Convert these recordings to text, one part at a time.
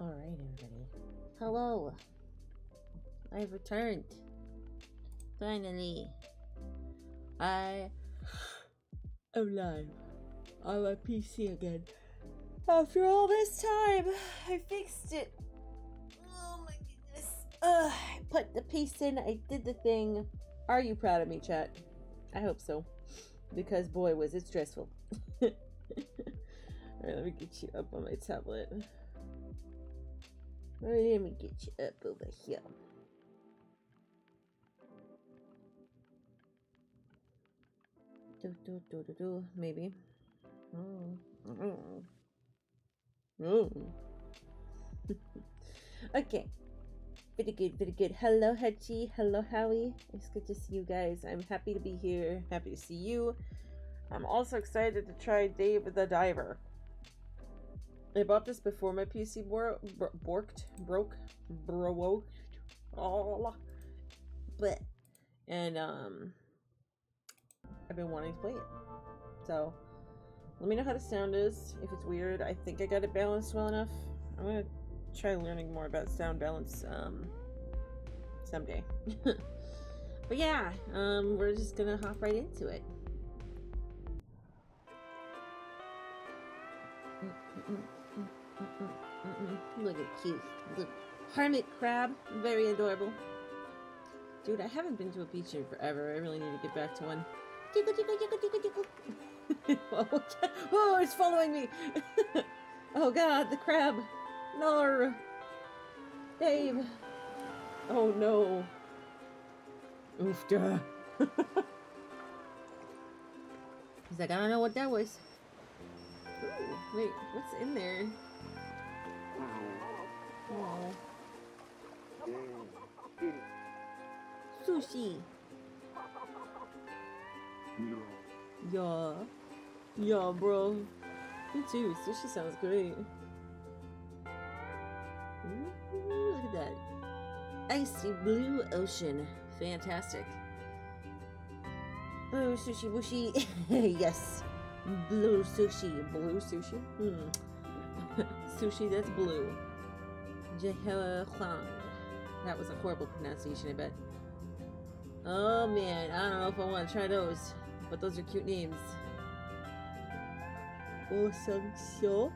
Alright, everybody. Hello! I've returned. Finally. I live on my PC again. After all this time, I fixed it. Oh my goodness. Ugh, I put the piece in, I did the thing. Are you proud of me, chat? I hope so. Because boy, was it stressful. Alright, let me get you up on my tablet. Let me get you up over here. Do, do, do, do, do, maybe. Mm. Mm. Mm. okay. Very good, very good. Hello, Hedgie. Hello, Howie. It's good to see you guys. I'm happy to be here. Happy to see you. I'm also excited to try Dave the Diver. I bought this before my PC bor bro borked, broke, broke, oh, but, and um, I've been wanting to play it. So, let me know how the sound is. If it's weird, I think I got it balanced well enough. I'm gonna try learning more about sound balance um, someday. but yeah, um, we're just gonna hop right into it. Look at cute little hermit crab, very adorable. Dude, I haven't been to a beach in forever. I really need to get back to one. Tickle, tickle, tickle, tickle, tickle. oh, it's following me. oh god, the crab. No. Dave. Oh no. Oofda. He's like, I don't know what that was. Ooh, wait, what's in there? Oh. Sushi. Yeah. Yeah, bro. Me too. Sushi sounds great. Ooh, look at that. Icy blue ocean. Fantastic. Oh, sushi whooshy. yes. Blue sushi. Blue sushi? Hmm. sushi that's blue. Jehuang. That was a horrible pronunciation, I bet. Oh man, I don't know if I want to try those, but those are cute names. Osang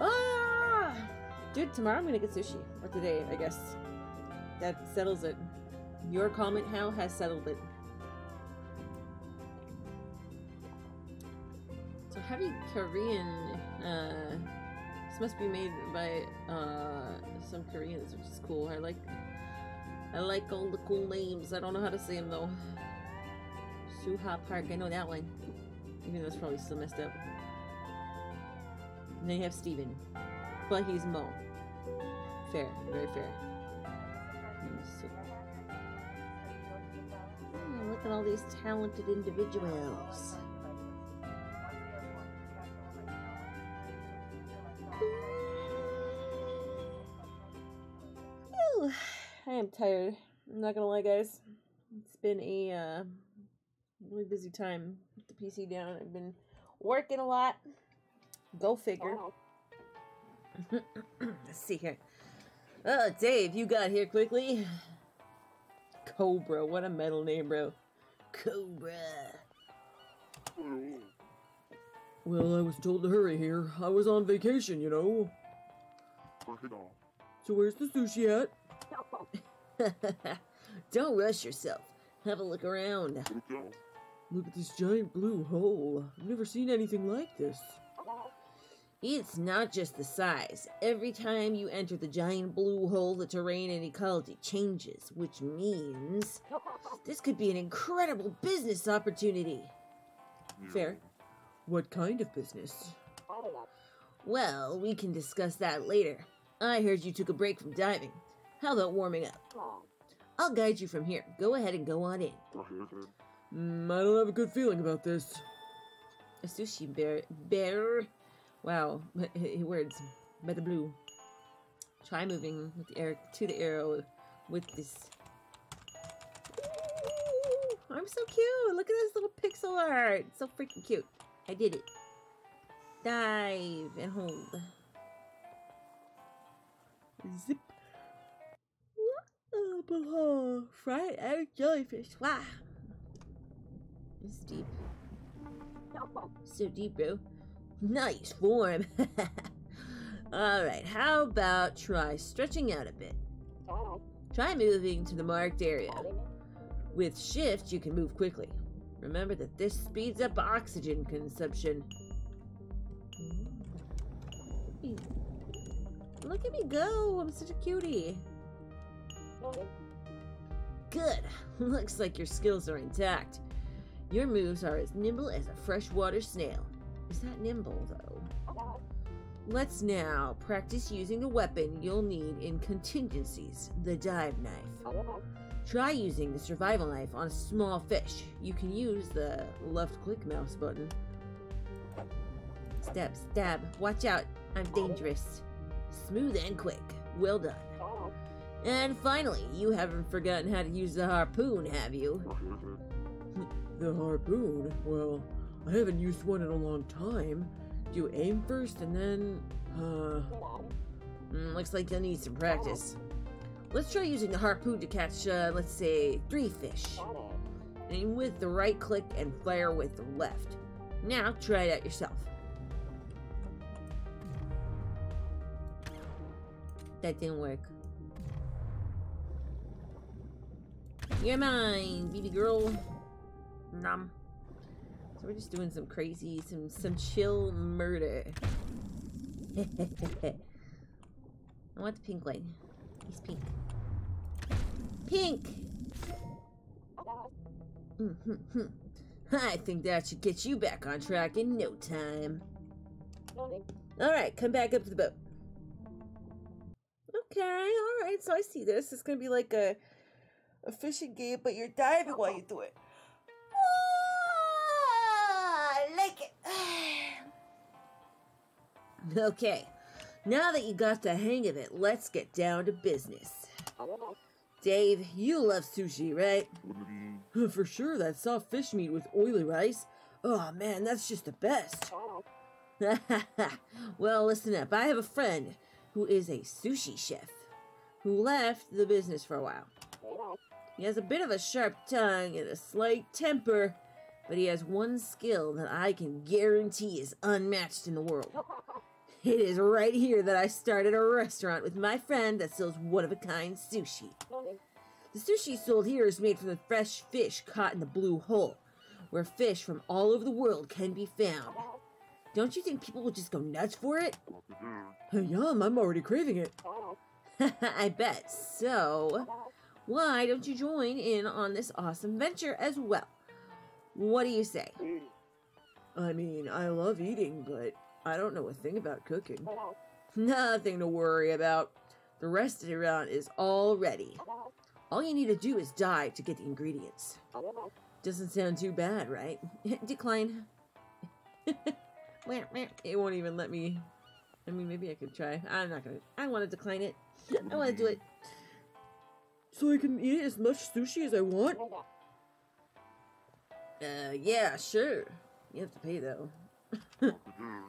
Ah! Dude, tomorrow I'm gonna get sushi. Or today, I guess. That settles it. Your comment, How, has settled it. So heavy Korean, uh, this must be made by, uh, some Koreans, which is cool. I like I like all the cool names. I don't know how to say them though. Suha Park, I know that one. Even though it's probably still messed up. And then you have Steven. But he's Mo. Fair, very fair. Oh, look at all these talented individuals. Whew. I am tired. I'm not gonna lie, guys. It's been a uh, really busy time with the PC down. I've been working a lot. Go figure. Let's see here. Oh, Dave, you got here quickly. Cobra, what a metal name, bro. Cobra. Well, I was told to hurry here. I was on vacation, you know. So where's the sushi at? Don't rush yourself. Have a look around. Look at this giant blue hole. I've never seen anything like this. It's not just the size. Every time you enter the giant blue hole, the terrain and ecology changes, which means this could be an incredible business opportunity. Fair. What kind of business? Well, we can discuss that later. I heard you took a break from diving. How about warming up? I'll guide you from here. Go ahead and go on in. Mm-hmm. Mm, I don't have a good feeling about this. A sushi bear. Bear? Wow. Words. Better blue. Try moving with the air to the arrow with this. I'm so cute. Look at this little pixel art. So freaking cute. I did it. Dive and hold. Zip. Fried egg jellyfish. Wow. It's deep. So deep, bro. Nice form. Alright, how about try stretching out a bit? Try moving to the marked area. With shift, you can move quickly. Remember that this speeds up oxygen consumption. Look at me go! I'm such a cutie. Good. Looks like your skills are intact. Your moves are as nimble as a freshwater snail. Is that nimble, though? Let's now practice using the weapon you'll need in contingencies, the dive knife. Try using the survival knife on a small fish. You can use the left click mouse button. Stab, stab. Watch out. I'm dangerous. Smooth and quick. Well done. And finally, you haven't forgotten how to use the harpoon, have you? The harpoon? Well, I haven't used one in a long time. Do you aim first and then. Uh. Mm, looks like you'll need some practice. Let's try using the harpoon to catch, uh, let's say, three fish. Aim with the right click and fire with the left. Now, try it out yourself. That didn't work. You're mine, baby girl. Nom. So we're just doing some crazy, some some chill murder. I want the pink one. He's pink. Pink! Mm-hmm. I think that should get you back on track in no time. Alright, come back up to the boat. Okay, alright, so I see this. It's gonna be like a a fishing game, but you're diving while you do it. Like okay, now that you got the hang of it, let's get down to business. Dave, you love sushi, right? For sure, that soft fish meat with oily rice. Oh man, that's just the best. well, listen up. I have a friend who is a sushi chef who left the business for a while. He has a bit of a sharp tongue and a slight temper, but he has one skill that I can guarantee is unmatched in the world. It is right here that I started a restaurant with my friend that sells one of a kind sushi. The sushi sold here is made from the fresh fish caught in the blue hole, where fish from all over the world can be found. Don't you think people will just go nuts for it? Hey, yum, I'm already craving it. I bet. So, why don't you join in on this awesome venture as well? What do you say? I mean, I love eating, but I don't know a thing about cooking. Nothing to worry about. The restaurant is all ready. All you need to do is die to get the ingredients. Doesn't sound too bad, right? Decline. it won't even let me. I mean, maybe I could try. I'm not gonna. I want to decline it. I want to do it. So I can eat as much sushi as I want? Uh, yeah, sure. You have to pay though.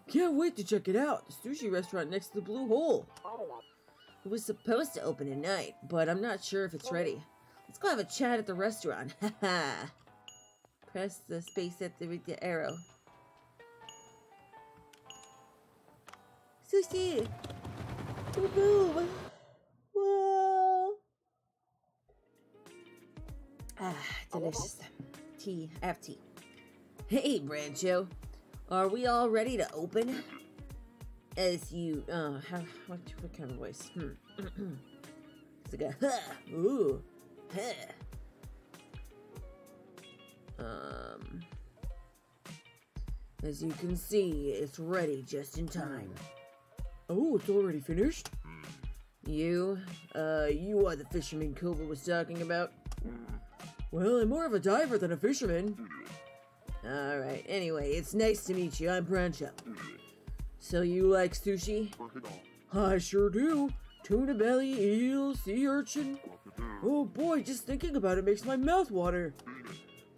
Can't wait to check it out. The sushi restaurant next to the Blue Hole. It was supposed to open tonight, but I'm not sure if it's ready. Let's go have a chat at the restaurant. Haha. Press the space at the, with the arrow. Sushi! Boom boom! Whoa! Ah, delicious. Have tea. Hey, Brancho. Are we all ready to open? As you, uh, how, what, what kind of voice? Hmm. it's like a, huh, ooh, huh. Um, as you can see, it's ready just in time. Oh, it's already finished? You, uh, you are the fisherman Cobra was talking about? Well, I'm more of a diver than a fisherman. Alright, anyway, it's nice to meet you. I'm Brancho. So you like sushi? I sure do. Tuna belly, eel, sea urchin. Oh boy, just thinking about it makes my mouth water.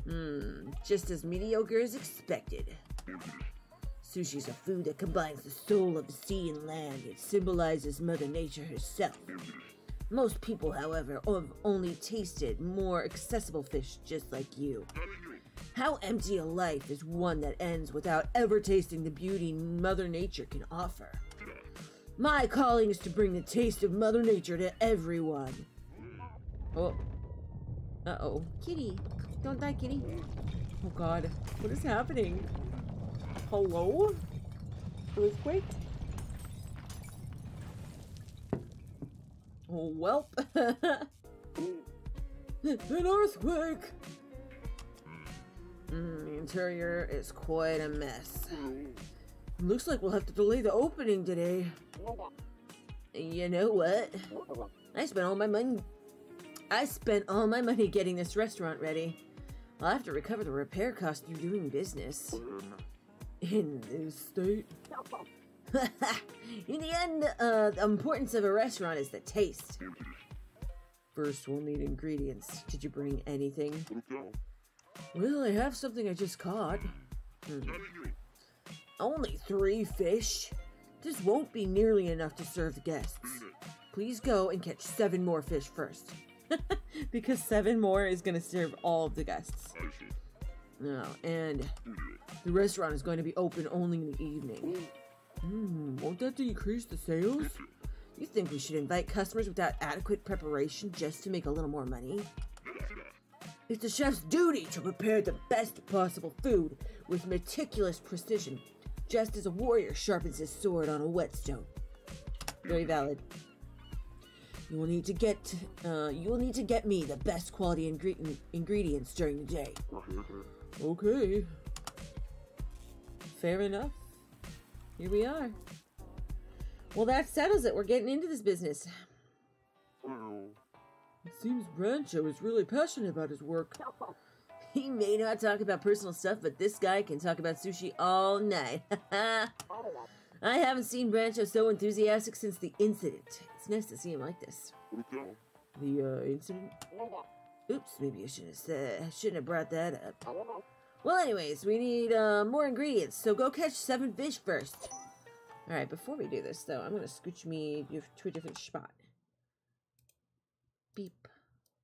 Hmm, just as mediocre as expected. Sushi's a food that combines the soul of the sea and land. It symbolizes Mother Nature herself. Most people, however, have only tasted more accessible fish just like you. How empty a life is one that ends without ever tasting the beauty Mother Nature can offer. My calling is to bring the taste of Mother Nature to everyone. Oh. Uh oh. Kitty. Don't die, kitty. Oh god. What is happening? Hello? Earthquake? Welp. An earthquake! Mm, the interior is quite a mess. Looks like we'll have to delay the opening today. You know what? I spent all my money. I spent all my money getting this restaurant ready. I'll have to recover the repair cost through doing business. In this state? In the end, uh, the importance of a restaurant is the taste. First, we'll need ingredients. Did you bring anything? Well, I have something I just caught. Hmm. Only three fish? This won't be nearly enough to serve the guests. Please go and catch seven more fish first. because seven more is going to serve all of the guests. No, and the restaurant is going to be open only in the evening. Hmm, won't that decrease the sales? You think we should invite customers without adequate preparation just to make a little more money? It's the chef's duty to prepare the best possible food with meticulous precision, just as a warrior sharpens his sword on a whetstone. Very valid. You will need to get uh, you will need to get me the best quality ingre ingredients during the day. Okay. Fair enough. Here we are. Well, that settles it. We're getting into this business. It seems Brancho is really passionate about his work. He may not talk about personal stuff, but this guy can talk about sushi all night. I haven't seen Brancho so enthusiastic since the incident. It's nice to see him like this. The uh, incident? Oops, maybe I shouldn't have said, shouldn't have brought that up. Well, anyways, we need uh, more ingredients, so go catch seven fish first. All right, before we do this, though, I'm gonna scooch me to a different spot. Beep,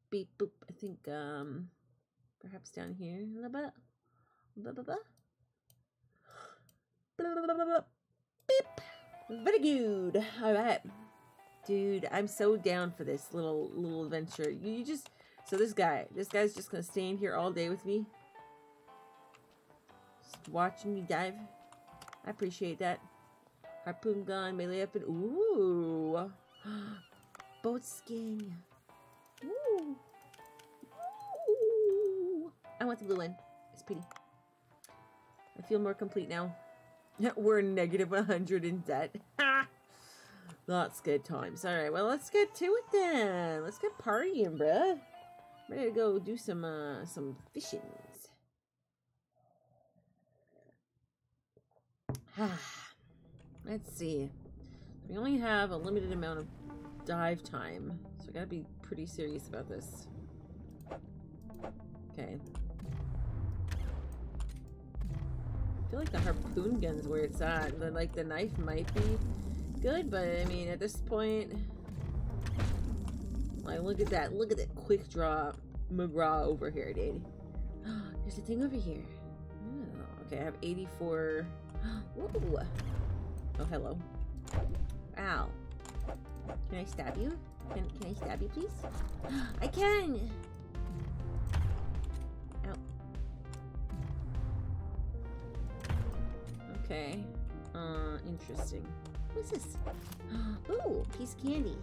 beep, boop. I think um, perhaps down here a little bit. Blah, blah, blah. Blah, blah, blah, blah. Beep. Very good. All right, dude. I'm so down for this little little adventure. You, you just so this guy, this guy's just gonna stay in here all day with me, watching me dive. I appreciate that. Harpoon gun, melee weapon. Ooh, boat skin. Ooh. Ooh. I want the blue one. It's pretty. I feel more complete now. We're negative 100 in debt. That's good times. Alright, well, let's get to it then. Let's get partying, bruh. Ready to go do some, uh, some fishings. let's see. We only have a limited amount of dive time, so I gotta be pretty serious about this. Okay. I feel like the harpoon gun's where it's at. The, like the knife might be good, but I mean at this point, like look at that, look at that quick draw McGraw over here, dude. There's a thing over here. Oh, okay, I have 84. Ooh. Oh, hello. Ow. Can I stab you? Can, can I stab you, please? I can! Ow. Okay. Uh, interesting. What's this? Ooh, piece of candy.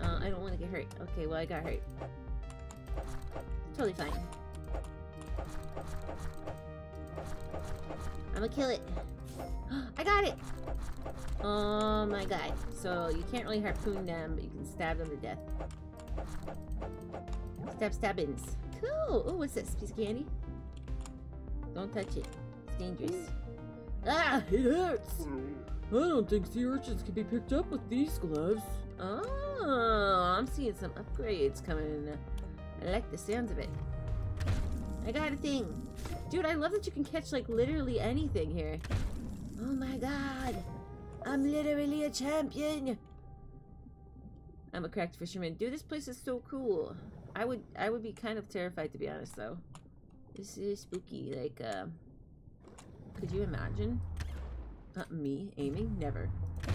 Uh, I don't want to get hurt. Okay, well, I got hurt. Totally fine. I'm gonna kill it. I got it! Oh my god. So you can't really harpoon them, but you can stab them to death. Stab stabbins. Cool! Oh, what's this? Piece of candy? Don't touch it. It's dangerous. Ah! It hurts! I don't think sea urchins can be picked up with these gloves. Oh, I'm seeing some upgrades coming. I like the sounds of it. I got a thing. Dude, I love that you can catch, like, literally anything here. Oh my god! I'm literally a champion! I'm a cracked fisherman. Dude, this place is so cool. I would I would be kind of terrified to be honest though. This is spooky. Like, uh, could you imagine? Me aiming? Never.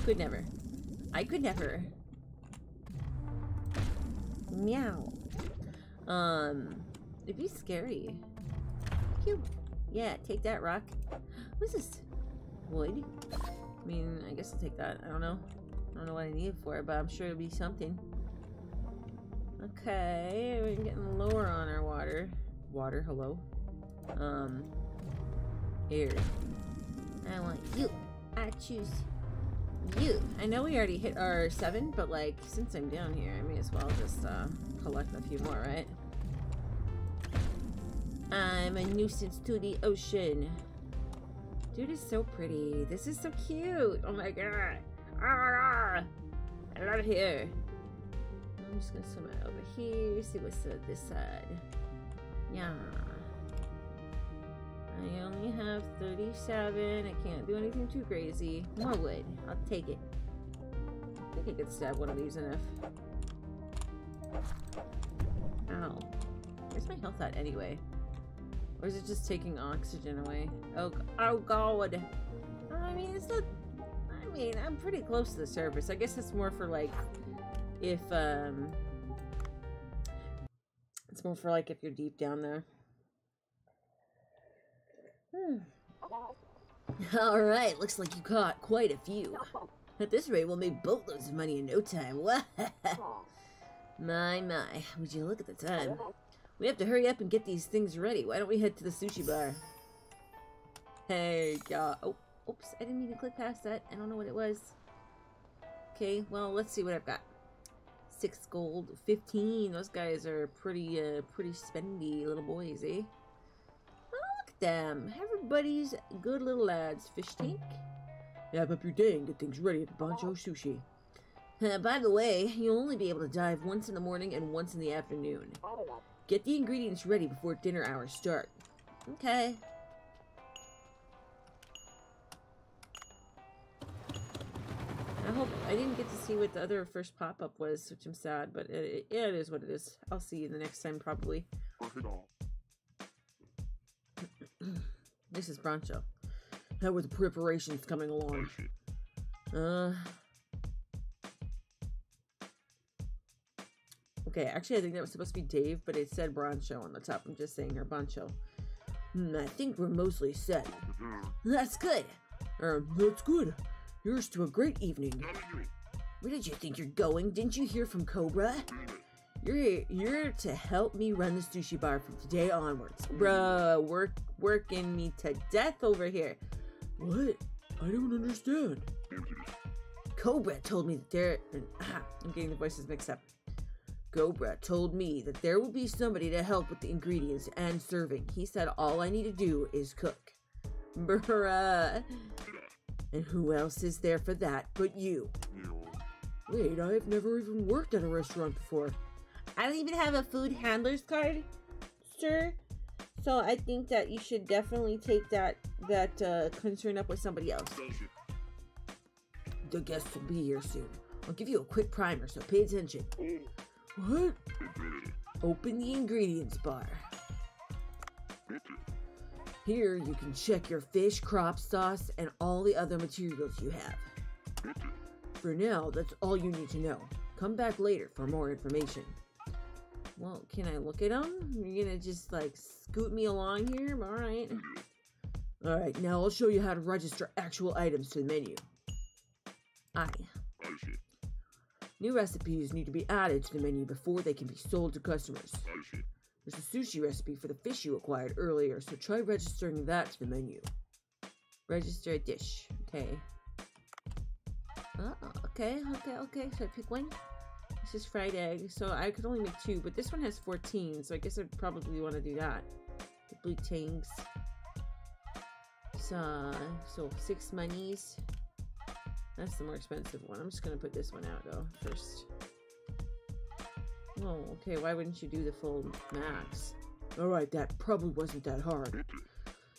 Could never. I could never. Meow. Um, it'd be scary. Cute. Yeah, take that rock. What's this? Wood? I mean, I guess I'll take that. I don't know. I don't know what I need it for, but I'm sure it'll be something. Okay, we're getting lower on our water. Water, hello? Um, air. I want you. I choose you. I know we already hit our seven, but like, since I'm down here, I may as well just uh, collect a few more, right? I'm a nuisance to the ocean. Dude is so pretty. This is so cute. Oh my god. Ah, I love it here. I'm just gonna swim out over here, see what's on this side. Yeah. I only have 37. I can't do anything too crazy. More wood. I'll take it. I think I could stab one of these enough. Ow. Where's my health at anyway? Or is it just taking oxygen away? Oh, oh god. I mean, it's not... I mean, I'm pretty close to the surface. I guess it's more for, like, if, um... It's more for, like, if you're deep down there. Hmm. Alright, looks like you caught quite a few. At this rate, we'll make boatloads of money in no time. my, my. Would you look at the time? We have to hurry up and get these things ready. Why don't we head to the sushi bar? Hey, God. Oh, oops. I didn't mean to click past that. I don't know what it was. Okay, well, let's see what I've got. Six gold, 15. Those guys are pretty, uh, pretty spendy little boys, eh? Look at them. Everybody's good little lads. Fish tank? Yap up your day and get things ready at the Bancho Sushi. Uh, by the way, you'll only be able to dive once in the morning and once in the afternoon. Get the ingredients ready before dinner hours start. Okay. I hope I didn't get to see what the other first pop-up was, which I'm sad, but it, it, it is what it is. I'll see you the next time probably. this is Brancho. How are the preparations coming along? Uh. Okay, actually, I think that was supposed to be Dave, but it said Broncho on the top. I'm just saying her Brancho. Hmm, I think we're mostly set. That's good. Um, that's good. Here's to a great evening. Where did you think you're going? Didn't you hear from Cobra? You're you're to help me run the sushi bar from today onwards. Bruh, work working me to death over here. What? I don't understand. Cobra told me that there ah, I'm getting the voices mixed up. Cobra told me that there will be somebody to help with the ingredients and serving. He said all I need to do is cook. Bruh. And who else is there for that but you? Wait, I've never even worked at a restaurant before. I don't even have a food handler's card, sir. So I think that you should definitely take that that uh, concern up with somebody else. The guests will be here soon. I'll give you a quick primer, so pay attention. What? Open the ingredients bar. Here you can check your fish, crop sauce, and all the other materials you have. For now, that's all you need to know. Come back later for more information. Well, can I look at them? You're gonna just like scoot me along here? Alright. Alright, now I'll show you how to register actual items to the menu. Aye. New recipes need to be added to the menu before they can be sold to customers. Oh, There's a sushi recipe for the fish you acquired earlier, so try registering that to the menu. Register a dish. Okay. Oh, okay, okay, okay. So I pick one? This is fried egg, so I could only make two, but this one has 14, so I guess I'd probably want to do that. The blue tanks. So, so six monies. That's the more expensive one. I'm just gonna put this one out though first. Oh, okay. Why wouldn't you do the full max? Alright, that probably wasn't that hard.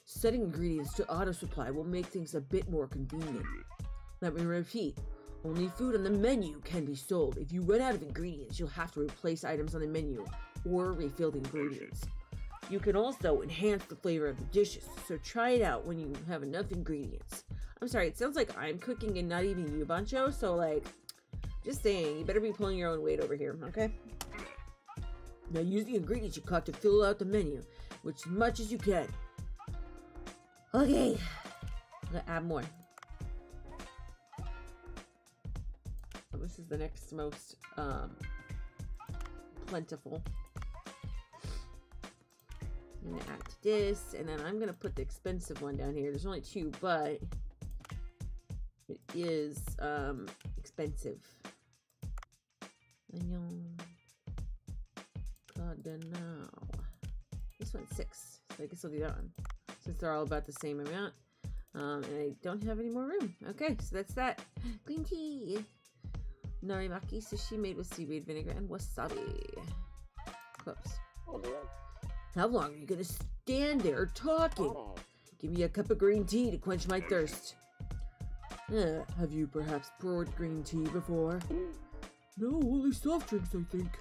Setting ingredients to auto supply will make things a bit more convenient. Let me repeat. Only food on the menu can be sold. If you run out of ingredients, you'll have to replace items on the menu or refill the ingredients. You can also enhance the flavor of the dishes, so try it out when you have enough ingredients. I'm sorry, it sounds like I'm cooking and not even you, Bancho, so like, just saying, you better be pulling your own weight over here, okay? Now use the ingredients you caught to fill out the menu, which as much as you can. Okay, I'm gonna add more. This is the next most um, plentiful. I'm gonna add this, and then I'm gonna put the expensive one down here. There's only two, but it is um, expensive. God now. This one's six, so I guess I'll do that one. Since they're all about the same amount. Um, and I don't have any more room. Okay, so that's that. Green tea. Norimaki sushi made with seaweed vinegar and wasabi. Close. How long are you gonna stand there talking? Give me a cup of green tea to quench my thirst. Uh, have you perhaps poured green tea before? No, only soft drinks, I think.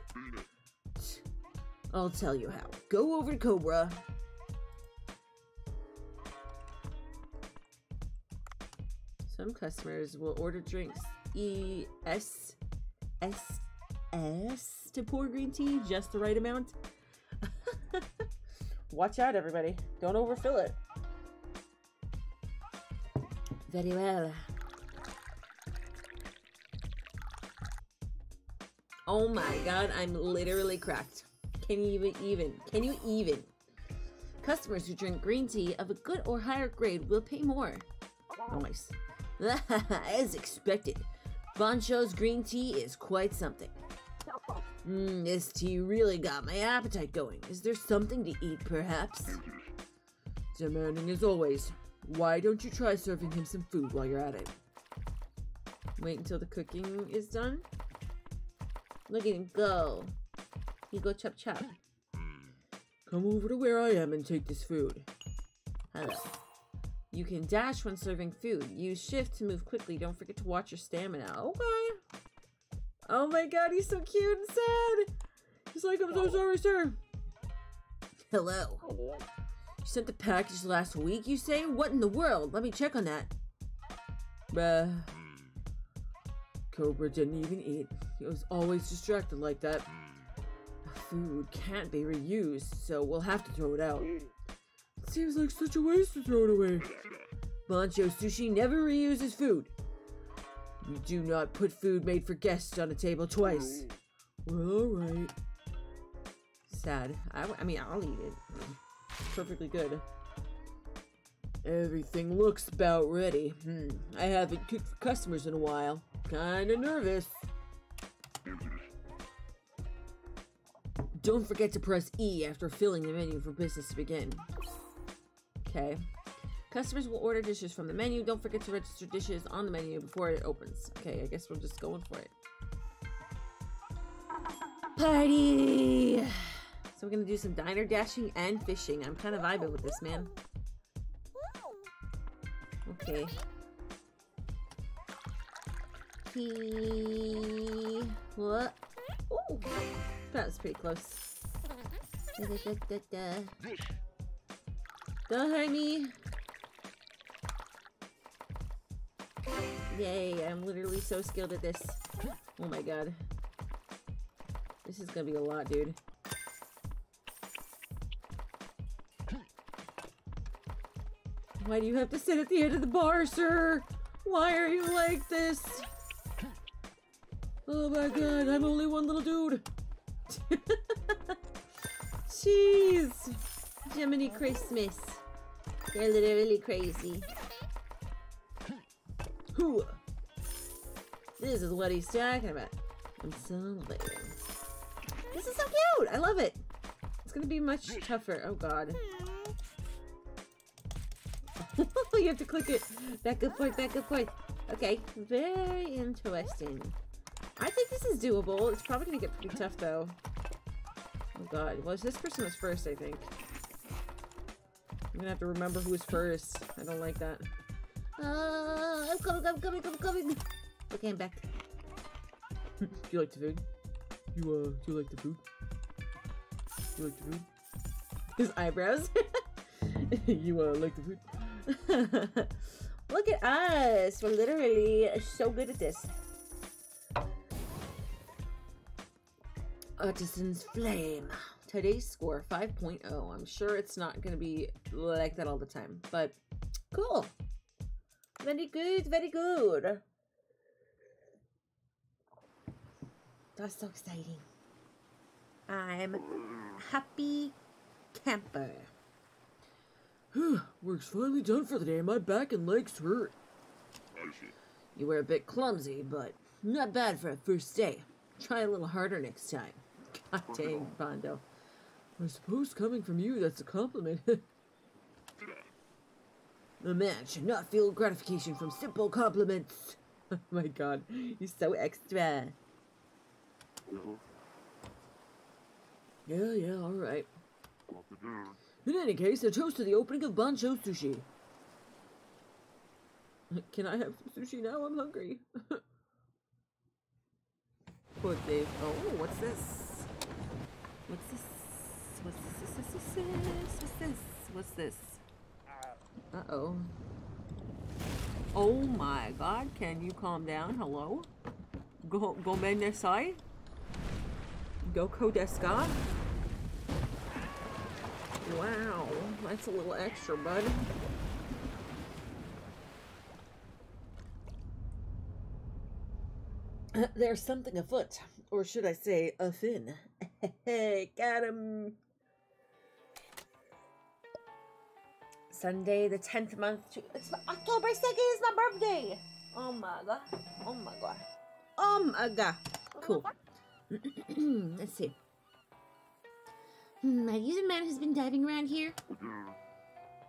I'll tell you how. Go over to Cobra. Some customers will order drinks E S S S to pour green tea, just the right amount. Watch out, everybody. Don't overfill it. Very well. Oh my god, I'm literally cracked. Can you even even? Can you even? Customers who drink green tea of a good or higher grade will pay more. Nice. As expected, Bancho's green tea is quite something. Mmm, this tea really got my appetite going. Is there something to eat, perhaps? Demanding as always. Why don't you try serving him some food while you're at it? Wait until the cooking is done? Look at him go. You go chop chop. Come over to where I am and take this food. Hello. You can dash when serving food. Use shift to move quickly. Don't forget to watch your stamina. Okay. Oh my god, he's so cute and sad. He's like, I'm so sorry, sir. Hello. You sent the package last week, you say? What in the world? Let me check on that. Bruh. Cobra didn't even eat. He was always distracted like that. Food can't be reused, so we'll have to throw it out. It seems like such a waste to throw it away. Bancho Sushi never reuses food. You do not put food made for guests on a table twice. Well, alright. Sad. I, I mean, I'll eat it. Perfectly good. Everything looks about ready. Hmm. I haven't cooked for customers in a while. Kinda nervous. Don't forget to press E after filling the menu for business to begin. Okay. Customers will order dishes from the menu. Don't forget to register dishes on the menu before it opens. Okay, I guess we're just going for it. Party! So we're gonna do some diner dashing and fishing. I'm kind of vibing with this, man. Okay. He... What? Ooh! That was pretty close. Da, da, da, da, Don't hurt me! Yay, I'm literally so skilled at this. Oh my god. This is gonna be a lot, dude. Why do you have to sit at the end of the bar, sir? Why are you like this? Oh my god, I'm only one little dude. Jeez. Jiminy Christmas. They're literally crazy. Hoo. This is what he's talking about. I'm celebrating. This is so cute! I love it! It's gonna be much tougher. Oh god. you have to click it. Back and forth, back and forth. Okay, very interesting. I think this is doable. It's probably gonna get pretty tough though. Oh god. Well, this person was first, I think. I'm gonna have to remember who's first. I don't like that. Uh, I'm coming, I'm coming, I'm coming. Okay, I'm back. do you like the food? You, uh, do you like the food? Do you like the food? His eyebrows. you, uh, like the food? Look at us. We're literally so good at this. Artisan's Flame. Today's score 5.0. I'm sure it's not going to be like that all the time, but cool. Very good, very good. That's so exciting. I'm happy camper. Work's finally done for the day. My back and legs hurt. You were a bit clumsy, but not bad for a first day. Try a little harder next time. Ah, god dang, Bancho. I suppose coming from you, that's a compliment. a man should not feel gratification from simple compliments. oh my god, he's so extra. Yeah, yeah, alright. In any case, a toast to the opening of Bancho Sushi. Can I have sushi now? I'm hungry. Poor Dave. Oh, what's this? What's this? What's this? What's this? What's this? What's this? Uh-oh. Oh my god, can you calm down? Hello? Go Gomen Nesai? Goko Deska? Wow, that's a little extra, bud. There's something afoot, or should I say, a fin. Hey, got him! Sunday, the 10th month. It's my, October 2nd is my birthday! Oh my god. Oh my god. Oh my god. Cool. Let's see. Hmm, are you the man who's been diving around here?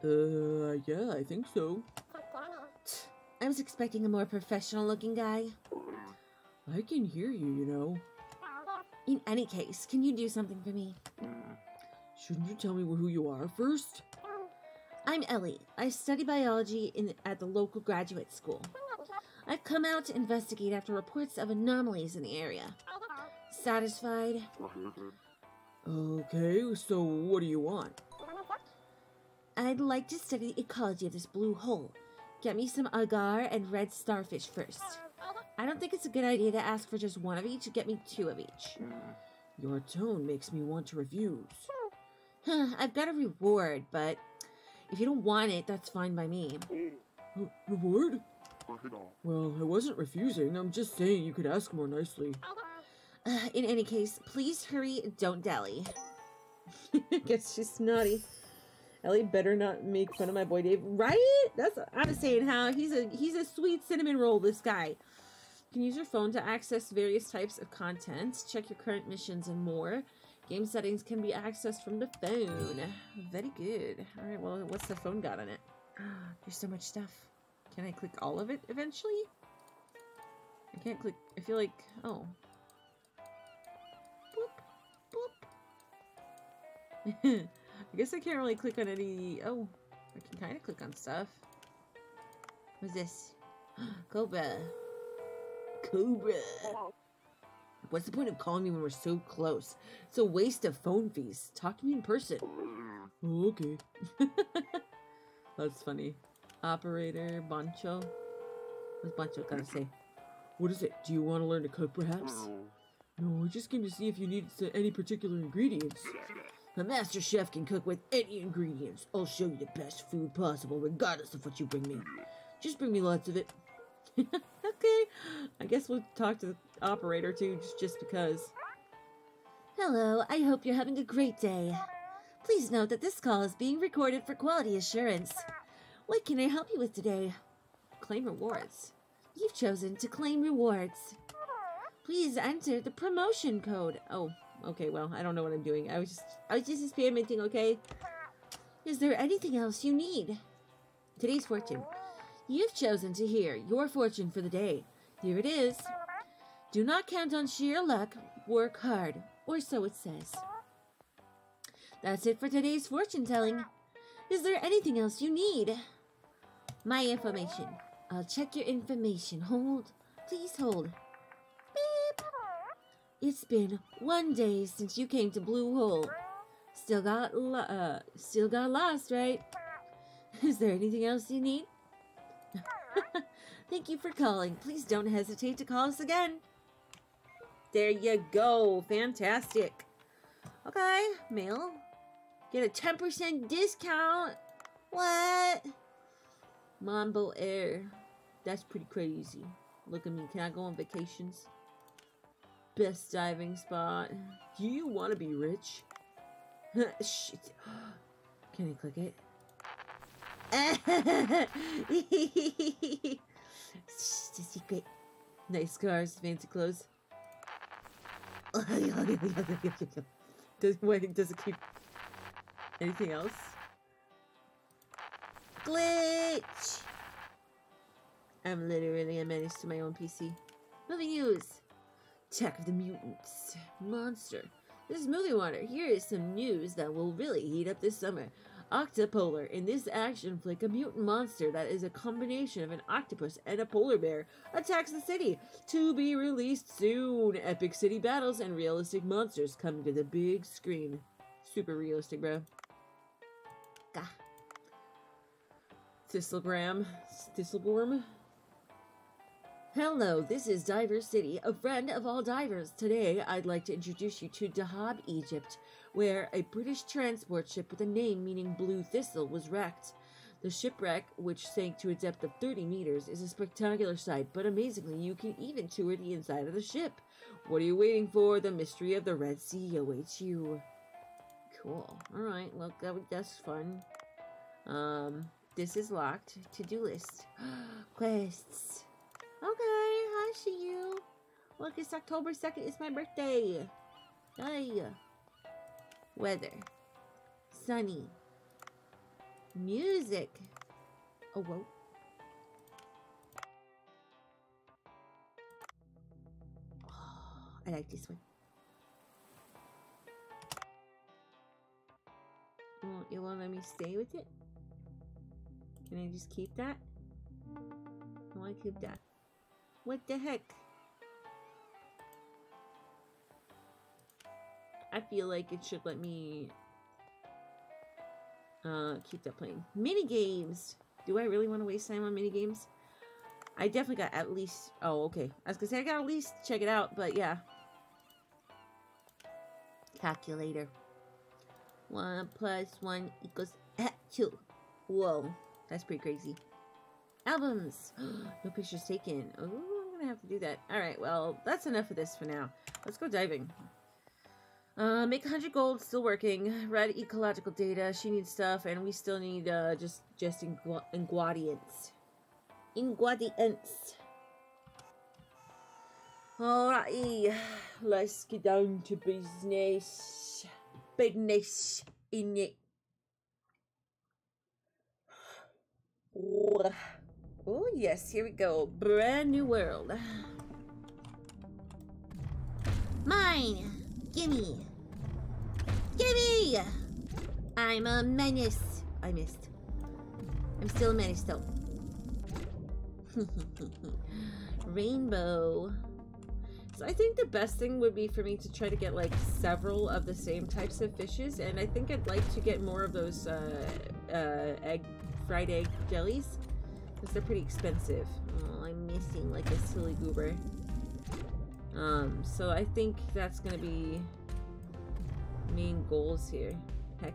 Uh, yeah, I think so. I was expecting a more professional looking guy. I can hear you, you know. In any case, can you do something for me? Shouldn't you tell me who you are first? I'm Ellie. I study biology in, at the local graduate school. I've come out to investigate after reports of anomalies in the area. Satisfied? Okay, so what do you want? I'd like to study the ecology of this blue hole. Get me some agar and red starfish first. I don't think it's a good idea to ask for just one of each. Get me two of each. Your tone makes me want to refuse. I've got a reward, but if you don't want it, that's fine by me. reward? Well, I wasn't refusing. I'm just saying you could ask more nicely. Uh, in any case, please hurry. Don't dally. Guess she's snotty. Ellie better not make fun of my boy Dave, right? That's I'm saying how he's a he's a sweet cinnamon roll. This guy. Can use your phone to access various types of content, check your current missions, and more. Game settings can be accessed from the phone. Very good. All right. Well, what's the phone got on it? Ah, there's so much stuff. Can I click all of it eventually? I can't click. I feel like oh. Boop. Boop. I guess I can't really click on any... Oh, I can kind of click on stuff. What's this? Cobra. Cobra. What's the point of calling me when we're so close? It's a waste of phone fees. Talk to me in person. Okay. That's funny. Operator, Bancho. What's Bancho gotta say? What is it? Do you want to learn to cook, perhaps? No, I just came to see if you need any particular ingredients. The master chef can cook with any ingredients. I'll show you the best food possible, regardless of what you bring me. Just bring me lots of it. okay. I guess we'll talk to the operator too, just, just because. Hello, I hope you're having a great day. Please note that this call is being recorded for quality assurance. What can I help you with today? Claim rewards. You've chosen to claim rewards. Please enter the promotion code. Oh, Okay, well, I don't know what I'm doing. I was just, I was just experimenting, okay? Is there anything else you need? Today's fortune. You've chosen to hear your fortune for the day. Here it is. Do not count on sheer luck. Work hard, or so it says. That's it for today's fortune telling. Is there anything else you need? My information. I'll check your information. Hold. Please hold. Beep. It's been one day since you came to Blue Hole. Still got uh, still got lost, right? Is there anything else you need? Thank you for calling. Please don't hesitate to call us again. There you go. Fantastic. Okay, mail. Get a 10% discount. What? Mambo Air. That's pretty crazy. Look at me. Can I go on vacations? Best diving spot. Do you want to be rich? Shit. Can I click it? It's a secret. Nice cars, fancy clothes. does wait, does it keep anything else? Glitch! I'm literally a menace to my own PC. Movie news. Attack of the Mutants. Monster. This is Movie Water. Here is some news that will really heat up this summer. Octopolar. In this action flick, a mutant monster that is a combination of an octopus and a polar bear attacks the city. To be released soon. Epic city battles and realistic monsters coming to the big screen. Super realistic, bro. Gah. Thistlegram. Thistlegorm. Hello, this is Diver City, a friend of all divers. Today, I'd like to introduce you to Dahab, Egypt, where a British transport ship with a name meaning Blue Thistle was wrecked. The shipwreck, which sank to a depth of 30 meters, is a spectacular sight, but amazingly, you can even tour the inside of the ship. What are you waiting for? The mystery of the Red Sea awaits you. Cool. Alright, well, that, was that's fun. Um, this is locked. To-do list. Quests. Okay, I see you. Look, it's October 2nd. It's my birthday. Hey. Weather. Sunny. Music. Oh, whoa. I like this one. You won't, you won't let me stay with it? Can I just keep that? I want to keep that. What the heck? I feel like it should let me uh, keep that playing. Mini games. Do I really want to waste time on mini games? I definitely got at least. Oh, okay. I was gonna say I got at least check it out, but yeah. Calculator. One plus one equals two. Whoa, that's pretty crazy. Albums. no pictures taken. Oh, I'm gonna have to do that. All right. Well, that's enough of this for now. Let's go diving. Uh, make 100 gold, still working. Read ecological data, she needs stuff, and we still need, uh, just, just ingu ingredients. Ingredients. Alrighty, let's get down to business. Business in it. Oh, yes, here we go. Brand new world. Mine! Gimme! Gimme! I'm a menace. I missed. I'm still a menace though. Rainbow. So I think the best thing would be for me to try to get like several of the same types of fishes and I think I'd like to get more of those uh, uh, egg fried egg jellies because they're pretty expensive. Oh, I'm missing like a silly goober. Um, so I think that's gonna be main goals here. Heck.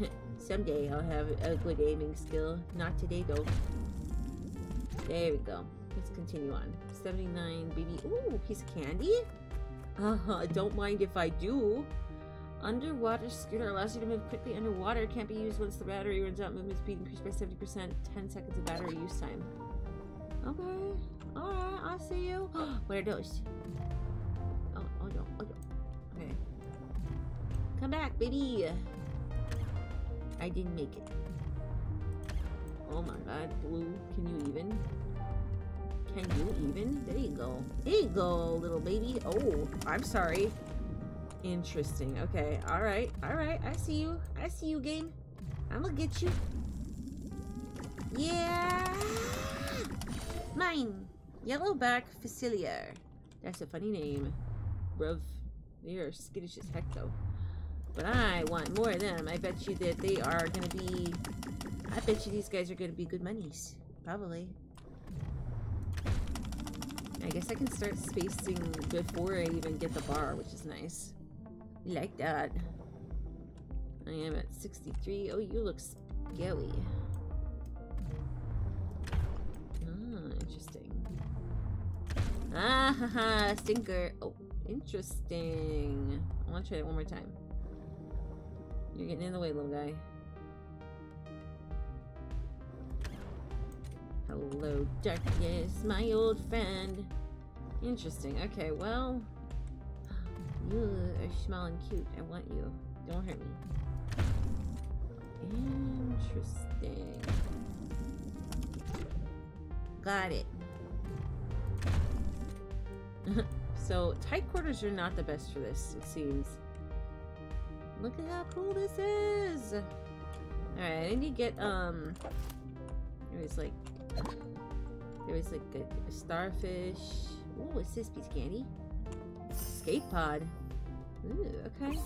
Someday I'll have a good aiming skill. Not today though. There we go. Let's continue on. 79 baby. Ooh, piece of candy? Uh -huh, don't mind if I do. Underwater scooter allows you to move quickly underwater. Can't be used once the battery runs out. Movement speed increased by 70%. 10 seconds of battery use time. Okay. Alright, I'll see you. what are those? Oh, oh no, oh no. Okay. Come back, baby. I didn't make it. Oh my god, Blue, can you even? Can you even? There you go. There you go, little baby. Oh, I'm sorry. Interesting. Okay. All right. All right. I see you. I see you, game. I'm gonna get you. Yeah. Mine. Yellowback Fusilier. That's a funny name. Bruv. They are skittish as heck, though. But I want more of them. I bet you that they are gonna be... I bet you these guys are gonna be good monies. Probably. I guess I can start spacing before I even get the bar, which is nice. Like that. I am at 63. Oh, you look scary. Ah, haha, stinker. Oh, interesting. I want to try it one more time. You're getting in the way, little guy. Hello, darkness, my old friend. Interesting. Okay, well, you are small and cute. I want you. Don't hurt me. Interesting. Got it. so, tight quarters are not the best for this, it seems. Look at how cool this is! Alright, I need to get, um... There was like... There was like a, a starfish. Oh, what's this piece candy? Escape pod. Ooh, okay.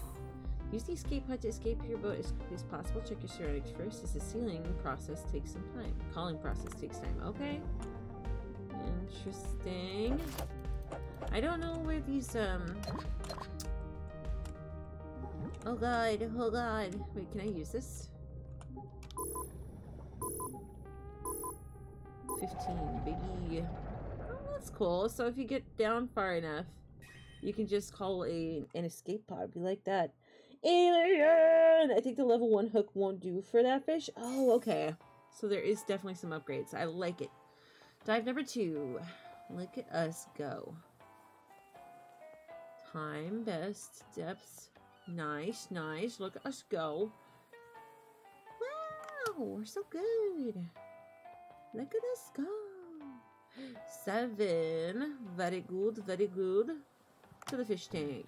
Use the escape pod to escape your boat as quickly as possible. Check your surroundings first, as the sealing process takes some time. Calling process takes time. Okay. Interesting. I don't know where these, um... Oh god, oh god. Wait, can I use this? 15, biggie. Oh, that's cool. So if you get down far enough, you can just call a an escape pod. Be like that. Alien! I think the level 1 hook won't do for that fish. Oh, okay. So there is definitely some upgrades. I like it. Dive number 2. Look at us go. Time, best, depths. Nice, nice. Look at us go. Wow, we're so good. Look at us go. Seven. Very good, very good. To the fish tank.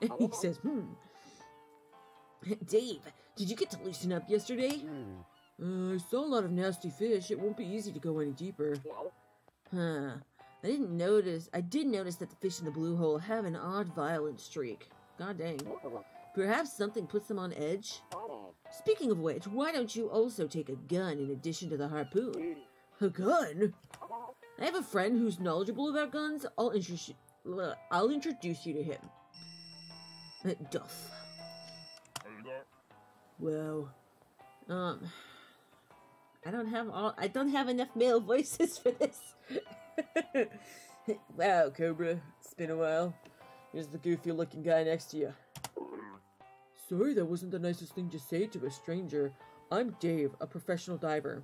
he says, hmm. Dave, did you get to loosen up yesterday? Uh, I saw a lot of nasty fish. It won't be easy to go any deeper. Huh. I didn't notice. I did notice that the fish in the blue hole have an odd violent streak. God dang. Perhaps something puts them on edge? Speaking of which, why don't you also take a gun in addition to the harpoon? A gun? I have a friend who's knowledgeable about guns. I'll introduce you, I'll introduce you to him. Uh, Duff. Well, um, I don't have all. I don't have enough male voices for this. wow, Cobra, it's been a while. Here's the goofy-looking guy next to you. Sorry, that wasn't the nicest thing to say to a stranger. I'm Dave, a professional diver.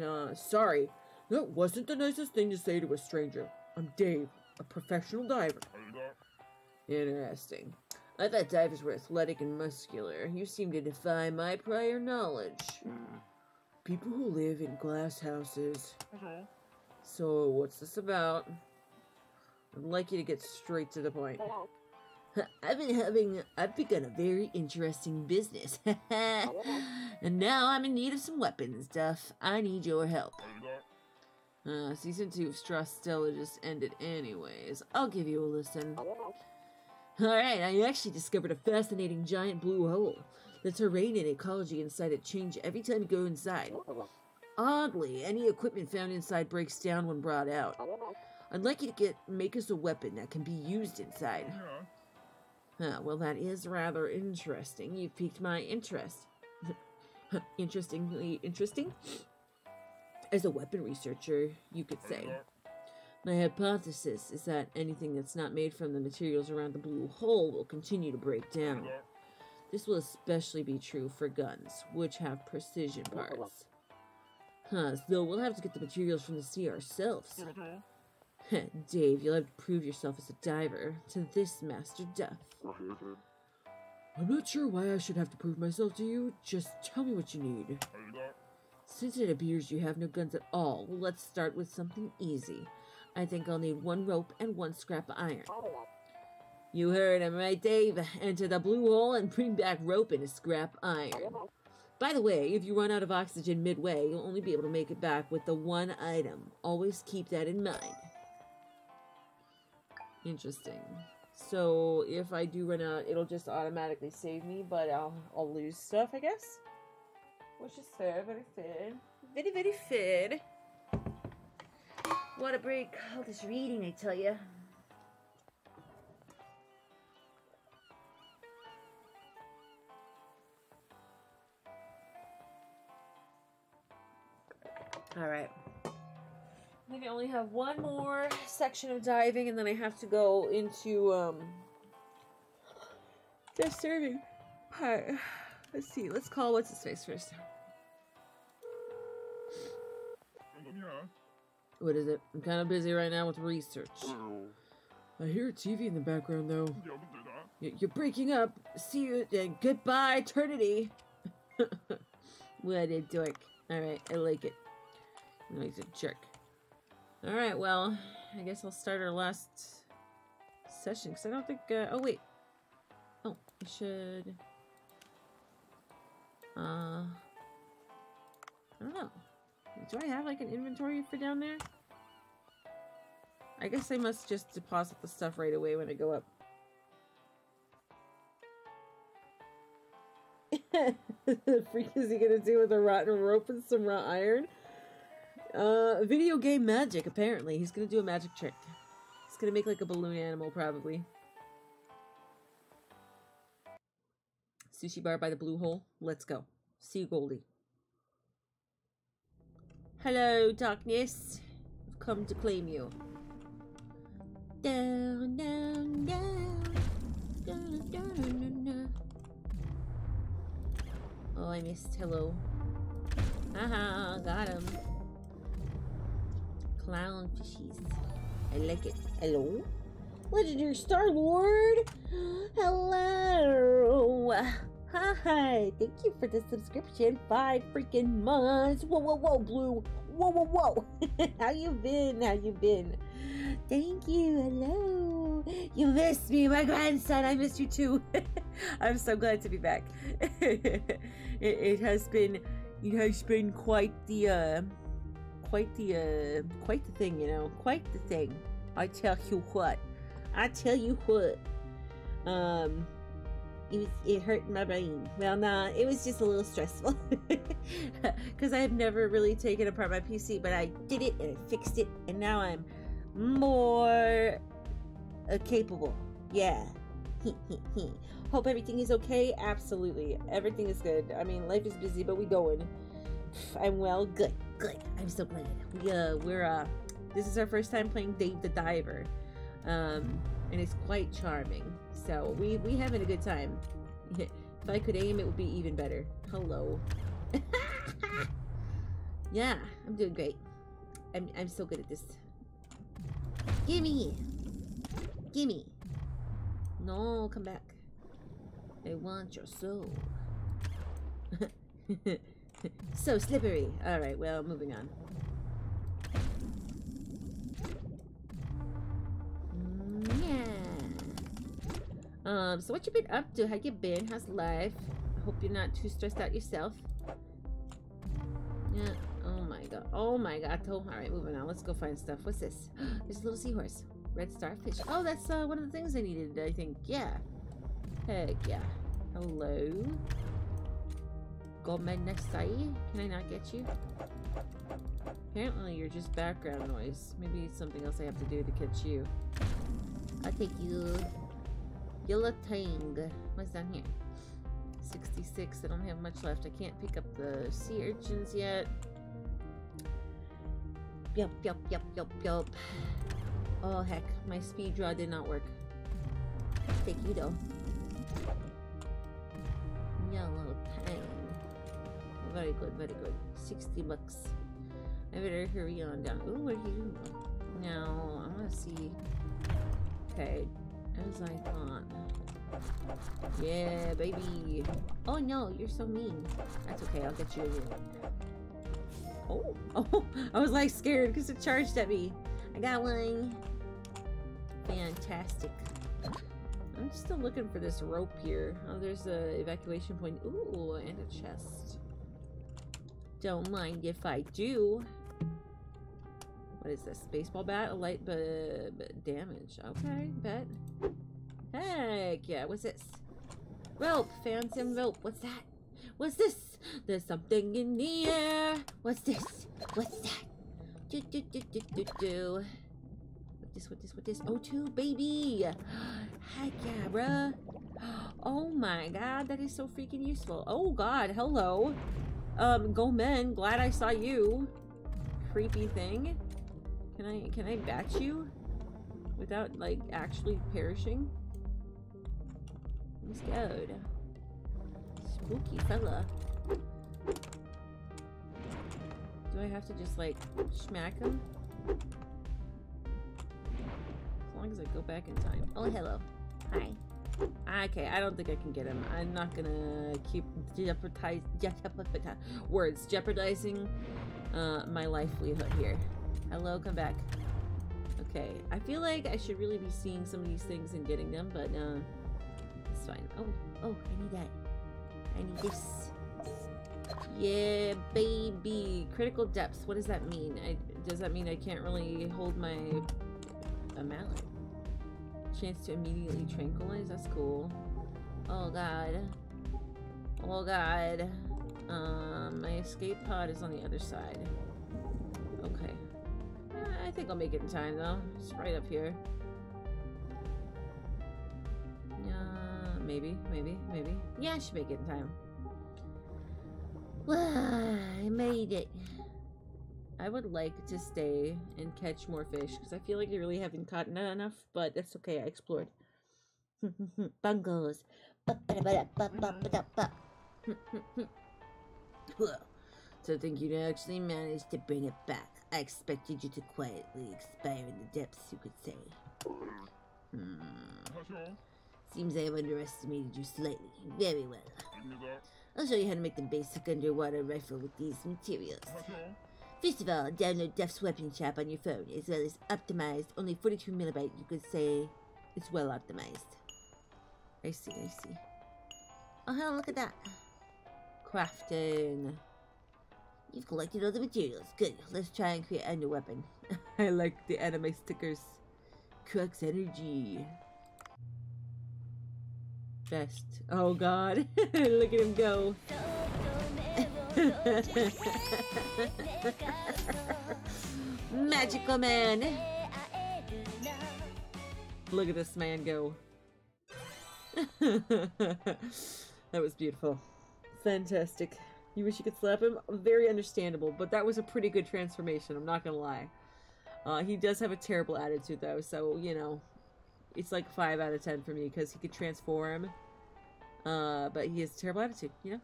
Uh, sorry, that wasn't the nicest thing to say to a stranger. I'm Dave, a professional diver. Interesting. I thought divers were athletic and muscular. You seem to defy my prior knowledge. People who live in glass houses. So, what's this about? I'd like you to get straight to the point. I've been having, I've begun a very interesting business. and now I'm in need of some weapons, Duff. I need your help. Uh, season 2 of Straw Stella just ended anyways. I'll give you a listen. Alright, I actually discovered a fascinating giant blue hole. The terrain and ecology inside it change every time you go inside. Oddly, any equipment found inside breaks down when brought out. I'd like you to get make us a weapon that can be used inside. Huh, well, that is rather interesting. You've piqued my interest. Interestingly interesting? As a weapon researcher, you could say. My hypothesis is that anything that's not made from the materials around the blue hole will continue to break down. This will especially be true for guns, which have precision parts. Huh, so we'll have to get the materials from the sea ourselves. Dave, you'll have to prove yourself as a diver to this Master Duff. I'm not sure why I should have to prove myself to you. Just tell me what you need. Since it appears you have no guns at all, well, let's start with something easy. I think I'll need one rope and one scrap of iron. You heard him right, Dave. Enter the blue hole and bring back rope and a scrap iron. By the way, if you run out of oxygen midway, you'll only be able to make it back with the one item. Always keep that in mind. Interesting. So if I do run out, it'll just automatically save me, but I'll I'll lose stuff, I guess. Which is fair, very fair. Very, very fair. What a break. All this reading, I tell you. All right. I think I only have one more section of diving, and then I have to go into um the serving part. Let's see. Let's call what's his face first. Yeah. What is it? I'm kind of busy right now with research. I hear a TV in the background, though. Y- You're breaking up. See you and goodbye, eternity. what a dork. All right, I like it. He's a jerk. All right, well, I guess I'll start our last session because I don't think. Uh, oh wait. Oh, I should. Uh, I don't know. Do I have like an inventory for down there? I guess I must just deposit the stuff right away when I go up. the freak is he gonna do with a rotten rope and some raw iron? Uh, video game magic, apparently. He's gonna do a magic trick. He's gonna make like a balloon animal, probably. Sushi bar by the blue hole. Let's go. See you, Goldie. Hello, darkness. I've come to claim you. Down, down, down. Down, down, down. Oh, I missed. Hello. Haha, got him. Clown fishies. I like it. Hello? Legendary Star Lord! Hello! Hi! Thank you for the subscription. Five freaking months. Whoa, whoa, whoa, Blue. Whoa, whoa, whoa. How you been? How you been? Thank you. Hello. You missed me, my grandson. I missed you too. I'm so glad to be back. it, it has been, it has been quite the, uh, quite the, uh, quite the thing, you know, quite the thing. I tell you what. I tell you what. Um, it was it hurt my brain. Well, nah, it was just a little stressful because I have never really taken apart my PC, but I did it and I fixed it, and now I'm more uh, capable. Yeah. Hope everything is okay. Absolutely, everything is good. I mean, life is busy, but we going. I'm well. Good, good. I'm so glad. We uh, we're uh, this is our first time playing Dave the Diver, um, and it's quite charming. So we we having a good time. if I could aim, it would be even better. Hello. yeah, I'm doing great. I'm I'm so good at this. Gimme, gimme. No, come back. I want your soul. so slippery. All right, well, moving on. Mm, Yeah. Um, so what you been up to? How you been? How's life? I hope you're not too stressed out yourself. Yeah. Oh my god. Oh my god. Oh, all right, moving on. Let's go find stuff. What's this? There's a little seahorse. Red starfish. Oh, that's uh, one of the things I needed, I think. Yeah. Heck yeah. Hello. Goldman Nesai. Can I not get you? Apparently you're just background noise. Maybe it's something else I have to do to catch you. I'll take you. Yellow Tang. What's down here? 66. I don't have much left. I can't pick up the sea urchins yet. Yup, yup, yup, yup, yup. Oh heck, my speed draw did not work. Take you though. Yellow Tang. Very good, very good. 60 bucks. I better hurry on down. Ooh, what are you? Now, I want to see. Okay, as I thought. Yeah, baby. Oh no, you're so mean. That's okay, I'll get you a. Oh, oh, I was like scared because it charged at me. I got one. Fantastic. I'm still looking for this rope here. Oh, there's a evacuation point. Ooh, and a chest. Don't mind if I do. What is this? Baseball bat? A light damage. Okay, bet. Heck yeah, what's this? Rope! Some rope. What's that? What's this? There's something in the air. What's this? What's that? Do do do do do do. What this? What this? What this? O2, baby! Heck yeah, bruh. Oh my god, that is so freaking useful. Oh god, hello. Um, go men, glad I saw you. Creepy thing. Can I, can I batch you? Without, like, actually perishing? Let's go. Spooky fella. Do I have to just, like, smack him? As long as I go back in time. Oh, hello. Hi. Okay, I don't think I can get him. I'm not gonna keep jeopardize, words jeopardizing uh, my livelihood here. Hello, come back. Okay, I feel like I should really be seeing some of these things and getting them, but uh, it's fine. Oh, oh, I need that. I need this. Yeah, baby. Critical depths. What does that mean? I, does that mean I can't really hold my a mallet? Chance to immediately tranquilize. That's cool. Oh god. Oh god. Um, my escape pod is on the other side. Okay. I think I'll make it in time though. It's right up here. Uh, maybe, maybe, maybe. Yeah, I should make it in time. I made it. I would like to stay and catch more fish because I feel like I really haven't caught enough, but that's okay. I explored. Bungles. so I think you'd actually managed to bring it back. I expected you to quietly expire in the depths, you could say. Hmm. Seems I have underestimated you slightly. Very well. I'll show you how to make the basic underwater rifle with these materials. First of all, download Duff's Weapon Shop on your phone, as well as optimized, only 42 millibyte, you could say it's well optimized. I see, I see. Oh, hell, look at that. Crafting. You've collected all the materials. Good. Let's try and create a new weapon. I like the anime stickers. Crux energy. Best. Oh god. Look at him go. Magical man. Look at this man go. that was beautiful. Fantastic. You wish you could slap him? Very understandable, but that was a pretty good transformation, I'm not gonna lie. Uh, he does have a terrible attitude, though, so, you know, it's like 5 out of 10 for me, because he could transform, uh, but he has a terrible attitude, you know?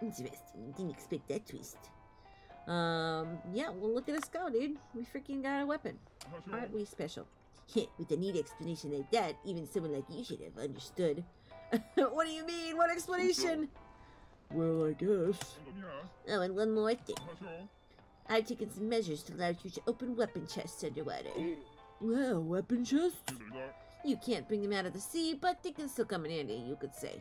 Interesting, didn't expect that twist. Um, yeah, well, look at us go, dude. We freaking got a weapon. Aren't we special? With a neat explanation like that, even someone like you should have understood. what do you mean? What explanation? Well, I guess. Oh, and one more thing. I've taken some measures to allow you to open weapon chests underwater. Well, weapon chests? You can't bring them out of the sea, but they can still come in handy, you could say.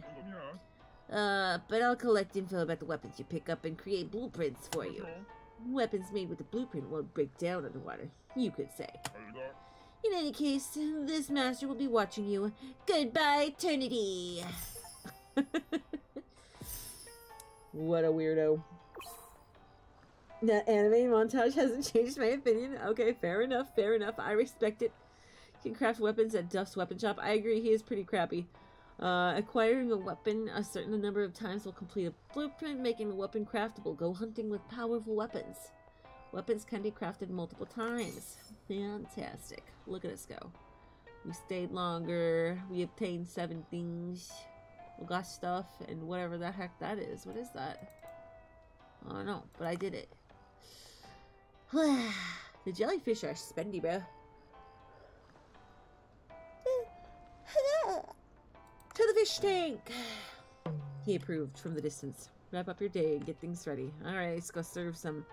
Uh, but I'll collect info about the weapons you pick up and create blueprints for you. Weapons made with a blueprint won't break down underwater, you could say. In any case, this master will be watching you. Goodbye, eternity! What a weirdo. That anime montage hasn't changed my opinion. Okay, fair enough, fair enough. I respect it. You can craft weapons at Duff's Weapon Shop. I agree, he is pretty crappy. Uh, acquiring a weapon a certain number of times will complete a blueprint, making the weapon craftable. Go hunting with powerful weapons. Weapons can be crafted multiple times. Fantastic. Look at us go. We stayed longer. We obtained seven things. We got stuff and whatever the heck that is. What is that? I don't know, but I did it. the jellyfish are spendy, bro. To the fish tank! He approved from the distance. Wrap up your day and get things ready. Alright, let's go serve some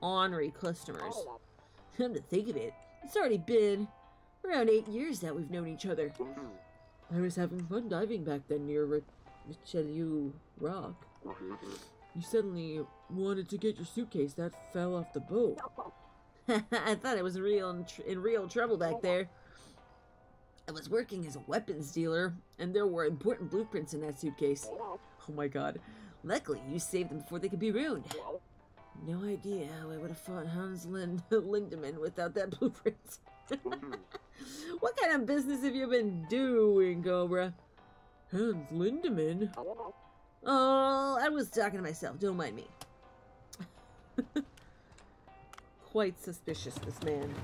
ornery customers. Come to think of it, it's already been around eight years that we've known each other. I was having fun diving back then near Rich- Richelieu Rock. You suddenly wanted to get your suitcase that fell off the boat. I thought I was real in, tr- in real trouble back there. I was working as a weapons dealer, and there were important blueprints in that suitcase. Oh my god. Luckily, you saved them before they could be ruined. No idea how I would have fought Hans Lind- Lindemann without that blueprint. what kind of business have you been doing, Cobra? Hans Lindemann? Oh, I was talking to myself. Don't mind me. Quite suspicious, this man.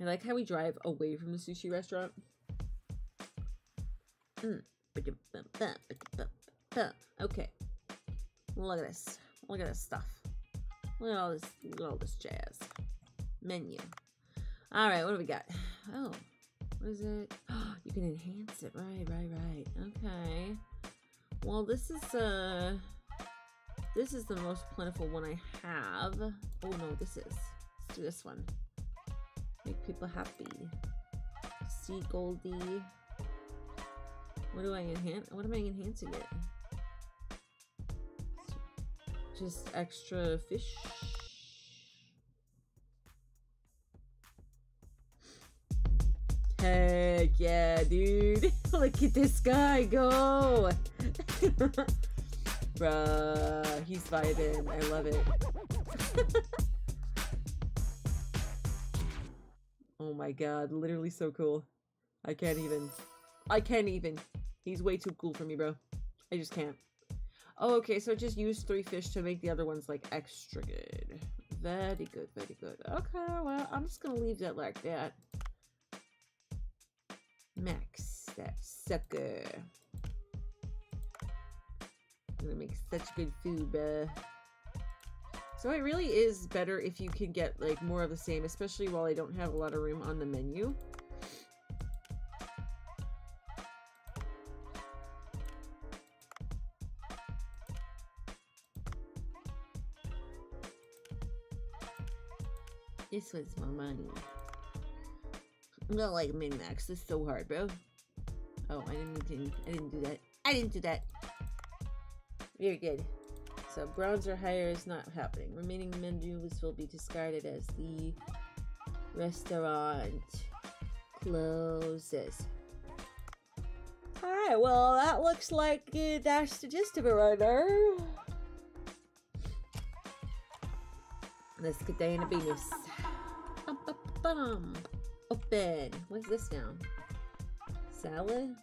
I like how we drive away from the sushi restaurant. Mm. Okay. Look at this. Look at this stuff. Look at all this. Look at all this jazz. Menu. All right. What do we got? Oh, what is it? you can enhance it. Right. Right. Right. Okay. Well, this is uh, this is the most plentiful one I have. Oh no, this is. Let's do this one. Make people happy. See Goldie. What do I enhance? What am I enhancing it? Just extra fish. Heck yeah, dude. Look at this guy go. Bruh, he's vibing. I love it. oh my god, literally so cool. I can't even. I can't even. He's way too cool for me, bro. I just can't. Oh, okay, so just use three fish to make the other ones, like, extra good. Very good, very good. Okay, well, I'm just gonna leave that like that. Max, that sucker. I'm gonna make such good food, bruh. So it really is better if you can get, like, more of the same, especially while I don't have a lot of room on the menu. This was my money. I'm not like min max. This is so hard, bro. Oh, I didn't. I didn't do that. I didn't do that. Very good. So bronze or higher is not happening. Remaining menus will be discarded as the restaurant closes. Alright, well, that looks like uh, that's the gist of it right there. Let's get down to business. Bum, bum, bum. Open. What's this now? Salad?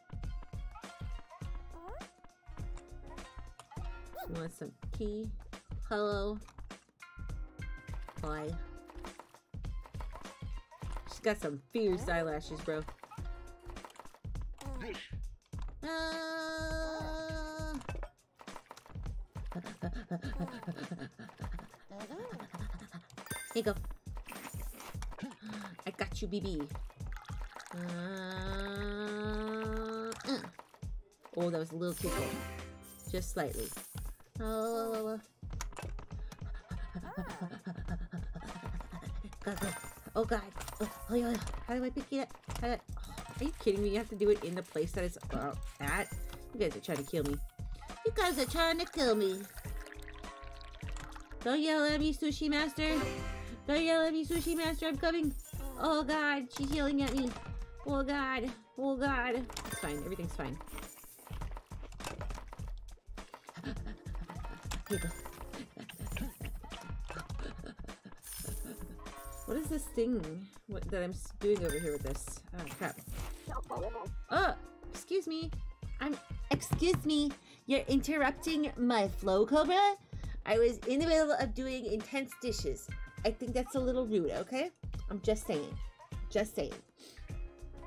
You want some tea? Hello? Bye. She's got some fierce eyelashes, bro. Ah. Here you go. I got you, BB. Uh, uh. Oh, that was a little tickle. Just slightly. Oh, God. Oh, God. Oh, oh, yeah. How do I pick it up? Oh, are you kidding me? You have to do it in the place that it's uh, at? You guys are trying to kill me. You guys are trying to kill me. Don't yell at me, Sushi Master. Don't yell at me, Sushi Master. I'm coming. Oh, God. She's yelling at me. Oh, God. Oh, God. It's fine. Everything's fine. What is this thing what, that I'm doing over here with this? Oh, crap. Oh, excuse me. I'm. Excuse me. You're interrupting my flow, Cobra? I was in the middle of doing intense dishes. I think that's a little rude, okay? I'm just saying. Just saying.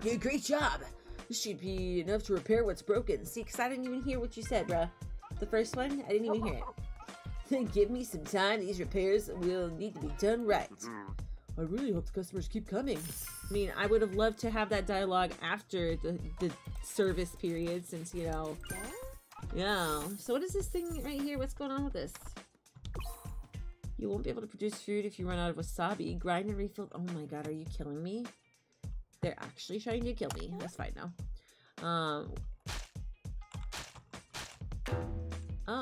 You did a great job. This should be enough to repair what's broken. See, because I didn't even hear what you said, bruh. The first one, I didn't even hear it. Give me some time. These repairs will need to be done right. I really hope the customers keep coming. I mean, I would have loved to have that dialogue after the, the service period since, you know. Yeah. So what is this thing right here? What's going on with this? You won't be able to produce food if you run out of wasabi. Grind and refill. Oh my god, are you killing me? They're actually trying to kill me. That's fine now. Um.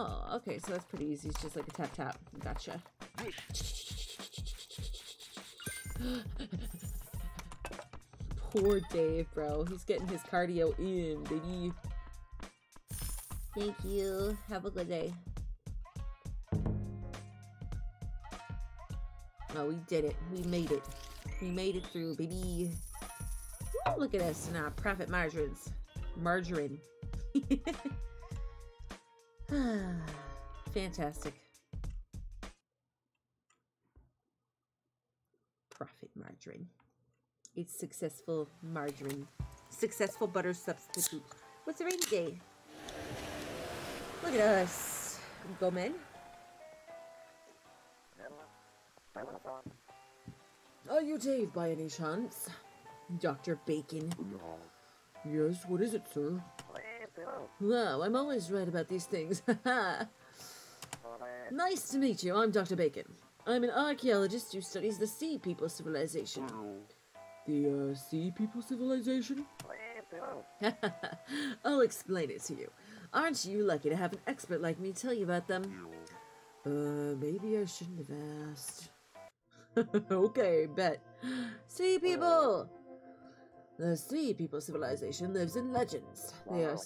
Oh, okay, so that's pretty easy. It's just like a tap tap. Gotcha. Poor Dave, bro. He's getting his cardio in, baby. Thank you. Have a good day. Oh, we did it. We made it. We made it through, baby. Woo, look at us now. Profit margarines. Margarine. Fantastic. Profit margarine. It's successful margarine. Successful butter substitute. What's the rainy day? Look at us. Go men. Are you Dave by any chance? Dr. Bacon. Yes, what is it, sir? Wow, I'm always right about these things. nice to meet you. I'm Dr. Bacon. I'm an archaeologist who studies the Sea People civilization. The, uh, Sea People Civilization? I'll explain it to you. Aren't you lucky to have an expert like me tell you about them? Uh, maybe I shouldn't have asked. okay, bet. Sea People! The Sea People civilization lives in legends. They are.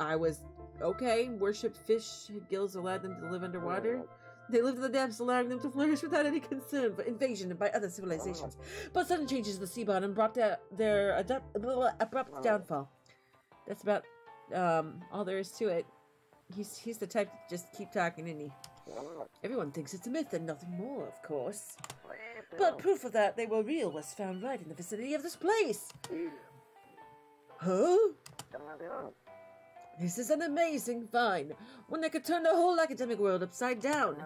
I was. Okay, worshipped fish, gills allowed them to live underwater. They lived in the depths, allowing them to flourish without any concern for invasion by other civilizations. But sudden changes to the sea bottom brought their, their adapt, abrupt downfall. That's about um, all there is to it. He's he's the type to just keep talking, isn't he? Everyone thinks it's a myth and nothing more, of course. But proof of that they were real was found right in the vicinity of this place. Huh? This is an amazing find, one that could turn the whole academic world upside down.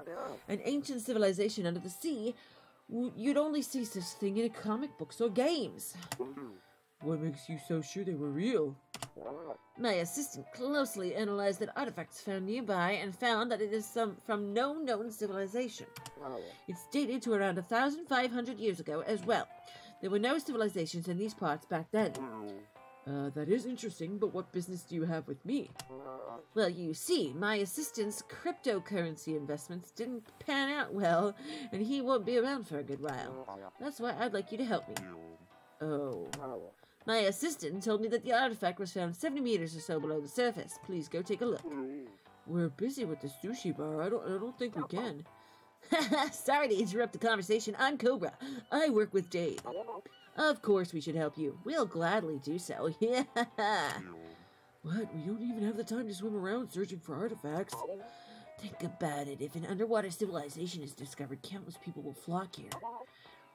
An ancient civilization under the sea, you'd only see such thing in comic books or games. What makes you so sure they were real? My assistant closely analyzed the artifacts found nearby and found that it is some from no known civilization. It's dated to around 1,500 years ago as well. There were no civilizations in these parts back then. Uh, that is interesting, but what business do you have with me? Well, you see, my assistant's cryptocurrency investments didn't pan out well, and he won't be around for a good while. That's why I'd like you to help me. Oh. My assistant told me that the artifact was found 70 meters or so below the surface. Please go take a look. We're busy with the sushi bar. I don't I don't think we can. Sorry to interrupt the conversation. I'm Cobra. I work with Dave. Of course we should help you. We'll gladly do so. Yeah. What? We don't even have the time to swim around searching for artifacts. Think about it. If an underwater civilization is discovered, countless people will flock here.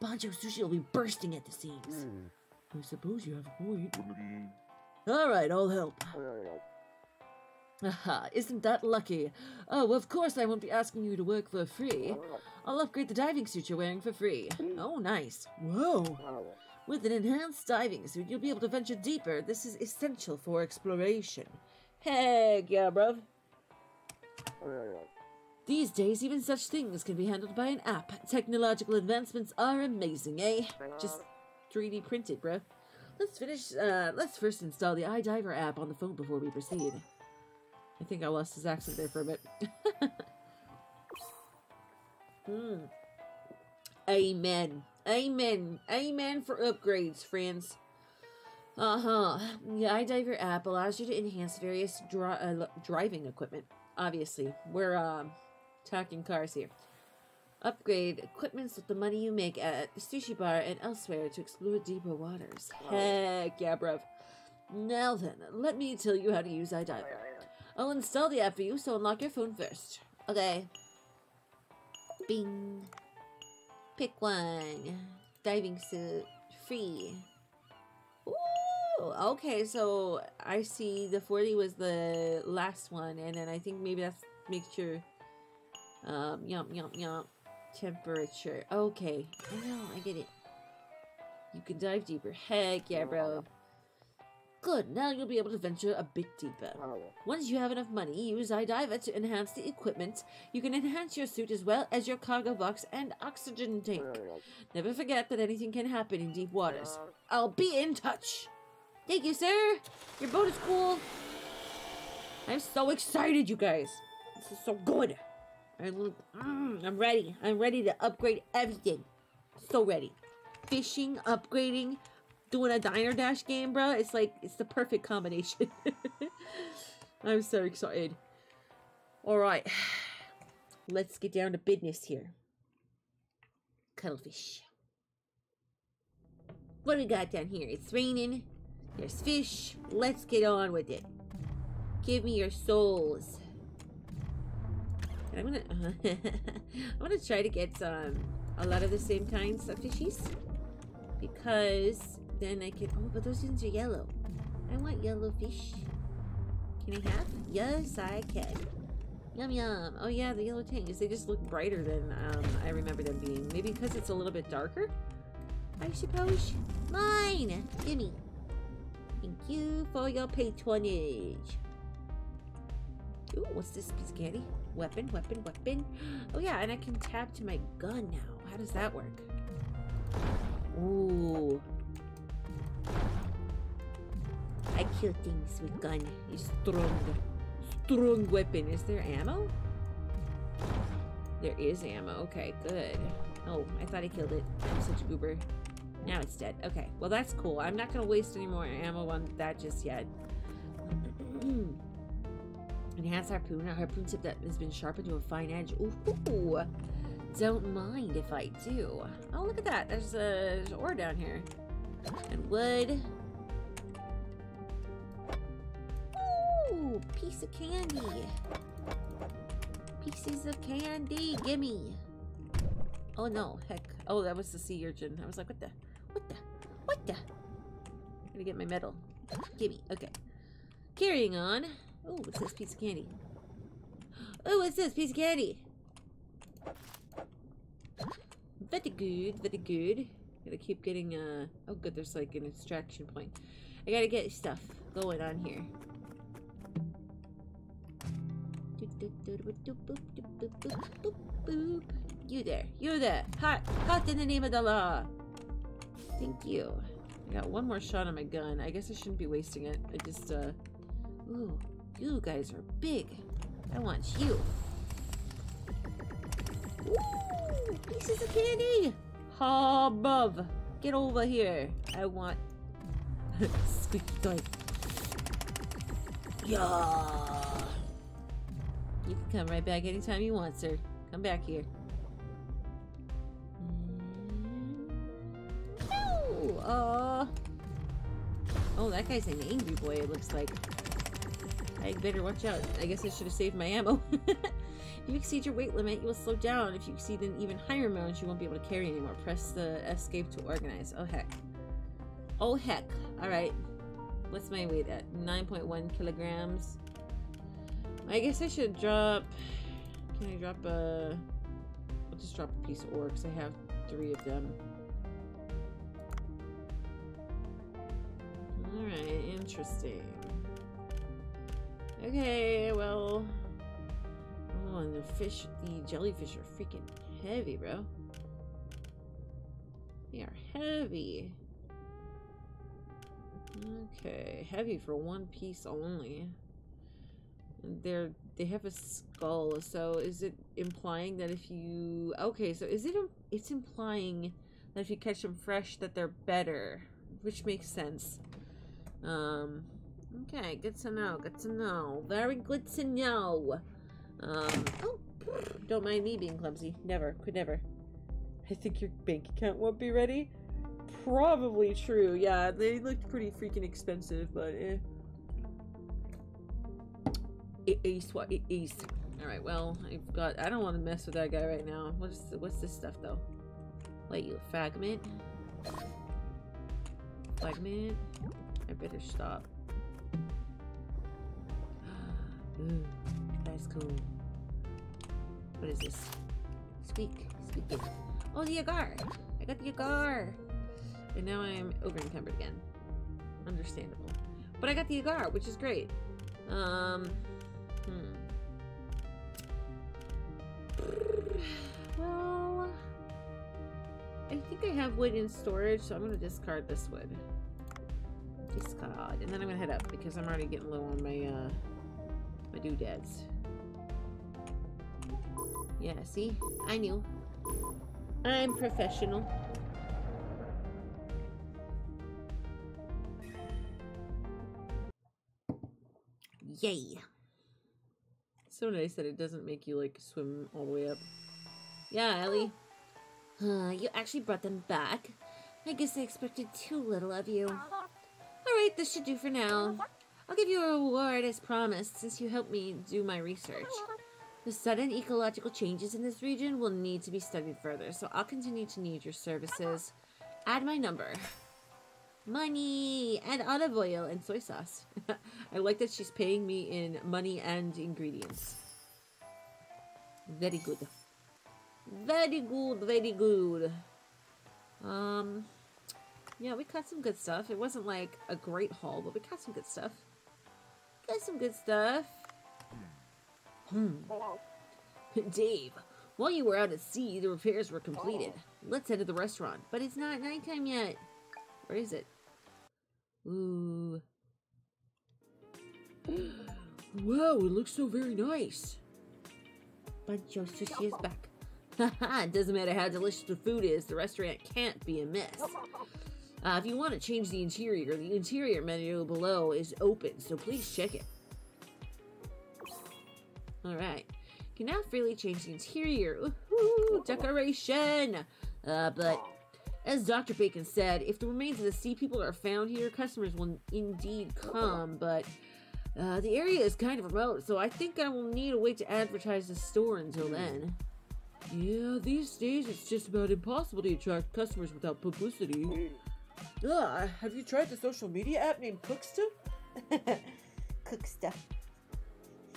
Bancho Sushi will be bursting at the seams. I suppose you have a point. All right, I'll help. Aha, isn't that lucky? Oh, of course I won't be asking you to work for free. I'll upgrade the diving suit you're wearing for free. Oh, nice. Whoa! With an enhanced diving suit, you'll be able to venture deeper. This is essential for exploration. Heck yeah, bruv. These days, even such things can be handled by an app. Technological advancements are amazing, eh? Just 3D printed, bruh. Let's finish, uh, let's first install the iDiver app on the phone before we proceed. I think I lost his accent there for a bit. Hmm. Amen. Amen. Amen for upgrades, friends. Uh huh. The iDiver app allows you to enhance various dri- uh, driving equipment. Obviously, we're um, talking cars here. Upgrade equipments with the money you make at the sushi bar and elsewhere to explore deeper waters. Heck yeah, bruv. Now then, let me tell you how to use iDiver. I'll install the app for you, so unlock your phone first. Okay. Bing. Pick one. Diving suit. Free. Ooh, okay, so I see the 40 was the last one, and then I think maybe that's make sure. Um, yum, yum, yum. Temperature. Okay. I know, I get it. You can dive deeper. Heck yeah, bro. Good, now you'll be able to venture a bit deeper. Once you have enough money, use iDiver to enhance the equipment. You can enhance your suit as well as your cargo box and oxygen tank. Never forget that anything can happen in deep waters. I'll be in touch. Thank you, sir. Your boat is cool. I'm so excited, you guys. This is so good. I'm, mm, I'm ready. I'm ready to upgrade everything. So ready. Fishing, upgrading, doing a diner dash game, bro. It's like it's the perfect combination. I'm so excited. All right, let's get down to business here. Cuttlefish. What do we got down here? It's raining. There's fish. Let's get on with it. Give me your souls. And I'm gonna, I'm gonna try to get some... a lot of the same kinds of fishies because then I can. Oh, but those things are yellow. I want yellow fish. Can I have? Yes, I can. Yum yum. Oh yeah, the yellow tangs. They just look brighter than um, I remember them being. Maybe because it's a little bit darker. I suppose. Mine. Gimme. Thank you for your patronage. Ooh, what's this piece of candy? Weapon, weapon, weapon. Oh yeah, and I can tap to my gun now. How does that work? Ooh. I kill things with gun. It's strong. Strong weapon. Is there ammo? There is ammo. Okay, good. Oh, I thought I killed it. I'm such a goober. Now it's dead. Okay, well that's cool. I'm not gonna waste any more ammo on that just yet. Enhance harpoon. A harpoon tip that has been sharpened to a fine edge. Ooh. Don't mind if I do. Oh, look at that. There's, a, there's ore down here. And wood. Ooh, piece of candy. Pieces of candy. Gimme. Oh no, heck. Oh, that was the sea urchin. I was like, what the? What the? What the? Gotta get my medal. Gimme. Okay. Carrying on. Oh, what's this piece of candy? Oh, what's this piece of candy? Very good, very good. Gotta keep getting, uh... Oh, good, there's like an extraction point. I gotta get stuff going on here. You there, you there. Hot, hot in the name of the law. Thank you. I got one more shot on my gun. I guess I shouldn't be wasting it. I just, uh... Ooh, you guys are big. I want you. Ooh, pieces of candy. Above. Get over here. I want squeaky toy. Yeah. You can come right back anytime you want, sir. Come back here. Oh, uh. Oh, that guy's an angry boy, it looks like. I better watch out. I guess I should have saved my ammo. if you exceed your weight limit, you will slow down. If you exceed an even higher amount, you won't be able to carry anymore. Press the escape to organize. Oh, heck. Oh, heck. Alright. What's my weight at? 9.1 kilograms. I guess I should drop... Can I drop a... I'll just drop a piece of ore because I have three of them. Alright, interesting. Okay, well... Oh, and the fish, the jellyfish are freaking heavy, bro. They are heavy. Okay, heavy for one piece only. They're they have a skull, so is it implying that if you okay, so is it it's implying that if you catch them fresh that they're better, which makes sense. Um, okay, good to know, good to know, very good to know. Um, oh, don't mind me being clumsy. Never, could never. I think your bank account won't be ready. Probably true. Yeah, they looked pretty freaking expensive, but eh. Ace, what? Ace. All right. Well, I've got. I don't want to mess with that guy right now. What's what's this stuff though? Wait, you fragment? Fragment? I better stop. Ooh, that's cool. What is this? Squeak, squeak. Oh, the agar! I got the agar! And now I'm over encumbered again. Understandable. But I got the agar, which is great. Um, hmm. Well, I think I have wood in storage, so I'm going to discard this wood. Discard. And then I'm going to head up because I'm already getting low on my, uh, my doodads. Yeah, see? I knew. I'm professional. Yay. So nice that it doesn't make you like swim all the way up. Yeah, Ellie. Uh, you actually brought them back. I guess I expected too little of you. Alright, this should do for now. I'll give you a reward as promised since you helped me do my research. The sudden ecological changes in this region will need to be studied further, so I'll continue to need your services. Add my number. Money and olive oil and soy sauce. I like that she's paying me in money and ingredients. Very good. Very good, very good. Um, yeah, we caught some good stuff. It wasn't like a great haul, but we caught some good stuff. Got some good stuff. Hmm. Dave, while you were out at sea, the repairs were completed. Let's head to the restaurant. But it's not nighttime yet. Where is it? Ooh. Wow, it looks so very nice. Bancho Sushi is back. Haha, it doesn't matter how delicious the food is, the restaurant can't be a miss. Uh, if you want to change the interior, the interior menu below is open, so please check it. Alright. You can now freely change the interior. Decoration! Uh, but as Dr. Bacon said, if the remains of the sea people are found here, customers will indeed come, but uh, the area is kind of remote, so I think I will need a way to advertise the store until then. Yeah, these days it's just about impossible to attract customers without publicity. Ugh, have you tried the social media app named Cooksta? Cooksta.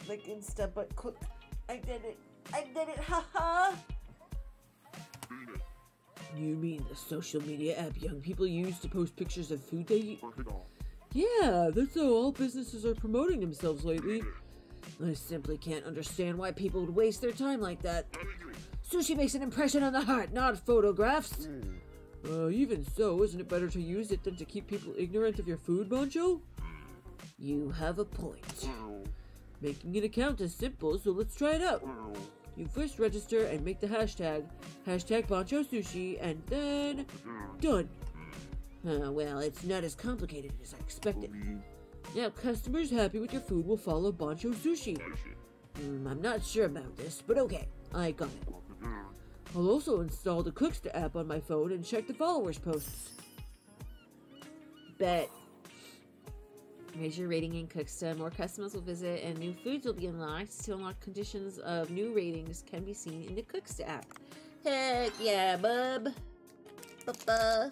Like Insta, but cook. I did it. I did it, haha! You mean the social media app young people use to post pictures of food they eat? Yeah, that's how all businesses are promoting themselves lately. I simply can't understand why people would waste their time like that. Sushi makes an impression on the heart, not photographs. Uh, even so, isn't it better to use it than to keep people ignorant of your food, Bancho? You have a point. Making an account is simple, so let's try it out. You first register and make the hashtag, hashtag Bancho Sushi, and then done. Uh, well, it's not as complicated as I expected. Now, customers happy with your food will follow Bancho Sushi. Hmm, I'm not sure about this, but okay, I got it. I'll also install the Cooksta app on my phone and check the followers' posts. Bet. Raise your rating in Cooksta, more customers will visit, and new foods will be unlocked. To unlock conditions of new ratings can be seen in the Cooksta app. Heck yeah, bub. Bubba.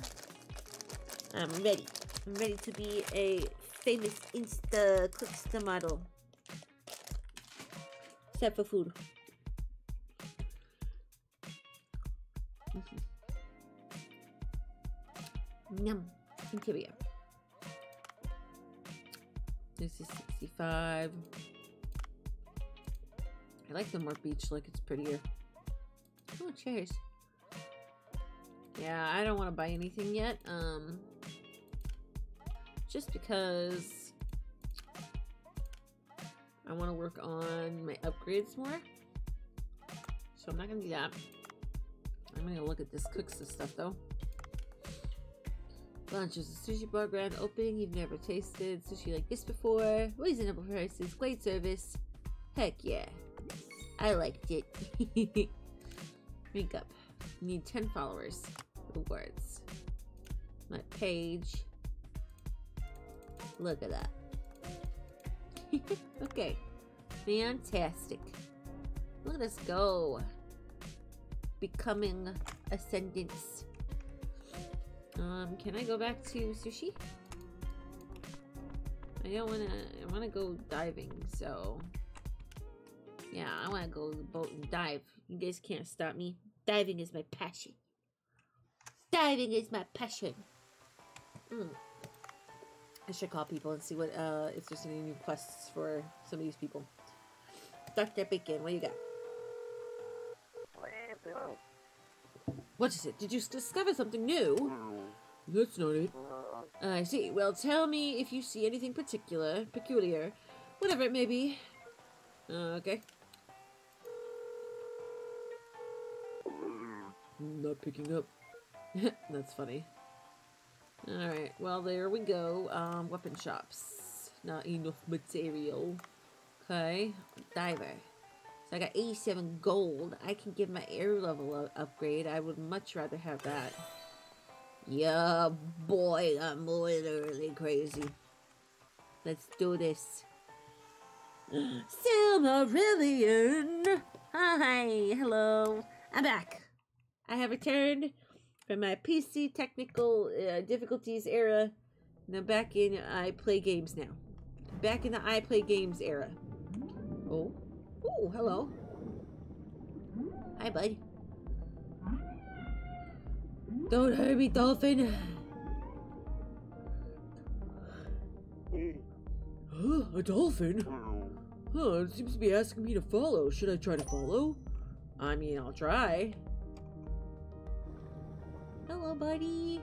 I'm ready. I'm ready to be a famous Insta Cooksta model. Except for food. Mm-hmm. Yum. Interior. This is 65. I like the more beach look. It's prettier. Oh, chairs. Yeah, I don't want to buy anything yet. Um, just because I want to work on my upgrades more. So I'm not going to do that. I'm going to look at this Cooksta stuff though. Lunch is a sushi bar grand opening. You've never tasted sushi like this before. Reasonable prices, great service. Heck yeah. I liked it. Makeup. Need 10 followers. Rewards. My page. Look at that. okay. Fantastic. At us go. Becoming ascendants. Um, can I go back to sushi? I don't wanna I wanna go diving, so yeah, I wanna go to the boat and dive. You guys can't stop me. Diving is my passion. Diving is my passion. Mm. I should call people and see what uh if there's any new quests for some of these people. Dr. Bacon, what do you got? What is it? Did you discover something new? That's not it. I see. Well, tell me if you see anything particular, peculiar, whatever it may be. Uh, okay. Not picking up. That's funny. Alright, well, there we go. Um, weapon shops. Not enough material. Okay, diver. I got 87 gold. I can give my air level upgrade. I would much rather have that. Yeah, boy, I'm literally crazy. Let's do this. Silmarillion! Hi, hello. I'm back. I have returned from my PC technical uh, difficulties era. Now back in I play games now. Back in the I play games era. Oh. Oh, hello. Hi, bud. Don't hurt me, dolphin. A dolphin? Huh, it seems to be asking me to follow. Should I try to follow? I mean, I'll try. Hello, buddy.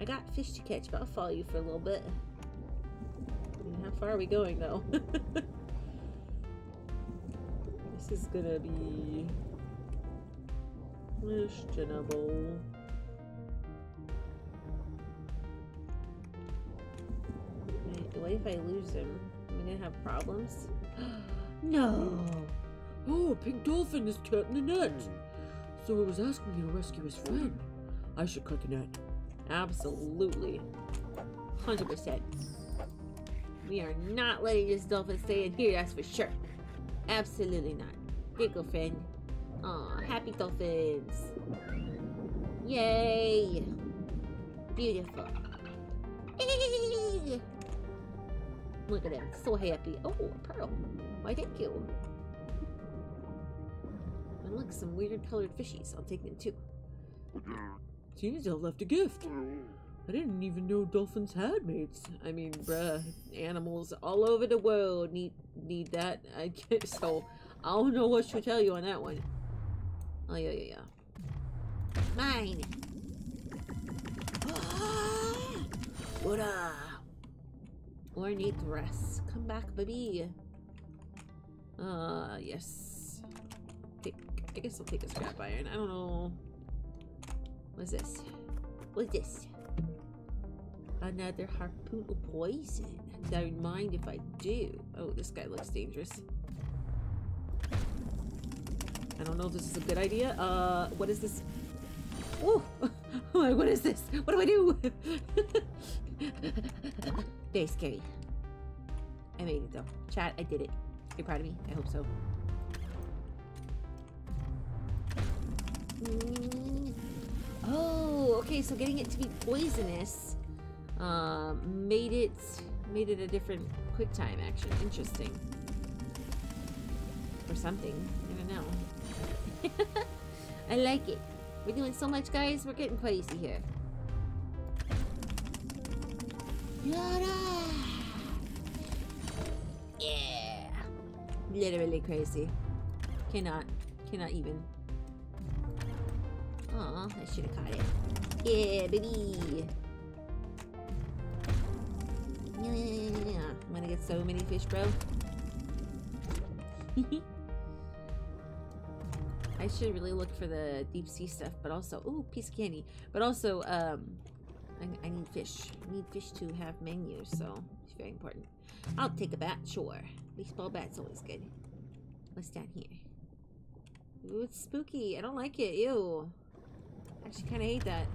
I got fish to catch, but I'll follow you for a little bit. How far are we going, though? this is gonna be questionable. What if I lose him? Am I gonna have problems? no. Oh, a pink dolphin is caught in the net. Hmm. So it was asking me to rescue his friend. I should cut the net. Absolutely. 100%. We are not letting this dolphin stay in here, that's for sure. Absolutely not. You friend. Aw, happy dolphins. Yay! Beautiful. Look at them, so happy. Oh, a pearl. Why, thank you. And look, some weird colored fishies. I'll take them too. Seems to have left a gift. I didn't even know dolphins had mates. I mean, bruh, animals all over the world need need that. I guess so. I don't know what to tell you on that one. Oh yeah, yeah, yeah. Mine. What Or need rest. Come back, baby. Uh, yes. Take. I guess I'll take a scrap iron. I don't know. What's this? What's this? Another harpoon of poison. Don't mind if I do. Oh, this guy looks dangerous. I don't know if this is a good idea. Uh, what is this? Oh, what is this? What do I do? Very scary. I made it though. Chat, I did it. You're proud of me? I hope so. Mm. Oh, okay. So getting it to be poisonous um, made it made it a different quick time action. Interesting. Or something. I don't know. I like it. We're doing so much, guys. We're getting crazy here. Yeah. Literally crazy. Cannot. Cannot even. Aw, I should have caught it. Yeah, baby. I'm gonna get so many fish, bro. I should really look for the deep sea stuff, but also, ooh, piece of candy. But also, um, I, I need fish. I need fish to have menus, so it's very important. I'll take a bat, sure. Baseball bat's always good. What's down here? Ooh, it's spooky. I don't like it. Ew. I actually kind of hate that.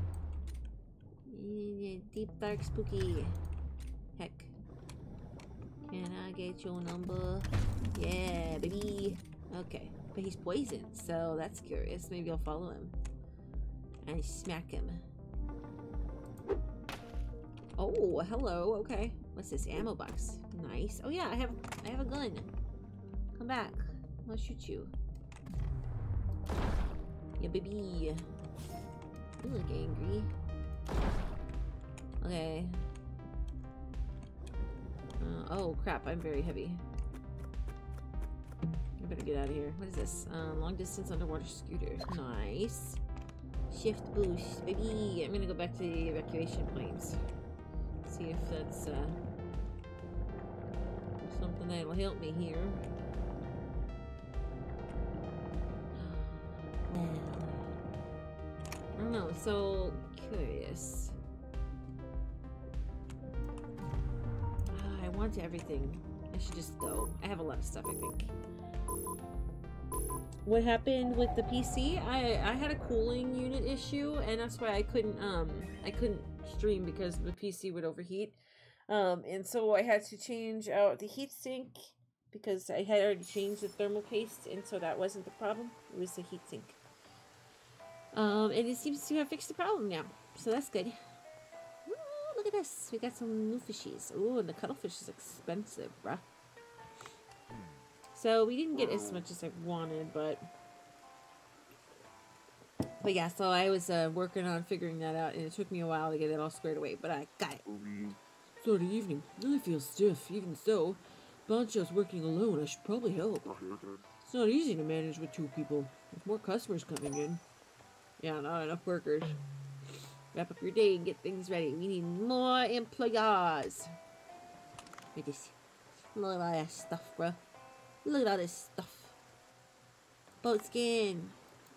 Deep, dark, spooky. Heck. Can I get your number? Yeah, baby. Okay. But he's poisoned, so that's curious. Maybe I'll follow him. And smack him. Oh, hello. Okay. What's this? Ammo box. Nice. Oh yeah, I have I have a gun. Come back. I'll shoot you. Yeah, baby. You look angry. Okay. Uh, oh crap, I'm very heavy. I better get out of here. What is this? Uh, long distance underwater scooter. Nice. Shift boost, baby. I'm gonna go back to the evacuation planes. See if that's uh, something that'll help me here. I don't know. So curious. Want everything. I should just go. I have a lot of stuff. I think. What happened with the PC? I I had a cooling unit issue, and that's why I couldn't um I couldn't stream because the PC would overheat. Um, and so I had to change out the heatsink because I had already changed the thermal paste, and so that wasn't the problem. It was the heatsink. Um, and it seems to have fixed the problem now, so that's good. Look at this. We got some new fishies. Ooh, and the cuttlefish is expensive, bruh. So we didn't get as much as I wanted, but but yeah. So I was uh, working on figuring that out, and it took me a while to get it all squared away, but I got it. Sort of evening. I feel stiff. Even so, Bancho's working alone. I should probably help. It's not easy to manage with two people. With more customers coming in. Yeah, not enough workers. Wrap up your day and get things ready. We need more employers. Look at this. Look at all that stuff, bro. Look at all this stuff. Boat skin.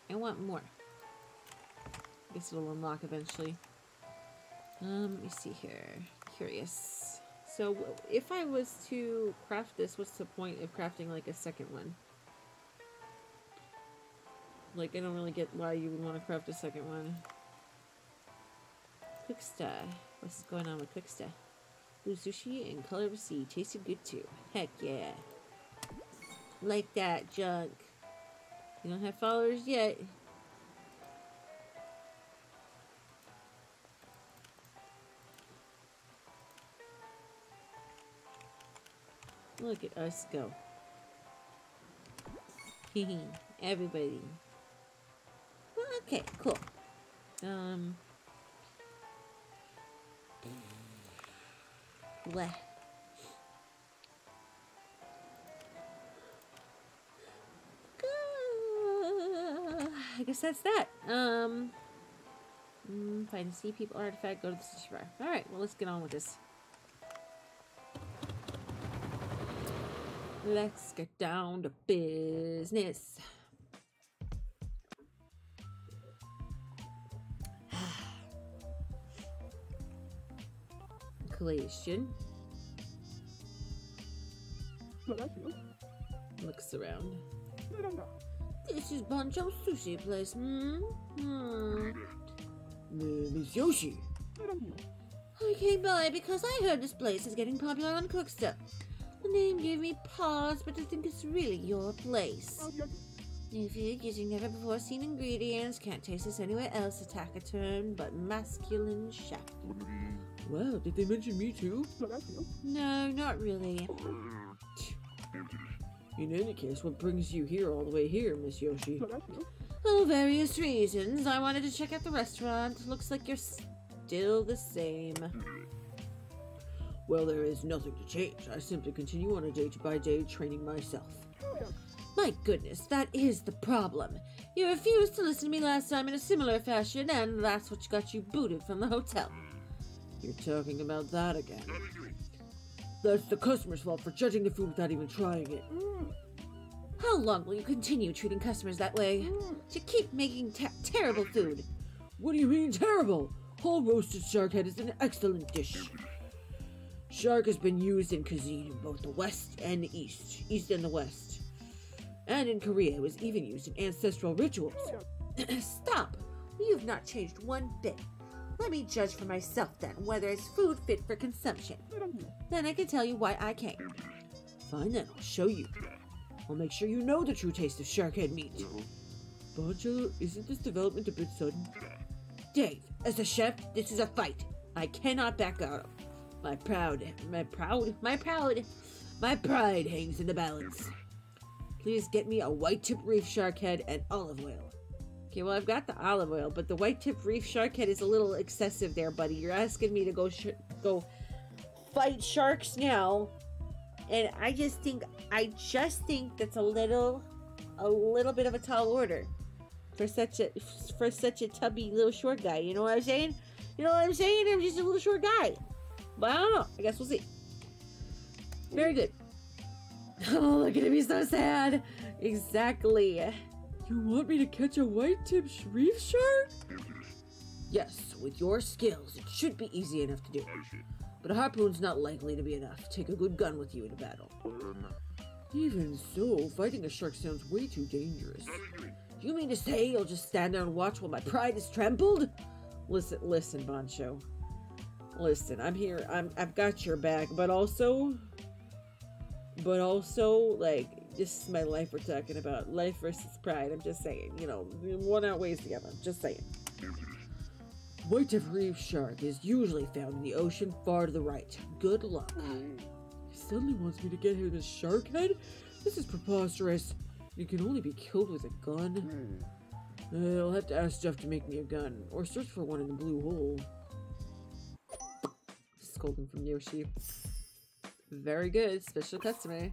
I want more. I Guess it'll unlock eventually. Um, let me see here. Curious. So, if I was to craft this, what's the point of crafting like a second one? Like, I don't really get why you would want to craft a second one. Quicksta. What's going on with Quicksta? Blue sushi and color of sea. Tasted good too. Heck yeah. Like that, junk. You don't have followers yet. Look at us go. Everybody. Okay, cool. Um. Bleh. I guess that's that. Um. mm, Find sea people artifact, go to the sushi bar. Alright, well, let's get on with this. Let's get down to business. Collation. Looks around. This is Bancho Sushi Place, hmm? Hmm. Miss Yoshi. I came by because I heard this place is getting popular on Cooksta. The name gave me pause, but I think it's really your place. If you're using never before seen ingredients, can't taste this anywhere else, attack a term but masculine chef. Wow, did they mention me too? No, not really. In any case, what brings you here all the way here, Miss Yoshi? Oh, various reasons. I wanted to check out the restaurant. Looks like you're still the same. Well, there is nothing to change. I simply continue on a day-by-day training myself. My goodness, that is the problem. You refused to listen to me last time in a similar fashion, and that's what got you booted from the hotel. You're talking about that again. That's the customer's fault for judging the food without even trying it. Mm. How long will you continue treating customers that way? Mm. To keep making te- terrible food. What do you mean terrible? Whole roasted shark head is an excellent dish. Shark has been used in cuisine in both the West and the East, East and the West. And in Korea, it was even used in ancestral rituals. Stop! You've not changed one bit. Let me judge for myself then whether it's food fit for consumption. Then I can tell you why I came. Fine then, I'll show you. I'll make sure you know the true taste of shark head meat. Bancho, isn't this development a bit sudden? Dave, as a chef, this is a fight. I cannot back out. My proud, my proud, my proud, my pride hangs in the balance. Please get me a white tip reef shark head and olive oil. Okay, well, I've got the olive oil, but the white tip reef shark head is a little excessive there, buddy. You're asking me to go go fight sharks now, and I just think I just think that's a little a little bit of a tall order for such a for such a tubby little short guy. You know what I'm saying? You know what I'm saying? I'm just a little short guy. But I don't know. I guess we'll see. Very good. Oh, look at him. He's so sad. Exactly. You want me to catch a white tip reef shark? Yes, with your skills, it should be easy enough to do. But a harpoon's not likely to be enough. Take a good gun with you in a battle. Even so, fighting a shark sounds way too dangerous. Do you mean to say you'll just stand there and watch while my pride is trampled? Listen, listen, Bancho. Listen, I'm here. I'm I've got your back, but also but also like this is my life we're talking about. Life versus pride. I'm just saying, you know, one outweighs the other. Just saying. White tip reef shark is usually found in the ocean far to the right. Good luck. He suddenly wants me to get him his shark head? This is preposterous. You can only be killed with a gun. Uh, I'll have to ask Jeff to make me a gun, or search for one in the blue hole. Scolding from Yoshi. Very good. Special customer.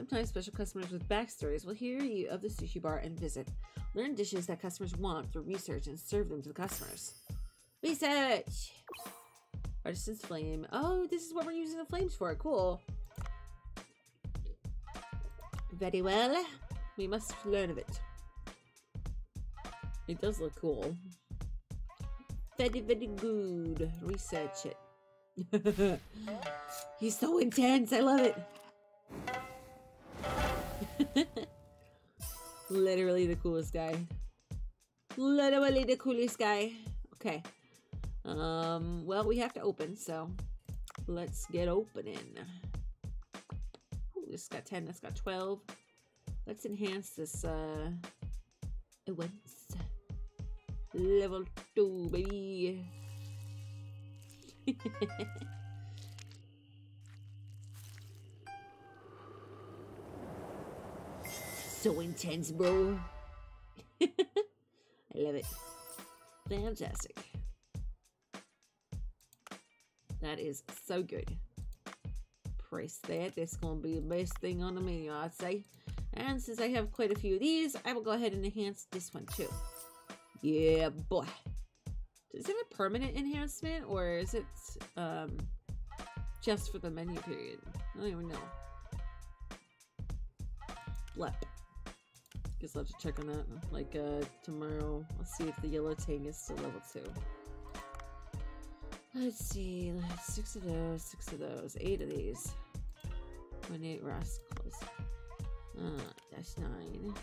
Sometimes special customers with backstories will hear you of the sushi bar and visit. Learn dishes that customers want through research and serve them to the customers. Research! Artisan's flame. Oh, this is what we're using the flames for. Cool. Very well. We must learn of it. It does look cool. Very, very good. Research it. He's so intense. I love it. Literally the coolest guy. Literally the coolest guy. Okay. Um, well, we have to open, so let's get opening. Ooh, this got 10, that's got 12. Let's enhance this, uh, once. Level 2, baby. so intense, bro. I love it. Fantastic. That is so good. Press that. That's going to be the best thing on the menu, I'd say. And since I have quite a few of these, I will go ahead and enhance this one too. Yeah, boy. Is it a permanent enhancement or is it um, just for the menu period? I don't even know. Blep. Guess I'll have to check on that. Like uh, tomorrow, I'll see if the yellow tang is still level 2. Let's see, six of those, six of those, eight of these. 28 rascals. Ah, that's nine.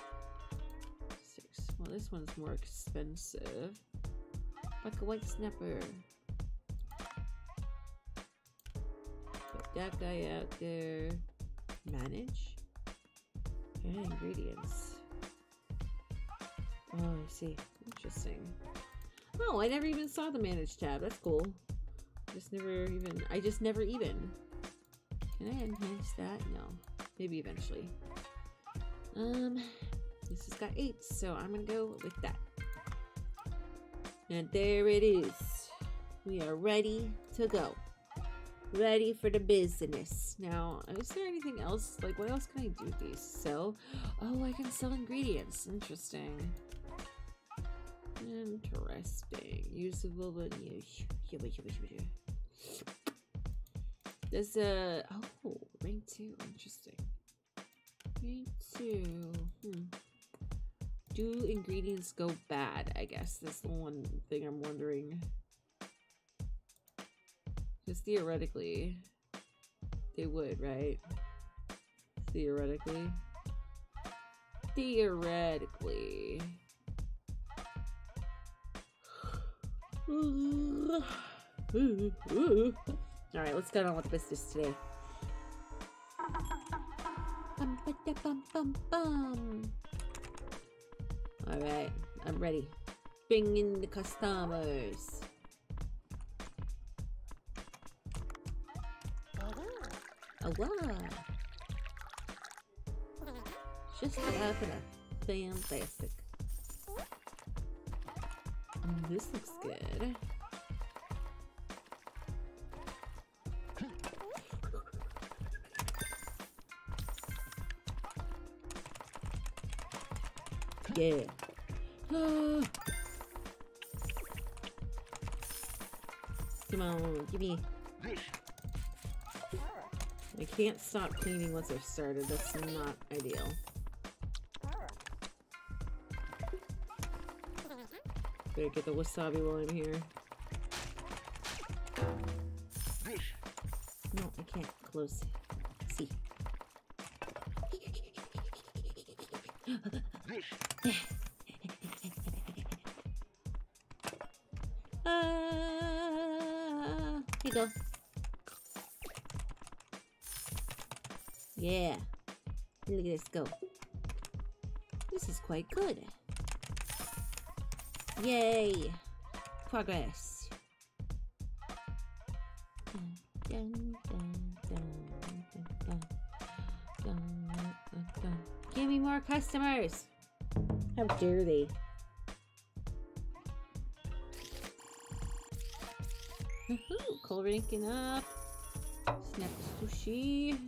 Six. Well, this one's more expensive. Like a white snapper. Put that guy out there. Manage. And ingredients. Oh, I see. Interesting. Oh, I never even saw the manage tab. That's cool. Just never even. I just never even. Can I enhance that? No. Maybe eventually. Um, this has got eight, so I'm gonna go with that. And there it is. We are ready to go. Ready for the business. Now, is there anything else? Like, what else can I do with these? Sell? Oh, I can sell ingredients. Interesting. Interesting. Usable but use. There's a oh rank two. Interesting. Rank two. Hmm. Do ingredients go bad? I guess that's the one thing I'm wondering. Because theoretically, they would, right? Theoretically. Theoretically. Alright, let's get on with business today. Alright, I'm ready. Bring in the customers. Wow. Just enough. Fantastic. This looks good. Yeah. Ah. Come on, give me. I can't stop cleaning once I've started. That's not ideal. Better get the wasabi while I'm here. No, I can't. Close. See. Ah, here you go. Yeah. Look at this go. This is quite good. Dun, Progress. Give me more customers! How dare they? Woohoo! Colorinking up. Snap sushi.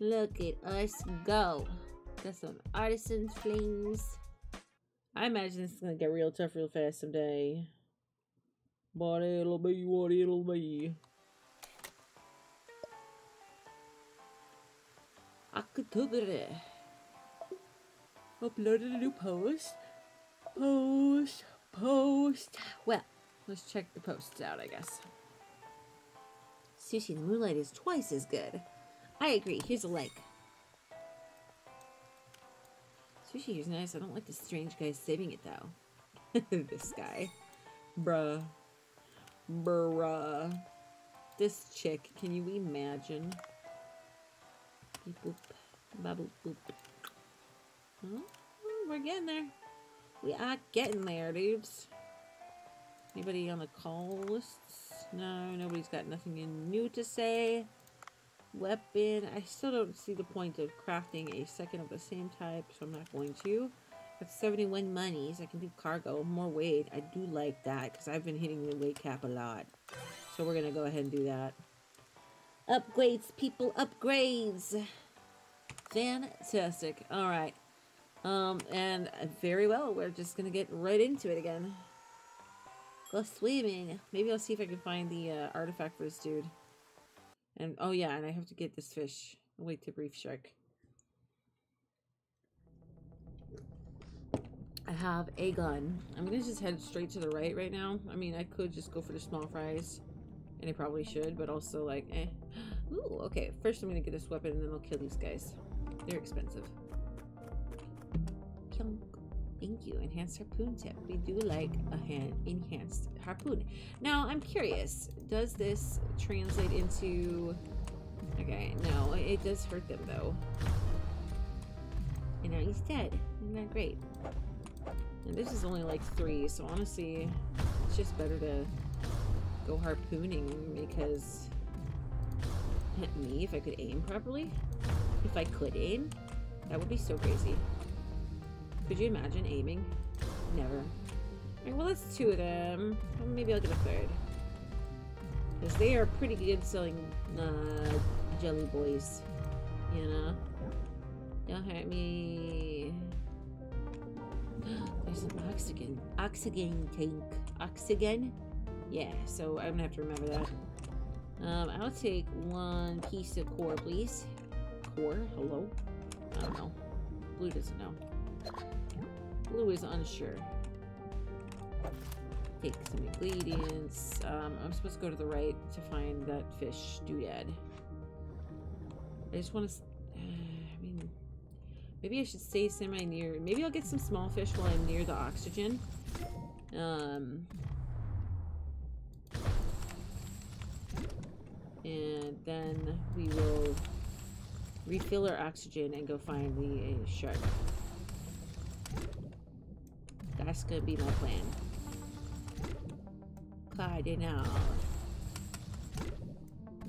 Look at us go. Got some artisan flings. I imagine it's gonna get real tough real fast someday. But it'll be what it'll be. October. Uploaded a new post. Post. Post. Well, let's check the posts out, I guess. Sushi in the moonlight is twice as good. I agree. Here's a like. Sushi here's nice. I don't like the strange guy saving it though. this guy. Bruh. Bruh. This chick. Can you imagine? Beep boop. Boop. Huh? Hmm? We're getting there. We are getting there, dudes. Anybody on the call lists? No, nobody's got nothing new to say. Weapon. I still don't see the point of crafting a second of the same type, so I'm not going to. Got 71 monies. I can do cargo. More weight. I do like that because I've been hitting the weight cap a lot. So we're going to go ahead and do that. Upgrades, people. Upgrades. Fantastic. All right. Um, and very well. We're just going to get right into it again. Go swimming. Maybe I'll see if I can find the uh, artifact for this dude. And oh yeah, and I have to get this fish. Whitetip reef shark. I have a gun. I'm gonna just head straight to the right right now. I mean, I could just go for the small fries, and I probably should, but also like, eh. Ooh, okay. First, I'm gonna get this weapon, and then I'll kill these guys. They're expensive. Thank you. Enhanced harpoon tip. We do like a hand enhanced harpoon. Now, I'm curious. Does this translate into... Okay, no. It does hurt them, though. And now he's dead. Isn't that great? And this is only like three, so honestly, it's just better to go harpooning because... Me, if I could aim properly? If I could aim? That would be so crazy. Could you imagine aiming? Never. Right, well, that's two of them. Maybe I'll get a third. Because they are pretty good selling uh, jelly boys. You know? Don't hurt me. There's an oxygen. Oxygen tank. Oxygen? Yeah, so I'm gonna have to remember that. Um, I'll take one piece of core, please. Core? Hello? I don't know. Blue doesn't know. Blue is unsure. Take some ingredients. Um, I'm supposed to go to the right to find that fish doodad. I just want to... Uh, I mean, maybe I should stay semi-near... Maybe I'll get some small fish while I'm near the oxygen. Um... And then we will refill our oxygen and go find the uh, shark. That's gonna be my plan. Cardinal.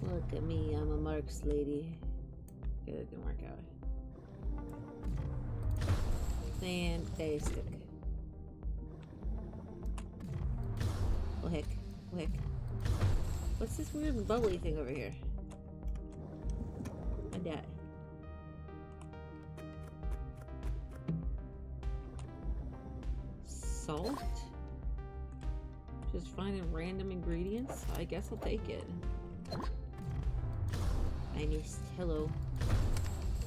Look at me, I'm a Marks lady. Okay, that didn't work out. Fantastic. Oh heck. Oh heck. What's this weird bubbly thing over here? And that. Salt? Just finding random ingredients? I guess I'll take it. I missed. Hello.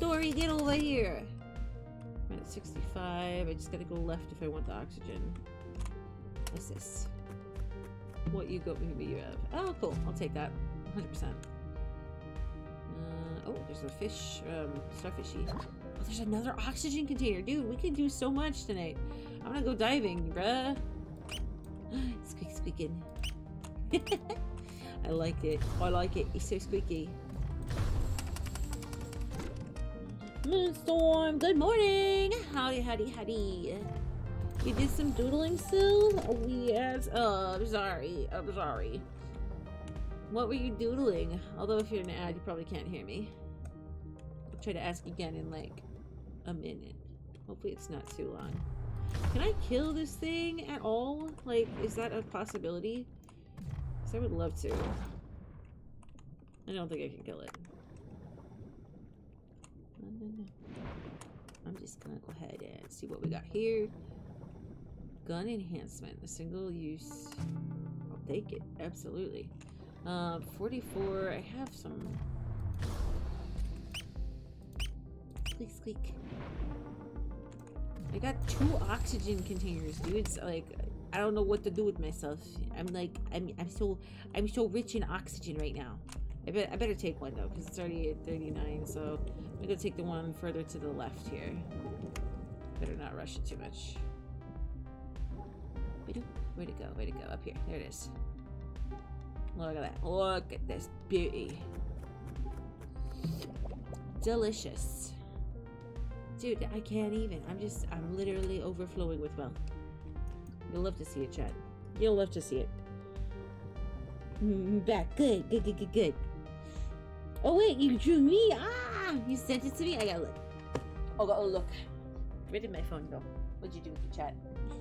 Dory, get over here! I'm at 65. I just gotta go left if I want the oxygen. What's this? What you got me you have? Oh, cool. I'll take that. 100%. Uh, oh, there's a fish, um, starfishy. Oh, there's another oxygen container. Dude, we can do so much tonight. I'm gonna go diving, bruh. Squeak squeaking. I like it. I like it. It's so squeaky. Moonstorm, good morning. Howdy, howdy, howdy. You did some doodling still? Oh, yes. Oh, I'm sorry. I'm sorry. What were you doodling? Although if you're an ad, you probably can't hear me. I'll try to ask again in like a minute. Hopefully it's not too long. Can I kill this thing at all? Like, is that a possibility? Because I would love to. I don't think I can kill it. No, no, no. I'm just gonna go ahead and see what we got here. Gun enhancement, a single use. I'll take it, absolutely. Uh, 44, I have some. Squeak, squeak. I got two oxygen containers, dude. It's like, I don't know what to do with myself. I'm like, I'm, I'm so, I'm so rich in oxygen right now. I, bet, I better take one though, because it's already at 39, so I'm gonna take the one further to the left here. Better not rush it too much. Where'd it go? Where'd it go? Up here. There it is. Look at that. Look at this beauty. Delicious. Dude, I can't even. I'm just, I'm literally overflowing with wealth. You'll love to see it, Chad. You'll love to see it. Mm, back. Good, good, good, good, good. Oh, wait, you drew me? Ah! You sent it to me? I gotta look. Oh, oh look. Where did my phone go? What'd you do with the chat?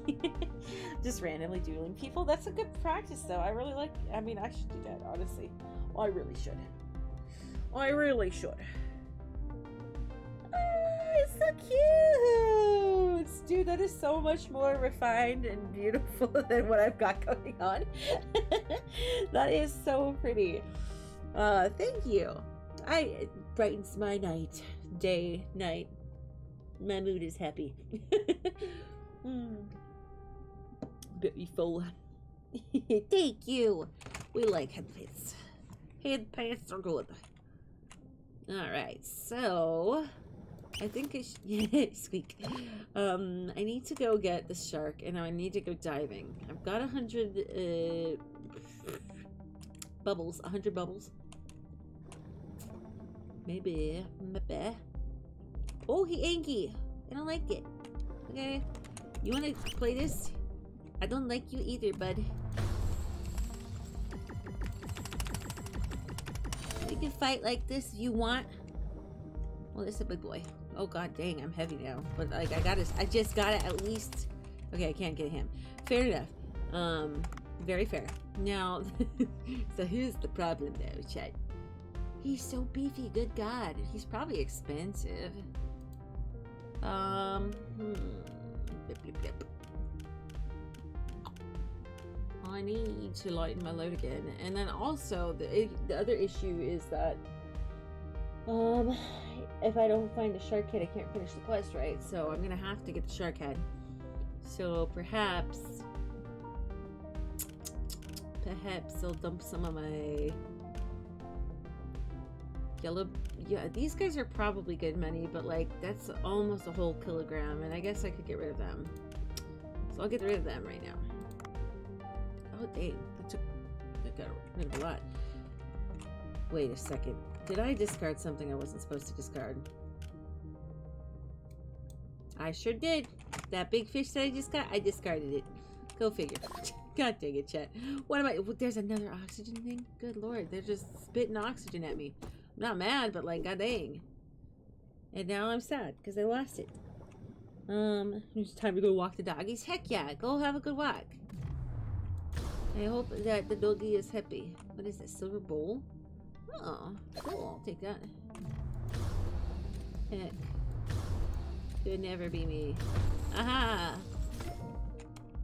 just randomly doodling people. That's a good practice, though. I really like. I mean, I should do that, honestly. I really should. I really should. Oh, it's so cute, dude. That is so much more refined and beautiful than what I've got going on. that is so pretty. Uh, thank you. I it brightens my night, day, night. My mood is happy. mm. Thank you. We like headpants. Headpants are good. Alright, so... I think I should... squeak. Um, I need to go get the shark, and I need to go diving. I've got a hundred, uh... Bubbles. A hundred bubbles. Maybe. Maybe. Oh, he anky. I don't like it. Okay. You want to play this? I don't like you either, bud. We can fight like this if you want. Well, it's a big boy. Oh god dang, I'm heavy now. But like I gotta I just gotta at least Okay, I can't get him. Fair enough. Um very fair. Now so here's the problem though, Chet. He's so beefy, good god. He's probably expensive. Um hmm. Blip, blip, blip. I need to lighten my load again. And then also, the, the other issue is that um, if I don't find the shark head, I can't finish the quest, right? So I'm gonna have to get the shark head. So perhaps, perhaps I'll dump some of my yellow. Yeah, these guys are probably good money, but like that's almost a whole kilogram, and I guess I could get rid of them. So I'll get rid of them right now. Oh, dang. That took... That got rid of a lot. Wait a second. Did I discard something I wasn't supposed to discard? I sure did. That big fish that I just got, I discarded it. Go figure. God dang it, chat. What am I? There's another oxygen thing? Good lord, they're just spitting oxygen at me. I'm not mad, but like, god dang. And now I'm sad because I lost it. Um, it's time to go walk the doggies. Heck yeah, go have a good walk. I hope that the doggy is happy. What is this? Silver bowl? Oh, cool. I'll take that. Heck. Could never be me. Aha!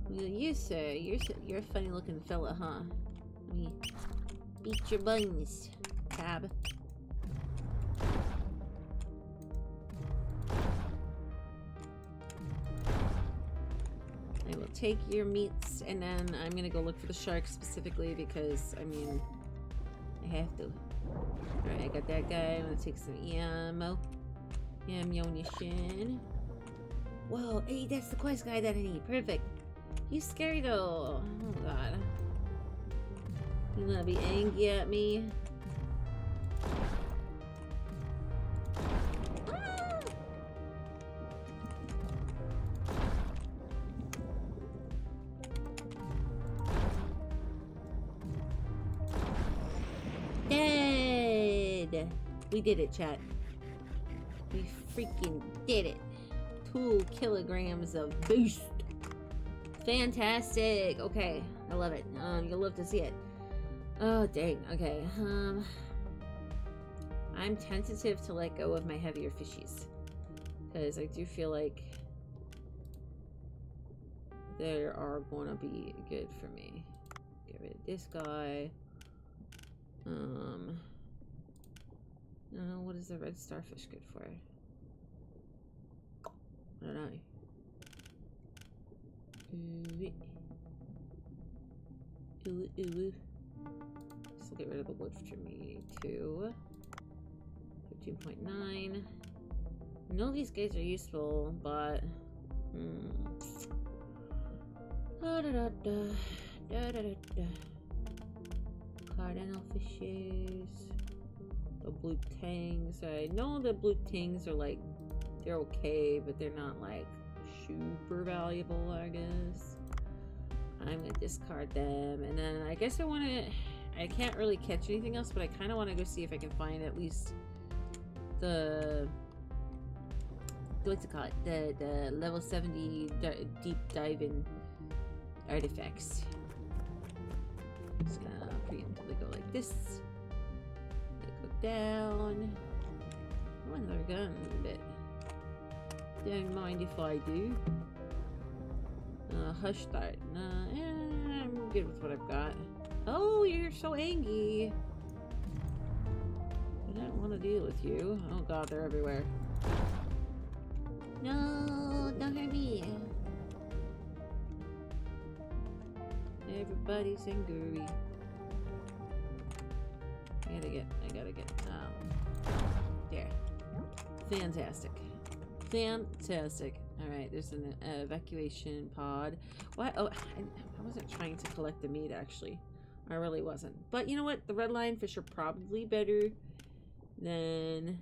Well, you, sir, you're you're a funny looking fella, huh? Let me beat your buns, tab. I will take your meats and then I'm gonna go look for the shark specifically because I mean I have to. Alright, I got that guy. I'm gonna take some ammo. Ammunition. Whoa, hey, that's the quest guy that I need. Perfect. He's scary though. Oh god. You wanna be angry at me? We did it, chat. We freaking did it. Two kilograms of boost. Fantastic. Okay, I love it. Um, you'll love to see it. Oh dang. Okay. Um, I'm tentative to let go of my heavier fishies because I do feel like they are gonna be good for me. Get rid of this guy. Um, I don't know what is the red starfish good for. I don't know. Ooh. Ooh, ooh. So get rid of the wood for me too. 15.9. I know these guys are useful, but hmm. Da da da da da da da. Cardinal fishes. The blue tangs. I know the blue tangs are like they're okay, but they're not like super valuable, I guess. I'm gonna discard them, and then I guess I want to. I can't really catch anything else, but I kind of want to go see if I can find at least the what's it called the the level 70 di- deep diving artifacts. Just gonna preemptively go like this. Down. I want another gun, but don't mind if I do. Uh, hush that. Nah, eh, I'm good with what I've got. Oh, you're so angry. I don't want to deal with you. Oh god, they're everywhere. No, don't hurt me. Everybody's angry. I gotta get, I gotta get, um, there. Fantastic. Fantastic. Alright, there's an evacuation pod. What? Oh, I, I wasn't trying to collect the meat, actually. I really wasn't. But you know what? The red lionfish are probably better than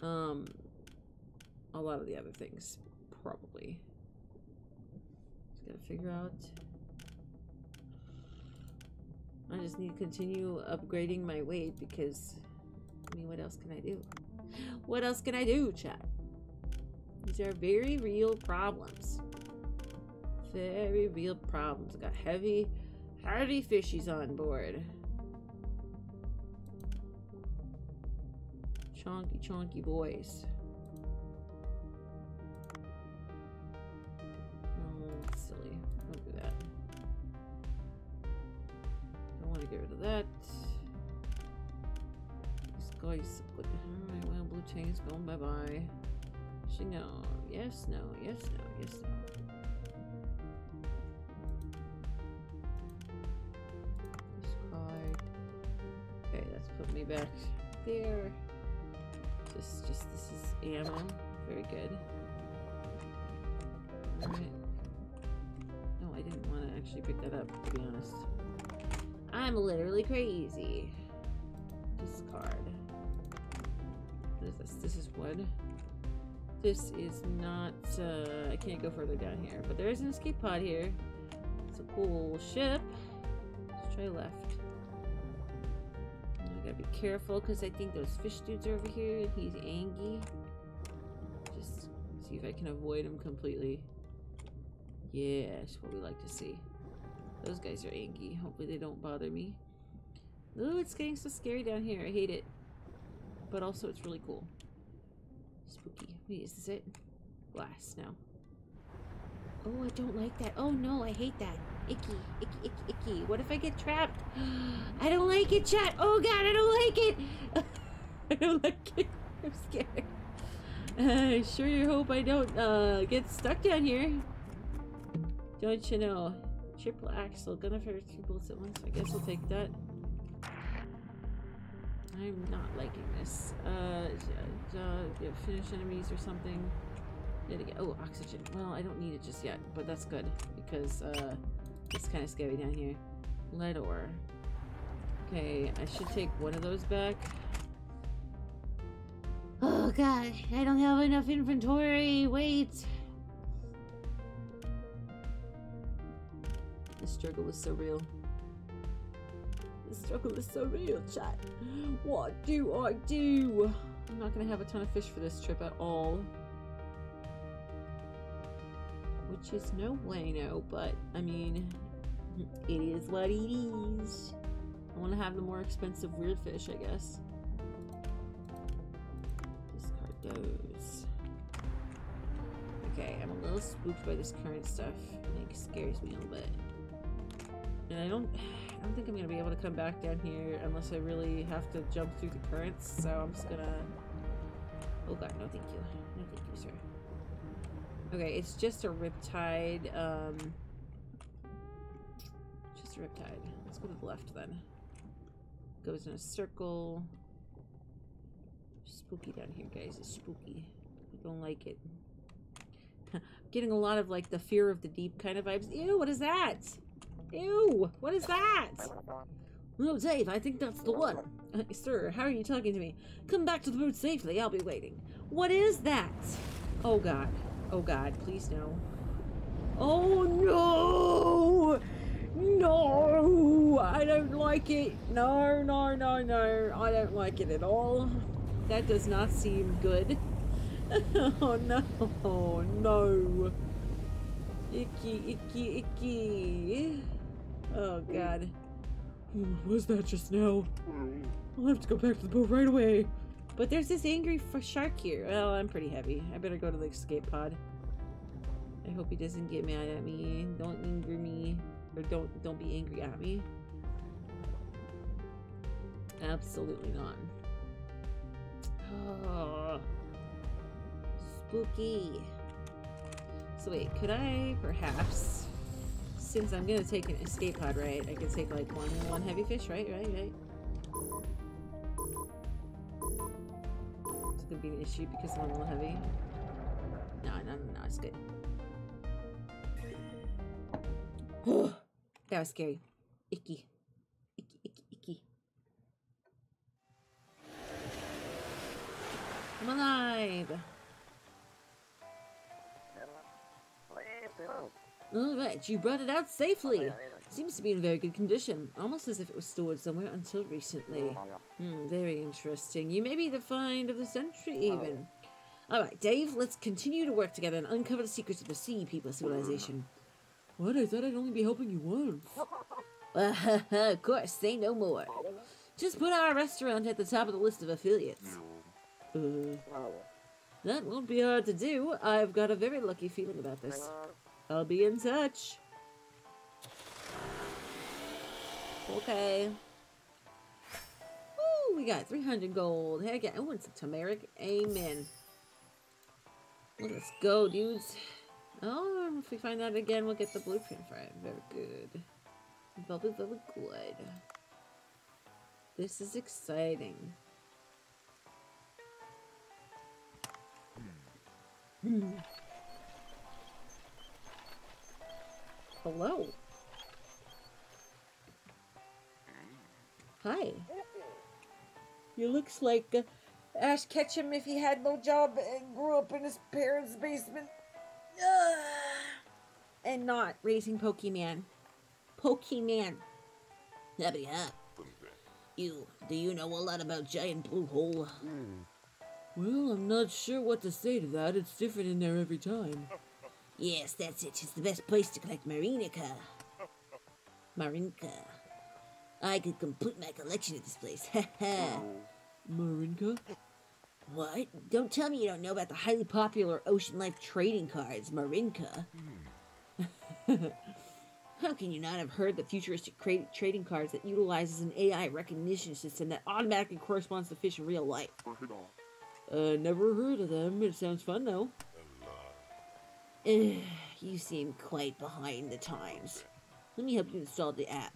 um a lot of the other things. Probably. Just gotta figure out. I just need to continue upgrading my weight because I mean what else can I do? What else can I do, chat? These are very real problems. Very real problems. Got heavy, heavy fishies on board. Chonky, chonky boys. She no. Yes, no, yes, no, yes, no. Okay, that's put me back there. Just, just, this is ammo. Very good. Alright. No, I didn't want to actually pick that up, to be honest. I'm literally crazy. Discard. What is this? This is wood. This is not, uh, I can't go further down here, but there is an escape pod here. It's a cool ship. Let's try left. I gotta be careful because I think those fish dudes are over here he's angry. Just see if I can avoid him completely. Yeah, that's what we like to see. Those guys are angry. Hopefully they don't bother me. Ooh, it's getting so scary down here. I hate it. But also it's really cool. Spooky. Wait, is this it? Glass now. Oh, I don't like that. Oh no, I hate that. Icky, icky, icky, icky. What if I get trapped? I don't like it, chat. Oh god, I don't like it. I don't like it. I'm scared. I sure you hope I don't uh, get stuck down here. Don't you know? Triple axle, gonna fire two bullets at once. I guess I'll take that. I'm not liking this. Uh, uh, finish enemies or something. Oh, oxygen. Well, I don't need it just yet, but that's good because uh, it's kind of scary down here. Lead ore. Okay, I should take one of those back. Oh god, I don't have enough inventory. Wait. The struggle is so real. The struggle is so real, chat. What do I do? I'm not gonna have a ton of fish for this trip at all. Which is no bueno, but I mean, it is what it is. I want to have the more expensive weird fish, I guess. Discard those. Okay, I'm a little spooked by this current stuff. It scares me a little bit. And I don't I don't think I'm gonna be able to come back down here unless I really have to jump through the currents, so I'm just gonna Oh god, no thank you. No thank you, sir. Okay, it's just a riptide, um just a riptide. Let's go to the left then. Goes in a circle. Spooky down here, guys. It's spooky. I don't like it. Getting a lot of like the fear of the deep kind of vibes. Ew, what is that? Ew, what is that? Oh, Dave, I think that's the one. Uh, sir, how are you talking to me? Come back to the boat safely. I'll be waiting. What is that? Oh, God. Oh, God. Please, no. Oh, no! No! I don't like it. No, no, no, no. I don't like it at all. That does not seem good. oh, no. No. Icky, icky, icky. Oh, mm. God. What was that just now? Mm. I'll have to go back to the boat right away. But there's this angry f- shark here. Well, I'm pretty heavy. I better go to the escape pod. I hope he doesn't get mad at me. Don't anger me. Or don't don't be angry at me. Absolutely not. Oh, spooky. So wait, could I perhaps, since I'm gonna take an escape pod, right? I could take like one one heavy fish, right? Right? Right? It's gonna be an issue because I'm a little heavy. No, no, no, no, it's good. that was scary. Icky. Icky, icky, icky. I'm alive! Alright, you brought it out safely. Seems to be in very good condition, almost as if it was stored somewhere until recently. Hmm, very interesting. You may be the find of the century, even. Alright, Dave, let's continue to work together and uncover the secrets of the Sea People civilization. What? I thought I'd only be helping you once. of course, say no more. Just put our restaurant at the top of the list of affiliates. Uh, that won't be hard to do. I've got a very lucky feeling about this. I'll be in touch. Okay. Woo, we got 300 gold. Heck yeah, I want some turmeric. Amen. Let's go, dudes. Oh, if we find that again, we'll get the blueprint for it. Very good. Very, very good. This is exciting. Hmm. Hello. Hi. You looks like uh, Ash Ketchum if he had no job and grew up in his parents' basement. and not raising Pokemon. Pokemon. Yeah. You, do you know a lot about Giant Blue Hole? Well, I'm not sure what to say to that. It's different in there every time. Yes, that's it. It's the best place to collect Marinica. Marinca. I could complete my collection at this place. Marinca? What? Don't tell me you don't know about the highly popular Ocean Life trading cards, Marinca. How can you not have heard the futuristic trading cards that utilizes an AI recognition system that automatically corresponds to fish in real life? Uh, never heard of them. It sounds fun though. You seem quite behind the times. Let me help you install the app.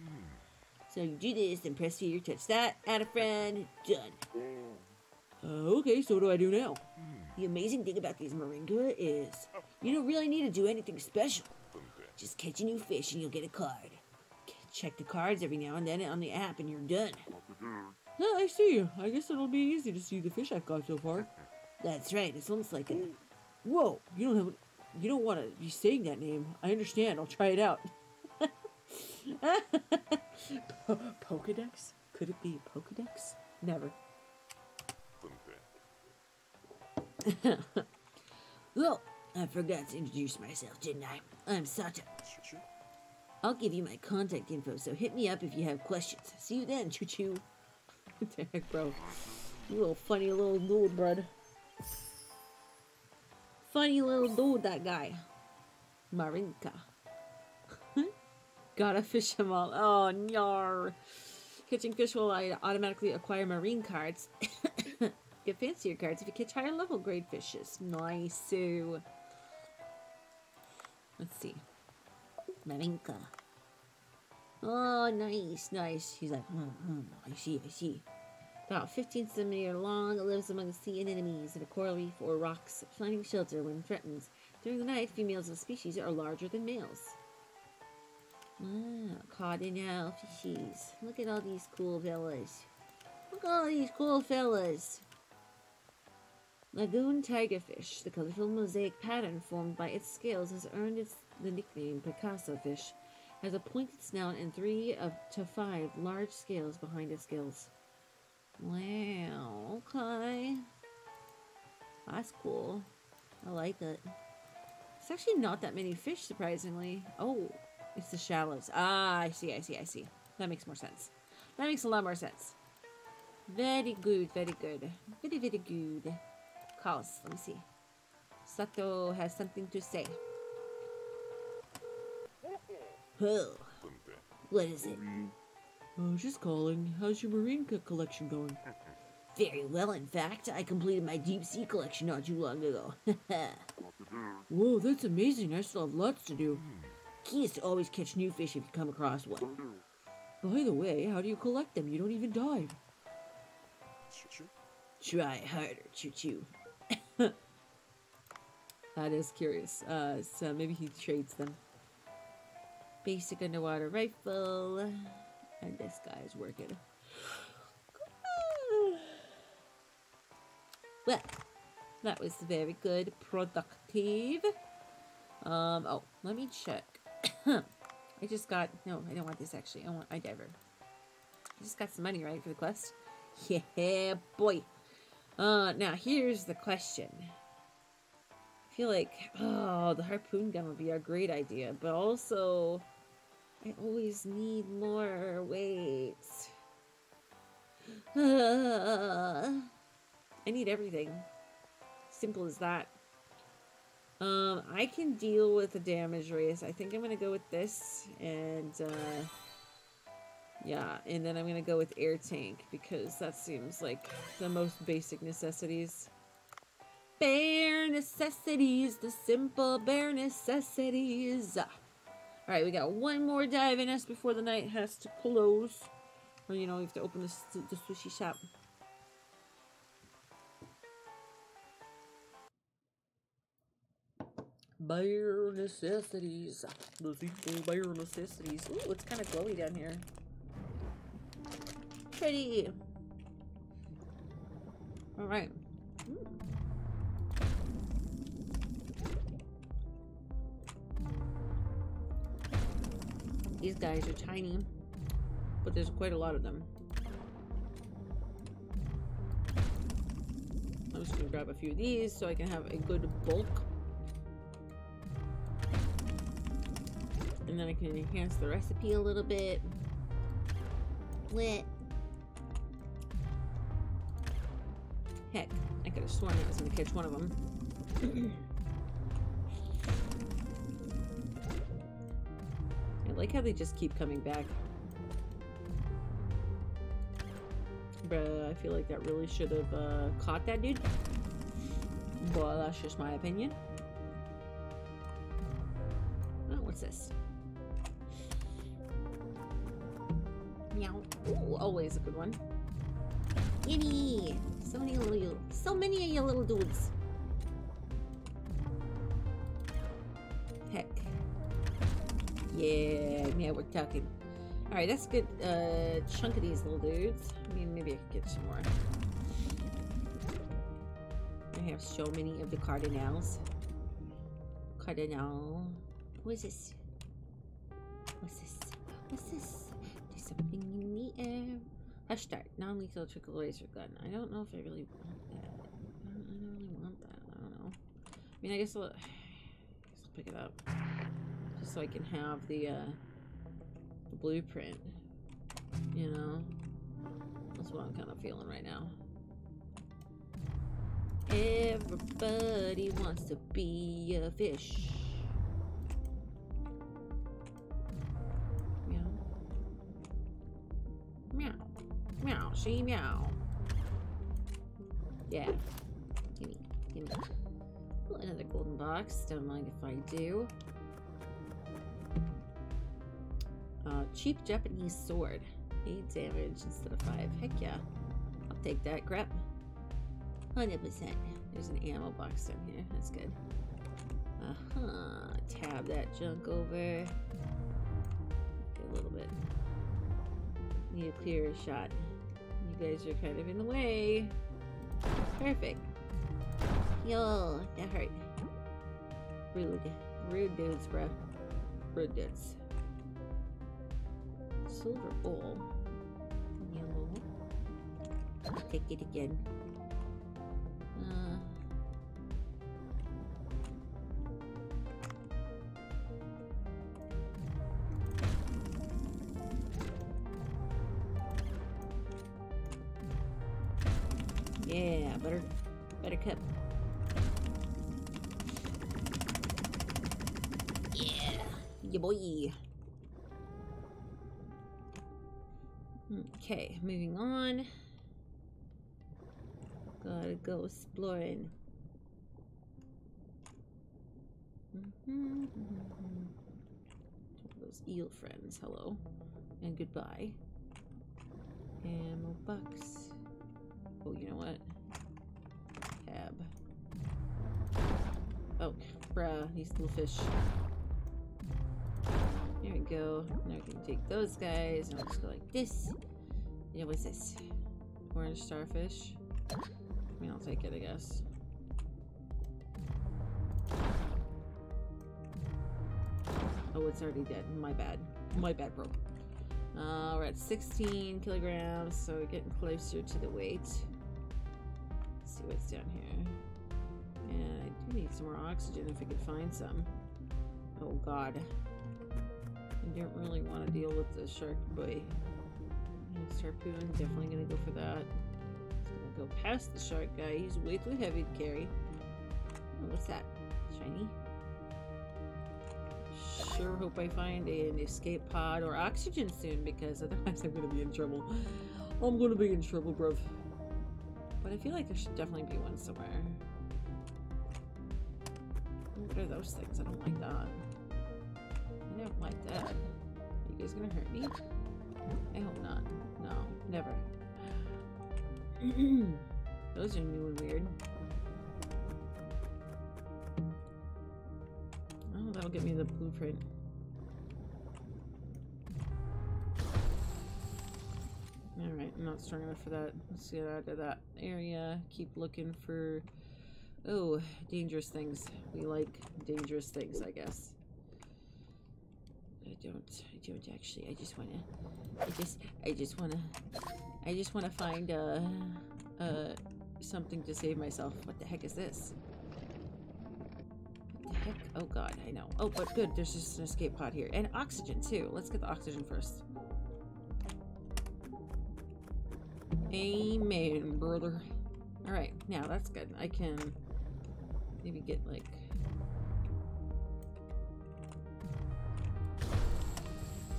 So you do this, then press here, touch that, add a friend, done. Uh, okay, so what do I do now? The amazing thing about these Marinca is you don't really need to do anything special. Just catch a new fish and you'll get a card. Check the cards every now and then on the app and you're done. Oh, I see. I guess it'll be easy to see the fish I've got so far. That's right, it's almost like a. Whoa, you don't have, you don't want to be saying that name. I understand. I'll try it out. Po- Pokedex? Could it be Pokedex? Never. Oh, I forgot to introduce myself, didn't I? I'm Sato. I'll give you my contact info, so hit me up if you have questions. See you then, choo choo. What the heck, bro? You little funny little dude, bud. Funny little dude, that guy. Marinca. Gotta fish them all. Oh, nyar. Catching fish will automatically acquire marine cards. Get fancier cards if you catch higher level grade fishes. Nice. So, let's see. Marinca. Oh, nice, nice. He's like, hmm, hmm, I see, I see. About 15 centimeter long, it lives among sea anemones in a coral reef or rocks, finding shelter when threatened. During the night, females of the species are larger than males. Ah, caught in now, fishies. Look at all these cool fellas. Look at all these cool fellas. Lagoon triggerfish, the colorful mosaic pattern formed by its scales, has earned its the nickname Picasso fish. Has a pointed snout and three of to five large scales behind its gills. Wow, okay. That's cool. I like it. It's actually not that many fish, surprisingly. Oh, it's the shallows. Ah, I see, I see, I see. That makes more sense. That makes a lot more sense. Very good, very good. Very, very good. Calls, let me see. Sato has something to say. Oh. What is it? I was just calling. How's your Marinca collection going? Very well, in fact. I completed my deep sea collection not too long ago. Whoa, that's amazing. I still have lots to do. Key is to always catch new fish if you come across one. By the way, how do you collect them? You don't even dive. Try harder, choo choo. That is curious. Uh, so maybe he trades them. Basic underwater rifle. And this guy's working. Well, that was very good. Productive. Um, oh, let me check. I just got, no, I don't want this actually. I want iDiver. I just got some money, right, for the quest? Yeah, boy. Uh, now here's the question. I feel like, oh, the harpoon gun would be a great idea, but also, I always need more weights. I need everything. Simple as that. Um, I can deal with the damage race. I think I'm gonna go with this, and uh, yeah, and then I'm gonna go with air tank because that seems like the most basic necessities. Bare necessities, the simple bare necessities. All right, we got one more dive in us before the night has to close, or you know, we have to open the, the sushi shop. Bare necessities. The simple bare necessities. Ooh, it's kind of glowy down here. Pretty. All right. Hmm. These guys are tiny, but there's quite a lot of them. I'm just gonna grab a few of these so I can have a good bulk. and then I can enhance the recipe a little bit. Lit. Heck, I could have sworn I was gonna catch one of them. like how they just keep coming back. Bruh, I feel like that really should have uh, caught that dude. But that's just my opinion. Oh, what's this? Meow. Ooh, always a good one. Yitty! So many little, so many of you little dudes. Yeah, now we're talking. Alright, that's a good uh, chunk of these little dudes. I mean, maybe I could get some more. I have so many of the cardinals. Cardinal. What is this? What's this? What's this? There's something in the air. Hush start. Non-lethal trickle laser gun. I don't know if I really want that. I don't, I don't really want that. I don't know. I mean, I guess I'll, I guess I'll pick it up. Just so I can have the, uh, the blueprint. You know? That's what I'm kind of feeling right now. Everybody wants to be a fish. Meow. Meow. Meow. She meow. Yeah. Gimme. Gimme. Another golden box. Don't mind if I do. Uh, cheap Japanese sword. 8 damage instead of 5. Heck yeah. I'll take that crap. 100%. There's an ammo box down here. That's good. Uh-huh. Tab that junk over. A little bit. Need a clearer shot. You guys are kind of in the way. Perfect. Yo, that hurt. Rude. Rude dudes, bruh. Rude dudes. Silver bowl. Yellow. Take it again. Uh, Okay, moving on. Gotta go exploring. Mhm. Those eel friends, hello. And goodbye. Ammo box. Oh, you know what? Tab. Oh, bruh, these little fish. There we go. Now we can take those guys and I'll just go like this. Yeah, what's this? Orange starfish. I mean, I'll take it, I guess. Oh, it's already dead. My bad. My bad, bro. Uh, we're at 16 kilograms, so we're getting closer to the weight. Let's see what's down here. And I do need some more oxygen if I could find some. Oh god. I don't really want to deal with the shark boy. Harpoon, definitely gonna go for that. Just gonna go past the shark guy. He's way too heavy to carry. Oh, what's that? Shiny? Sure hope I find an escape pod or oxygen soon because otherwise I'm gonna be in trouble. I'm gonna be in trouble, bruv. But I feel like there should definitely be one somewhere. What are those things? I don't like that. I don't like that. Are you guys gonna hurt me? I hope not. No, never. Those are new and weird. Oh, that'll get me the blueprint. Alright, I'm not strong enough for that. Let's get out of that area. Keep looking for... Oh, dangerous things. We like dangerous things, I guess. I don't, I don't actually. I just wanna, I just, I just wanna, I just wanna find, uh, uh, something to save myself. What the heck is this? What the heck? Oh god, I know. Oh, but good, there's just an escape pod here. And oxygen, too. Let's get the oxygen first. Amen, brother. Alright, now that's good. I can maybe get, like...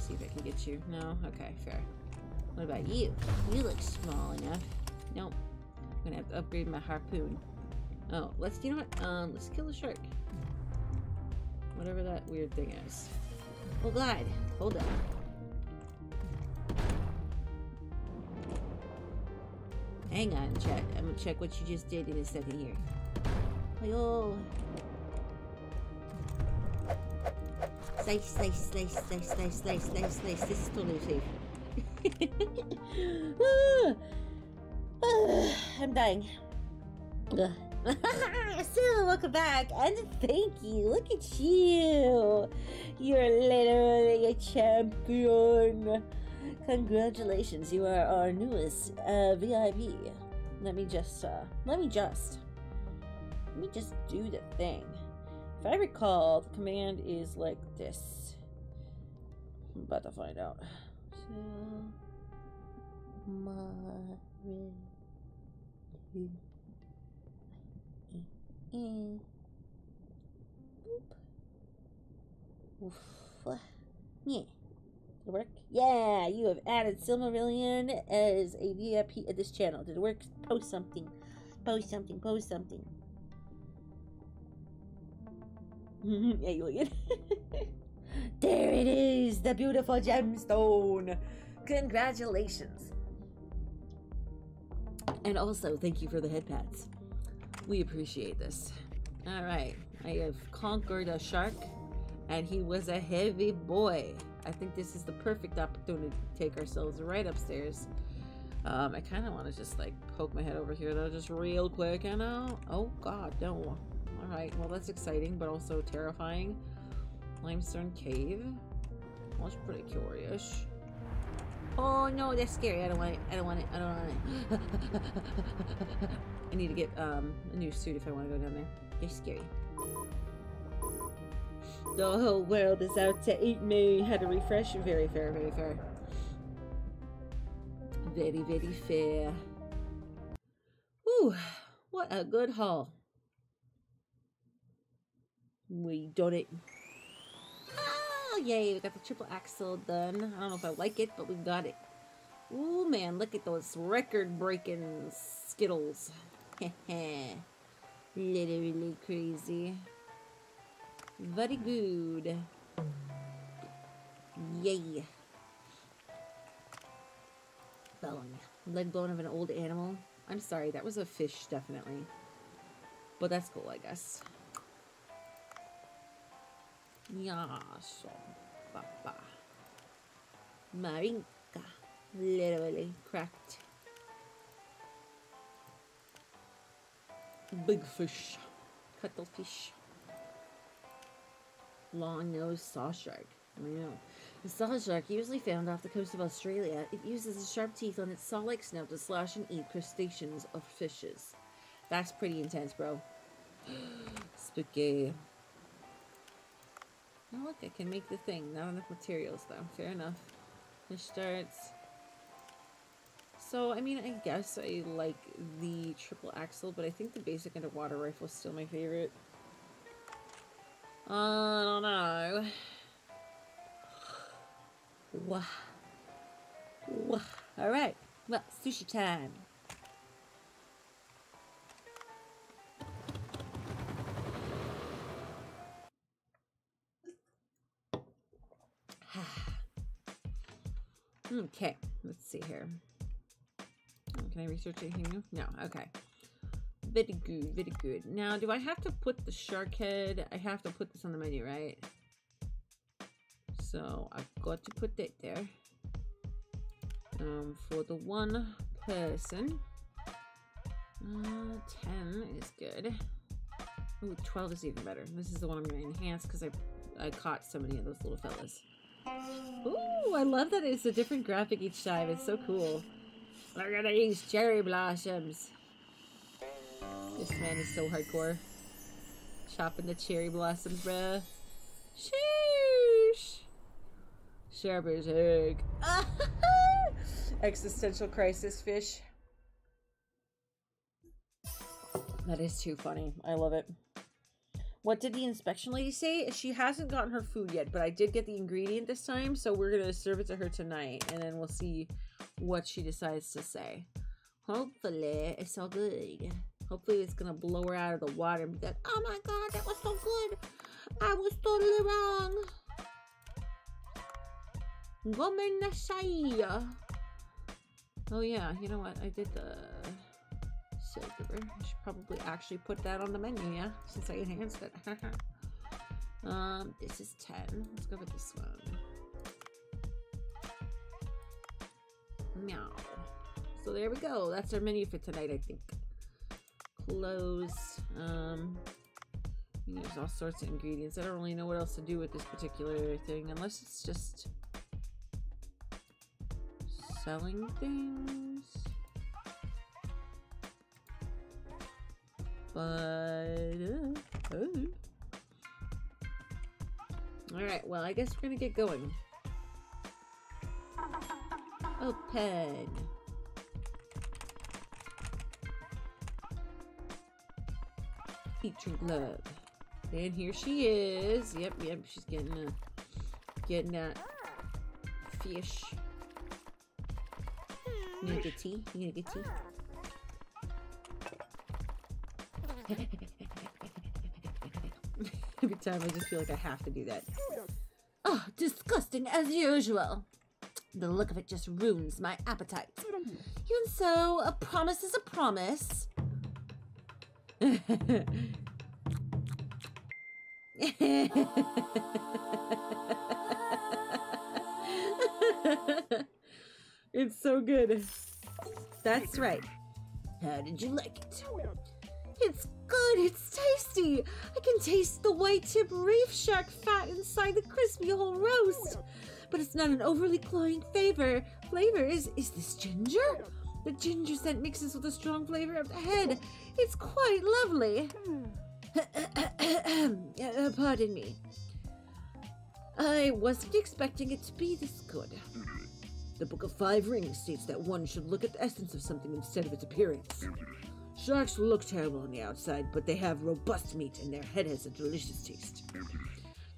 See if I can get you. No? Okay, fair. What about you? You look small enough. Nope. I'm gonna have to upgrade my harpoon. Oh, let's, you know what? Um, let's kill the shark. Whatever that weird thing is. Oh, glide. Hold up. Hang on, chat. I'm gonna check what you just did in a second here. Oh. Slice, slice, slice, slice, slice, slice, slice, slice. This is totally safe. I'm dying. So welcome back and thank you. Look at you. You're literally a champion. Congratulations, you are our newest uh, VIP. Let me just, uh, let me just, let me just do the thing. If I recall, the command is like this. I'm about to find out. So, boop. Oof. Yeah. Did it work? Yeah, you have added Silmarillion as a VIP at this channel. Did it work? Post something. Post something. Post something. Alien. there it is, the beautiful gemstone. Congratulations. And also, thank you for the head pads. We appreciate this. All right, I have conquered a shark, and he was a heavy boy. I think this is the perfect opportunity to take ourselves right upstairs. Um, I kind of want to just like poke my head over here though, just real quick, you know? Oh god, no. All right, well that's exciting, but also terrifying. Limestone cave. Well, that's pretty curious. Oh no, that's scary. I don't want it. I don't want it. I don't want it. I need to get um, a new suit if I want to go down there. They're scary. The whole world is out to eat me. Had to refresh. Very fair, very fair. Very, very fair. Whew. What a good haul. We done it. Oh, yay, we got the triple axle done. I don't know if I like it, but we got it. Oh man, look at those record-breaking Skittles. Literally crazy. Very good. Yay. Bone. Leg bone of an old animal. I'm sorry, that was a fish, definitely. But that's cool, I guess. Yaso. Papa. Marinca. Literally cracked. Big fish. Cuttlefish. Long nosed saw shark. Know. The saw shark, usually found off the coast of Australia, it uses its sharp teeth on its saw-like snout to slash and eat crustaceans of fishes. That's pretty intense, bro. Spooky. Oh, look, I can make the thing. Not enough materials, though. Fair enough. Fish starts. So, I mean, I guess I like the triple axle, but I think the basic underwater rifle is still my favorite. I don't know. Wah. Wah. Alright. Well, sushi time. Okay, let's see here. Can I research anything new? No, okay. Very good, very good. Now, do I have to put the shark head? I have to put this on the menu, right? So, I've got to put that there. Um, for the one person. Uh, 10 is good. Ooh, 12 is even better. This is the one I'm going to enhance because I, I caught so many of those little fellas. Ooh, I love that it's a different graphic each time. It's so cool. Look at these cherry blossoms. This man is so hardcore. Chopping the cherry blossoms, bruh. Sheesh. Sharp egg. Existential crisis fish. That is too funny. I love it. What did the inspection lady say? She hasn't gotten her food yet, but I did get the ingredient this time, so we're gonna serve it to her tonight, and then we'll see what she decides to say. Hopefully, it's all good. Hopefully, it's gonna blow her out of the water and be like, "Oh my god, that was so good! I was totally wrong." Gomenasai. Oh yeah, you know what? I did the I should probably actually put that on the menu, yeah, since I enhanced it. um, this is 10. Let's go with this one. Meow. So there we go. That's our menu for tonight, I think. Close. Um, there's all sorts of ingredients. I don't really know what else to do with this particular thing, unless it's just selling things. But uh, oh. all right. Well, I guess we're gonna get going. Open. Feature glove. And here she is. Yep, yep. She's getting a getting that fish. You gonna get tea? You gonna get tea? Every time I just feel like I have to do that. Oh, disgusting as usual. The look of it just ruins my appetite. Even so, a promise is a promise. it's so good. That's right. How did you like it? It's good. It's tasty. I can taste the whitetip reef shark fat inside the crispy whole roast. But it's not an overly cloying flavor. Flavor is is this ginger? The ginger scent mixes with the strong flavor of the head. It's quite lovely. uh, pardon me. I wasn't expecting it to be this good. The Book of Five Rings states that one should look at the essence of something instead of its appearance. Sharks look terrible on the outside, but they have robust meat and their head has a delicious taste.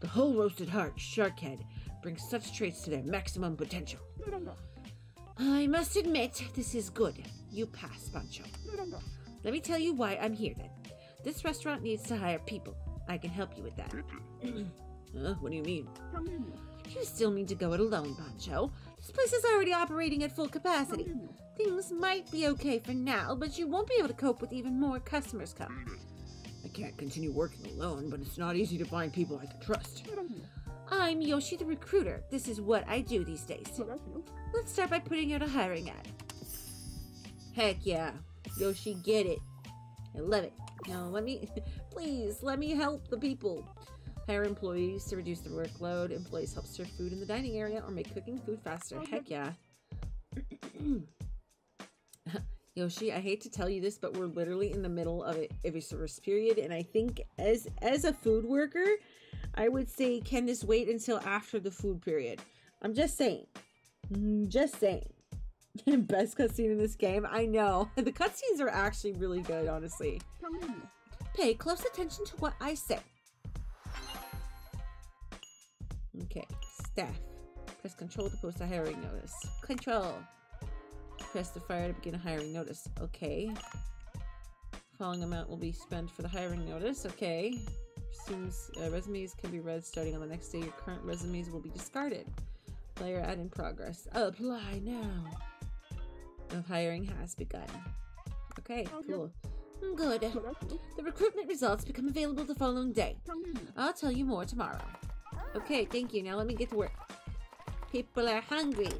The whole roasted heart, shark head, brings such traits to their maximum potential. I must admit, this is good. You pass, Bancho. Let me tell you why I'm here then. This restaurant needs to hire people. I can help you with that. uh, what do you mean? You still need to go it alone, Bancho. This place is already operating at full capacity. Things might be okay for now, but you won't be able to cope with even more customers coming. I can't continue working alone, but it's not easy to find people I can trust. I'm Yoshi the recruiter. This is what I do these days. Let's start by putting out a hiring ad. Heck yeah. Yoshi, get it. I love it. Now, let me, please, let me help the people. Hire employees to reduce the workload. Employees help serve food in the dining area or make cooking food faster. Heck yeah. Yoshi, I hate to tell you this, but we're literally in the middle of a, service period, and I think as as a food worker, I would say, can this wait until after the food period? I'm just saying. Mm, Just saying. Best cutscene in this game. I know. The cutscenes are actually really good, honestly. Pay close attention to what I say. Okay, staff. Press control to post a hiring notice. Control. Press the fire to begin a hiring notice. Okay. Following amount will be spent for the hiring notice. Okay. Uh, resumes can be read starting on the next day. Your current resumes will be discarded. Player ad in progress. Apply now. Of hiring has begun. Okay, cool. Good. The recruitment results become available the following day. I'll tell you more tomorrow. Okay, thank you. Now let me get to work. People are hungry.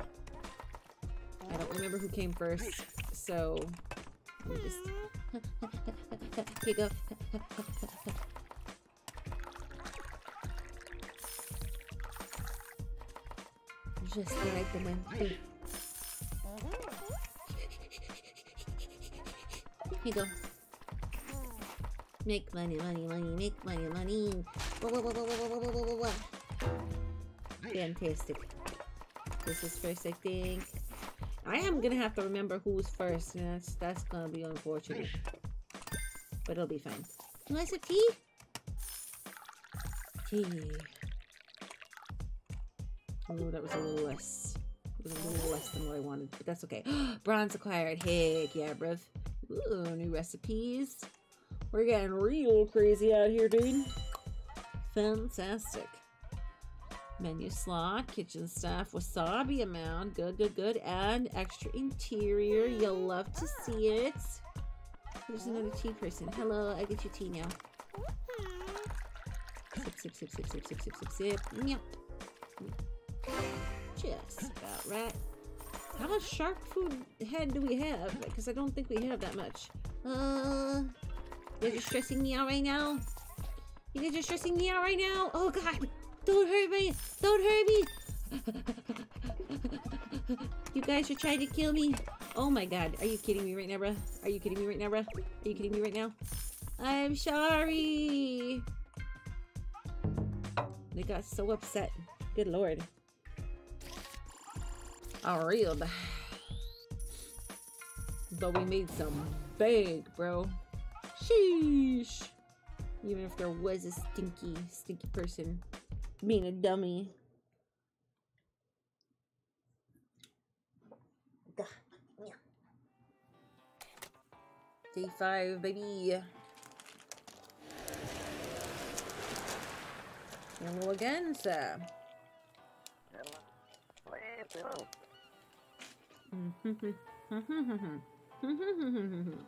I don't remember who came first, so just. Here you go. Just like the. Here you go. Make money, money, money, make money, money. Whoa, whoa, whoa, whoa, whoa, whoa, whoa, whoa. Fantastic. This is first, I think. I am gonna have to remember who's first, and that's that's gonna be unfortunate. But it'll be fine. Do I have tea? Tea. Oh, that was a little less. It was a little less than what I wanted, but that's okay. Bronze acquired. Heck yeah, bruv. Ooh, new recipes. We're getting real crazy out here, dude. Fantastic. Menu slot, kitchen staff, wasabi amount. Good, good, good. And extra interior. You'll love to see it. There's another tea person. Hello, I get your tea now. Sip, sip, sip, sip, sip, sip, sip, sip, sip. Yep. Just about right. How much shark food head do we have? Because I don't think we have that much. Uh, you're just stressing me out right now. You guys are stressing me out right now. Oh God! Don't hurt me! Don't hurt me! you guys are trying to kill me. Oh my God! Are you kidding me right now, bruh? Are you kidding me right now, bruh? Are you kidding me right now? I'm sorry. They got so upset. Good lord. All real. But we made some big, bro. Sheesh. Even if there was a stinky, stinky person being a dummy. Day five, baby. Hello again, sir.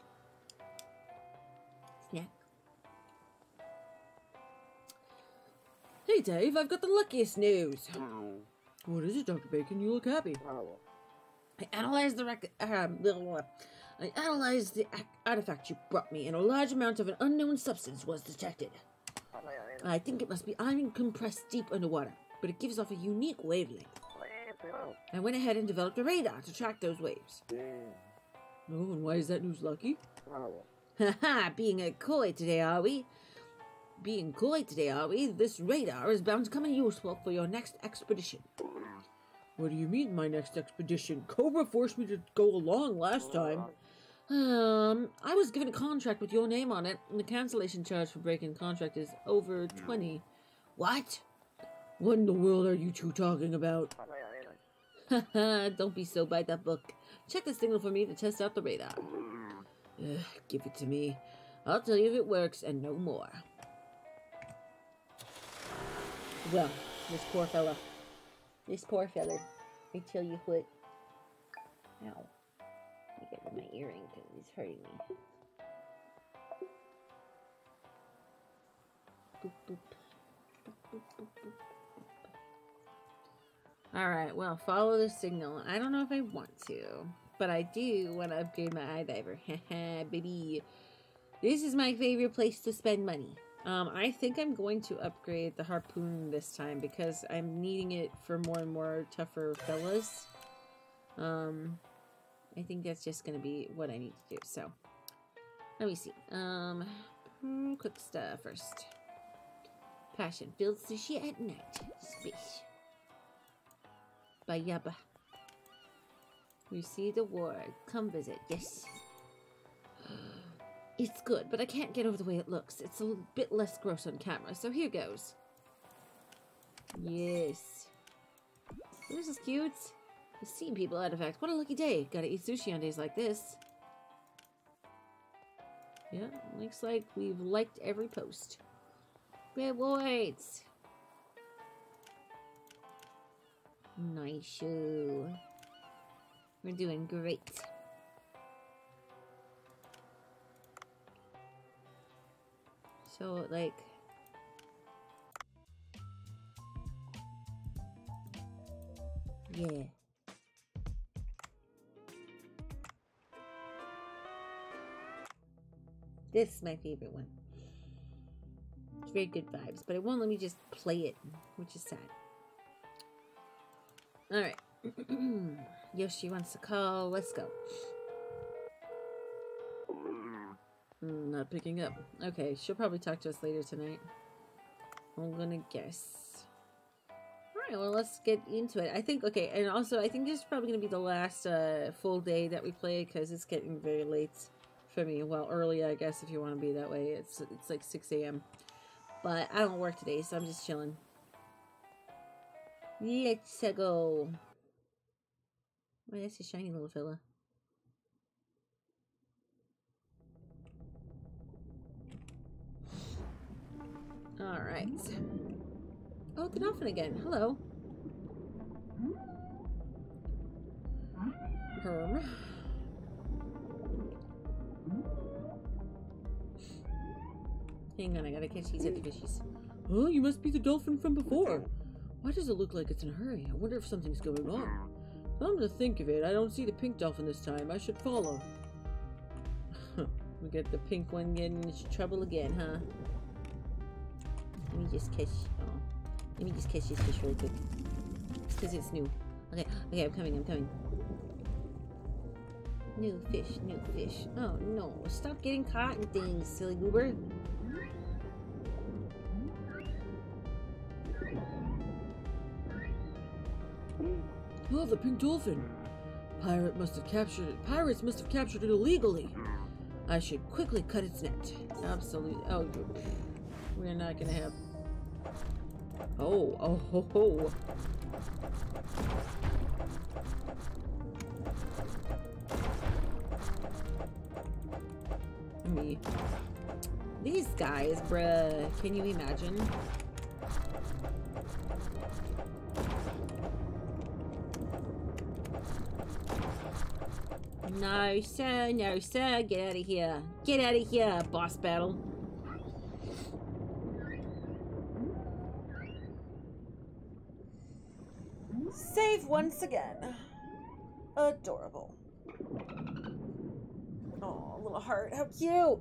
Hey Dave, I've got the luckiest news. What is it, Dr. Bacon? You look happy. I analyzed the rec- um. I analyzed the artifact you brought me, and a large amount of an unknown substance was detected. I think it must be iron compressed deep underwater, but it gives off a unique wavelength. I went ahead and developed a radar to track those waves. Oh, and why is that news lucky? Haha, being a coy today, are we? Being coy today, are we? This radar is bound to come in useful for your next expedition. What do you mean, my next expedition? Cobra forced me to go along last time. Um, I was given a contract with your name on it, and the cancellation charge for breaking contract is over 20. What? What in the world are you two talking about? Haha, don't be so by the book. Check the signal for me to test out the radar. Ugh, give it to me. I'll tell you if it works and no more. Well, this poor fella. This poor fella. I tell you what. Ow. I get rid of my earring because it's hurting me. Boop, boop. Alright, well, follow the signal. I don't know if I want to, but I do want to upgrade my eye diver. Haha, baby. This is my favorite place to spend money. Um, I think I'm going to upgrade the harpoon this time because I'm needing it for more and more tougher fellas. Um, I think that's just going to be what I need to do. So, let me see. Um, hmm, quick stuff first. Passion. Build sushi at night. Space. Bayaba. We see the ward. Come visit. Yes. It's good, but I can't get over the way it looks. It's a bit less gross on camera, so here goes. Yes. This is cute. The seeing people artifact. What a lucky day. Gotta eat sushi on days like this. Yeah, looks like we've liked every post. Rewards. Nice shoe. We're doing great. So, like... Yeah. This is my favorite one. It's very good vibes, but it won't let me just play it, which is sad. Alright. Yoshi wants to call. Let's go. Not picking up. Okay, she'll probably talk to us later tonight. I'm gonna guess. Alright, well, let's get into it. I think, okay, and also, I think this is probably gonna be the last uh, full day that we play because it's getting very late for me. Well, early, I guess, if you want to be that way. It's, it's like 6 a.m. But I don't work today, so I'm just chilling. Let's go. Oh, that's a shiny little fella. Alright. Oh, the dolphin again. Hello. Herm. Hang on, I gotta catch these other fishies. Oh, you must be the dolphin from before. Why does it look like it's in a hurry? I wonder if something's going on. I'm gonna think of it. I don't see the pink dolphin this time. I should follow. we get the pink one getting into trouble again, huh? Let me just catch. Oh, let me just catch this fish really quick. Because it's new. Okay, okay, I'm coming. I'm coming. New fish, new fish. Oh no! Stop getting caught in things, silly goober. Oh, the pink dolphin. Pirate must have captured it. Pirates must have captured it illegally. I should quickly cut its net. Absolutely. Oh, we're not gonna have. Oh, oh, ho, ho. Me. These guys, bruh. Can you imagine? No, sir, no, sir. Get out of here. Get out of here, boss battle. Save once again. Adorable. Oh, little heart. How cute.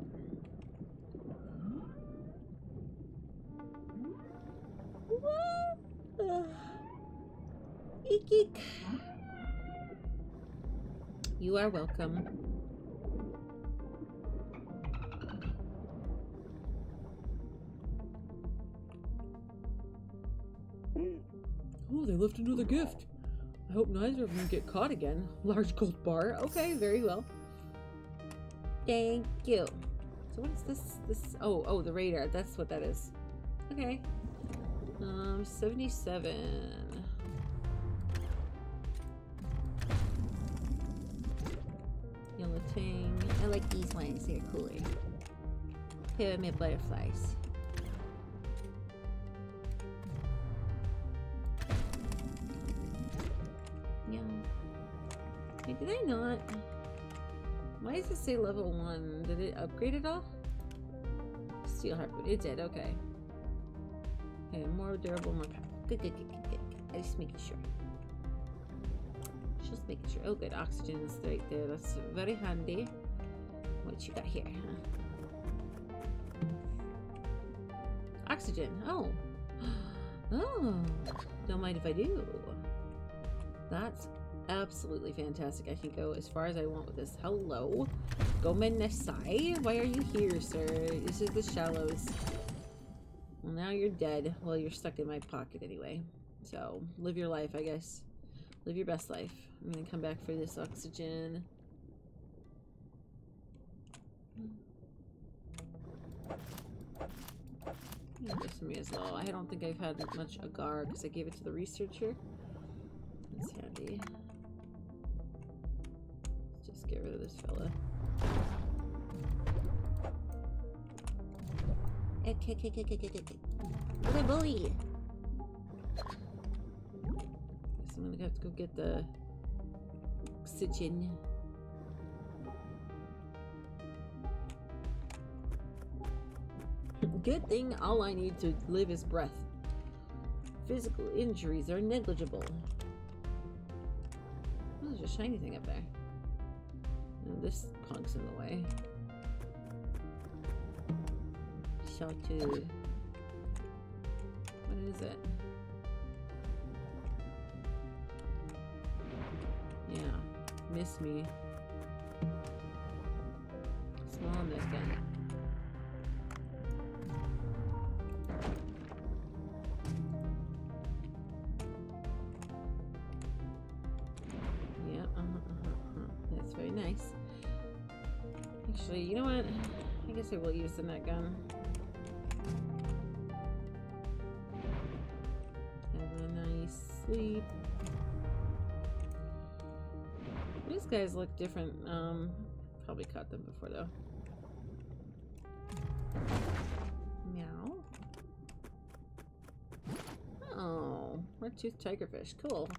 What? Eek, eek. You are welcome. Hmm. Oh, they left another gift. I hope neither of them get caught again. Large gold bar. Okay, very well. Thank you. So what is this? This oh oh the radar. That's what that is. Okay. Um, seventy-seven. Yellow tang. I like these ones. They're cooler. Pyramid butterflies. Did I not? Why does it say level 1? Did it upgrade at all? Steel harpoon. It did, okay. Okay, more durable, more powerful. Good, good, good, good, good. good. Just making sure. Just making sure. Oh, good. Oxygen is right there. That's very handy. What you got here, huh? Oxygen. Oh. Oh. Don't mind if I do. That's absolutely fantastic. I can go as far as I want with this. Hello. Gomen Nesai? Why are you here, sir? This is the shallows. Well, now you're dead. Well, you're stuck in my pocket anyway. So, live your life, I guess. Live your best life. I'm gonna come back for this oxygen. Yeah, this for me as well. I don't think I've had much agar because I gave it to the researcher. That's handy. Get rid of this fella. Bully, bully. Guess I'm gonna have to go get the oxygen. Good thing all I need to live is breath. Physical injuries are negligible. Oh, there's a shiny thing up there. This punk's in the way. Sawtooth. What is it? Yeah, miss me. Small miss. Actually, I will use the net gun. Have a nice sleep. These guys look different. Um, probably caught them before though. Meow. Oh, red-toothed tigerfish. Cool.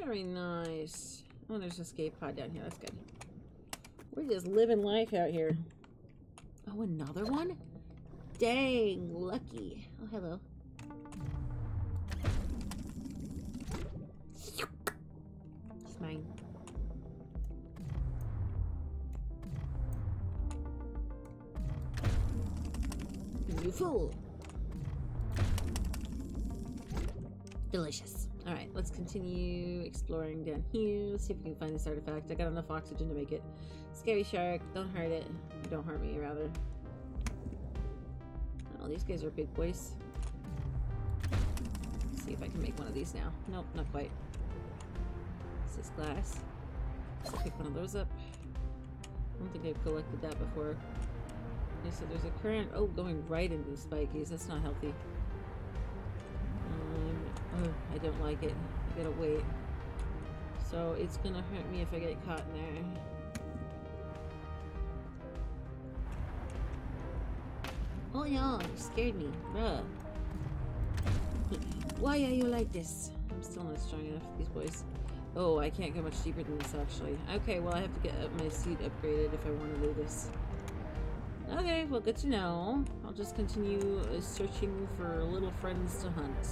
Very nice. Oh, there's a escape pod down here. That's good. We're just living life out here. Oh, another one? Dang, lucky. Oh, hello. It's mine. You fool. Continue exploring down here. See if we can find this artifact. I got enough oxygen to make it. Scary shark, don't hurt it. Don't hurt me, rather. Oh, these guys are big boys. Let's see if I can make one of these now. Nope, not quite. Is this glass? Let's pick one of those up. I don't think I've collected that before. Okay, so there's a current, oh, going right into the spikies. That's not healthy. Um, oh, I don't like it. I gotta wait. So it's gonna hurt me if I get caught in there. Oh no, you scared me. Bruh. Why are you like this? I'm still not strong enough for these boys. Oh, I can't go much deeper than this actually. Okay, well I have to get my suit upgraded if I want to do this. Okay, well good to know. I'll just continue searching for little friends to hunt.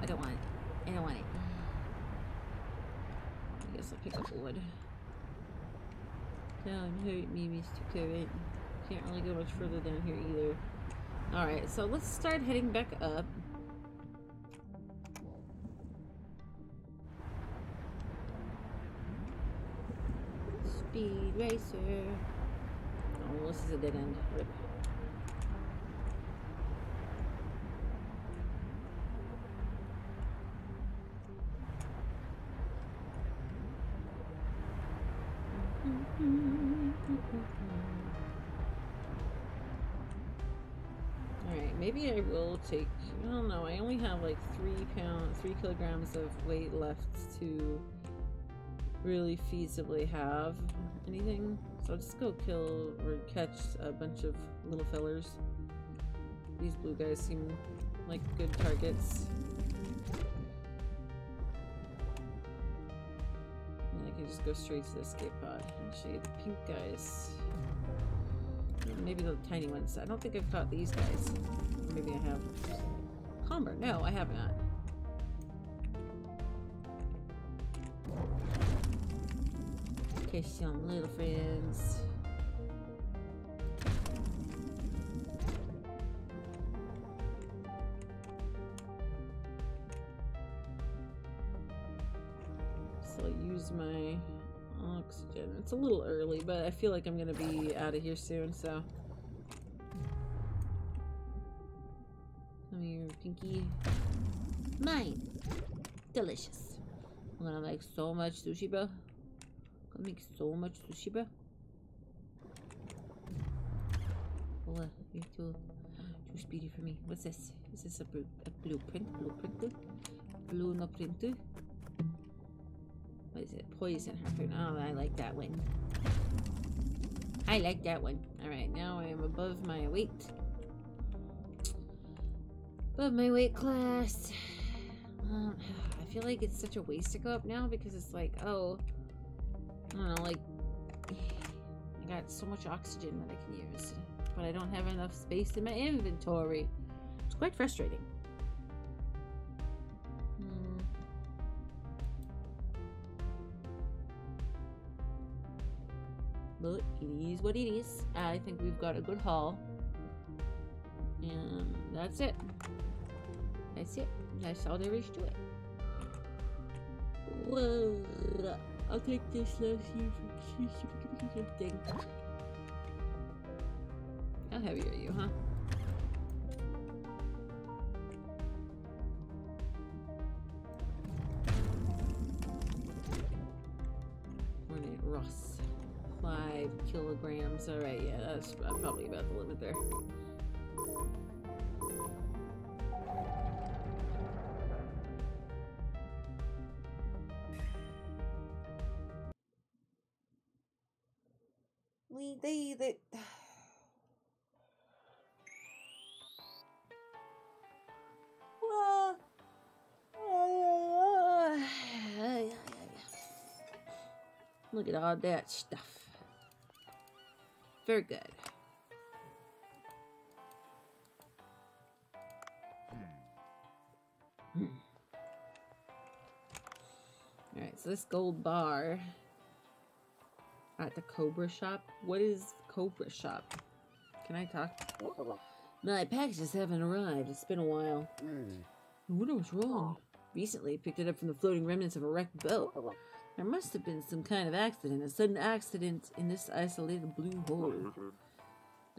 I don't want it. I don't want it. I guess I'll pick up wood. Don't hurt me, Mr. Current. Can't really go much further down here either. Alright, so let's start heading back up. Speed Racer. Oh, this is a dead end. Rip. Maybe I will take, I don't know, I only have like three pound, three kilograms of weight left to really feasibly have anything. So I'll just go kill or catch a bunch of little fellers. These blue guys seem like good targets. And I can just go straight to the escape pod. Actually, the pink guys. Maybe the tiny ones. I don't think I've caught these guys. Maybe I have. Comber. No, I have not. Kiss some little friends. So I'll use my oxygen. It's a little early, but I feel like I'm gonna be out of here soon, so. Here, Pinky. Mine. Delicious. I'm gonna make so much sushi, bro. Gonna make so much sushi, bro. Oh, uh, you're too, too speedy for me. What's this? Is this a, blu- a blueprint? Blueprint? Blue no print? What is it? Poison harpoon. Oh, I like that one. I like that one. Alright, now I am above my weight. Above my weight class. Um, I feel like it's such a waste to go up now because it's like, oh, I don't know, like, I got so much oxygen that I can use, but I don't have enough space in my inventory. It's quite frustrating. Hmm. But it is what it is. I think we've got a good haul. And that's it. That's it. That's all there is to it. Whoa. I'll take this last thing. How heavy are you, huh? Ornate Wrasse. Five kilograms. Alright, yeah, that's probably about the limit there. Look at all that stuff. Very good. Hmm. Alright, so this gold bar at the Cobra shop. What is Cobra shop? Can I talk? My packages haven't arrived. It's been a while. I wonder what's wrong. Recently, I picked it up from the floating remnants of a wrecked boat. There must have been some kind of accident, a sudden accident in this isolated blue hole.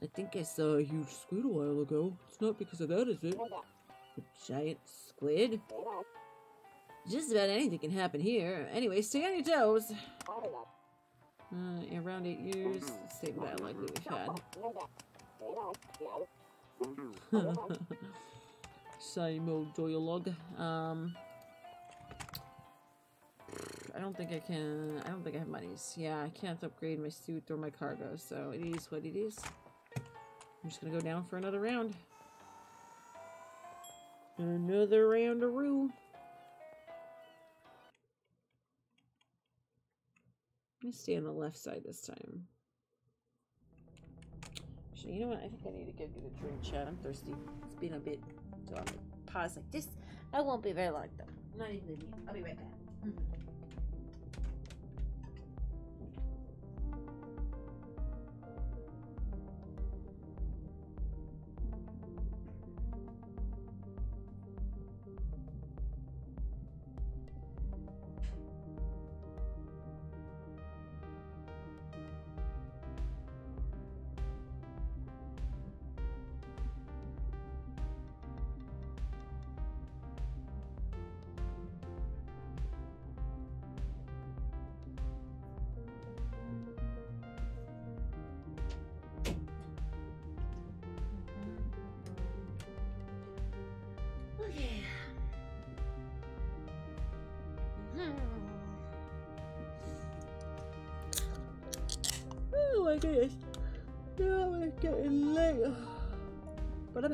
I think I saw a huge squid a while ago. It's not because of that, is it? A giant squid? Just about anything can happen here. Anyway, stay on your toes. Uh, around eight years, same dialogue that we've had. same old dialogue. Um, I don't think I can. I don't think I have monies. Yeah, I can't upgrade my suit or my cargo, so it is what it is. I'm just gonna go down for another round. Another round of roo. I'm stay on the left side this time. Actually, you know what? I think I need to go get a drink, Chad. I'm thirsty. It's been a bit. So I'm pause like this. I won't be very long though. Not even leaving. I'll be right back. Okay.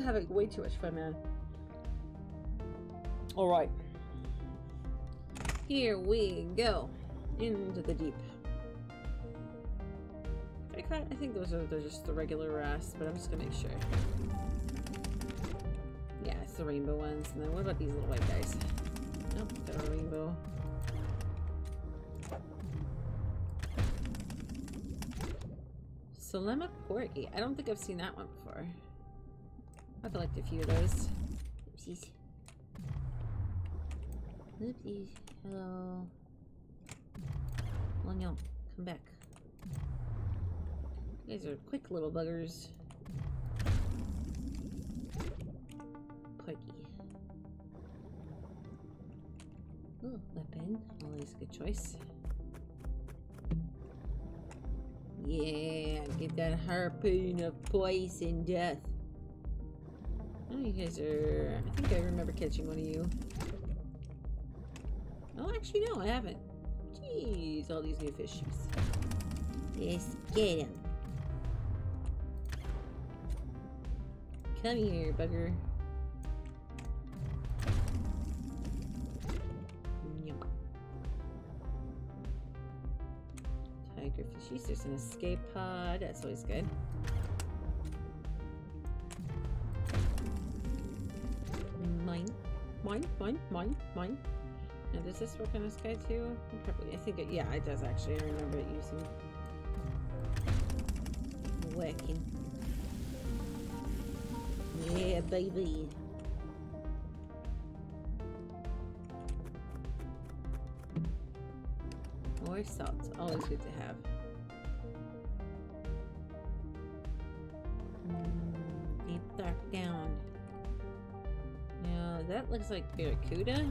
Having way too much fun, man. Alright. Here we go. Into the deep. I, kind I think those are they're just the regular rats, but I'm just gonna make sure. Yeah, it's the rainbow ones. And then what about these little white guys? Nope, got a rainbow. Salema Porgy. I don't think I've seen that one before. I've collected a few of those. Oopsies. Oopsies. Hello. Lanyo, come back. You guys are quick little buggers. Porgy. Ooh, weapon. Always a good choice. Yeah, get that harpoon of poison death. Oh, you guys are. I think I remember catching one of you. Oh, actually, no, I haven't. Jeez, all these new fishies. Let's get him. Come here, bugger. Yum. Tiger fishies. There's an escape pod. That's always good. Mine, mine, mine, mine. Now, does this work on this guy too? Probably. I think it, yeah, it does actually. I remember it using. Working. Yeah, baby. More salt. Always good to have. Mm, deep dark down. That looks like Barracuda.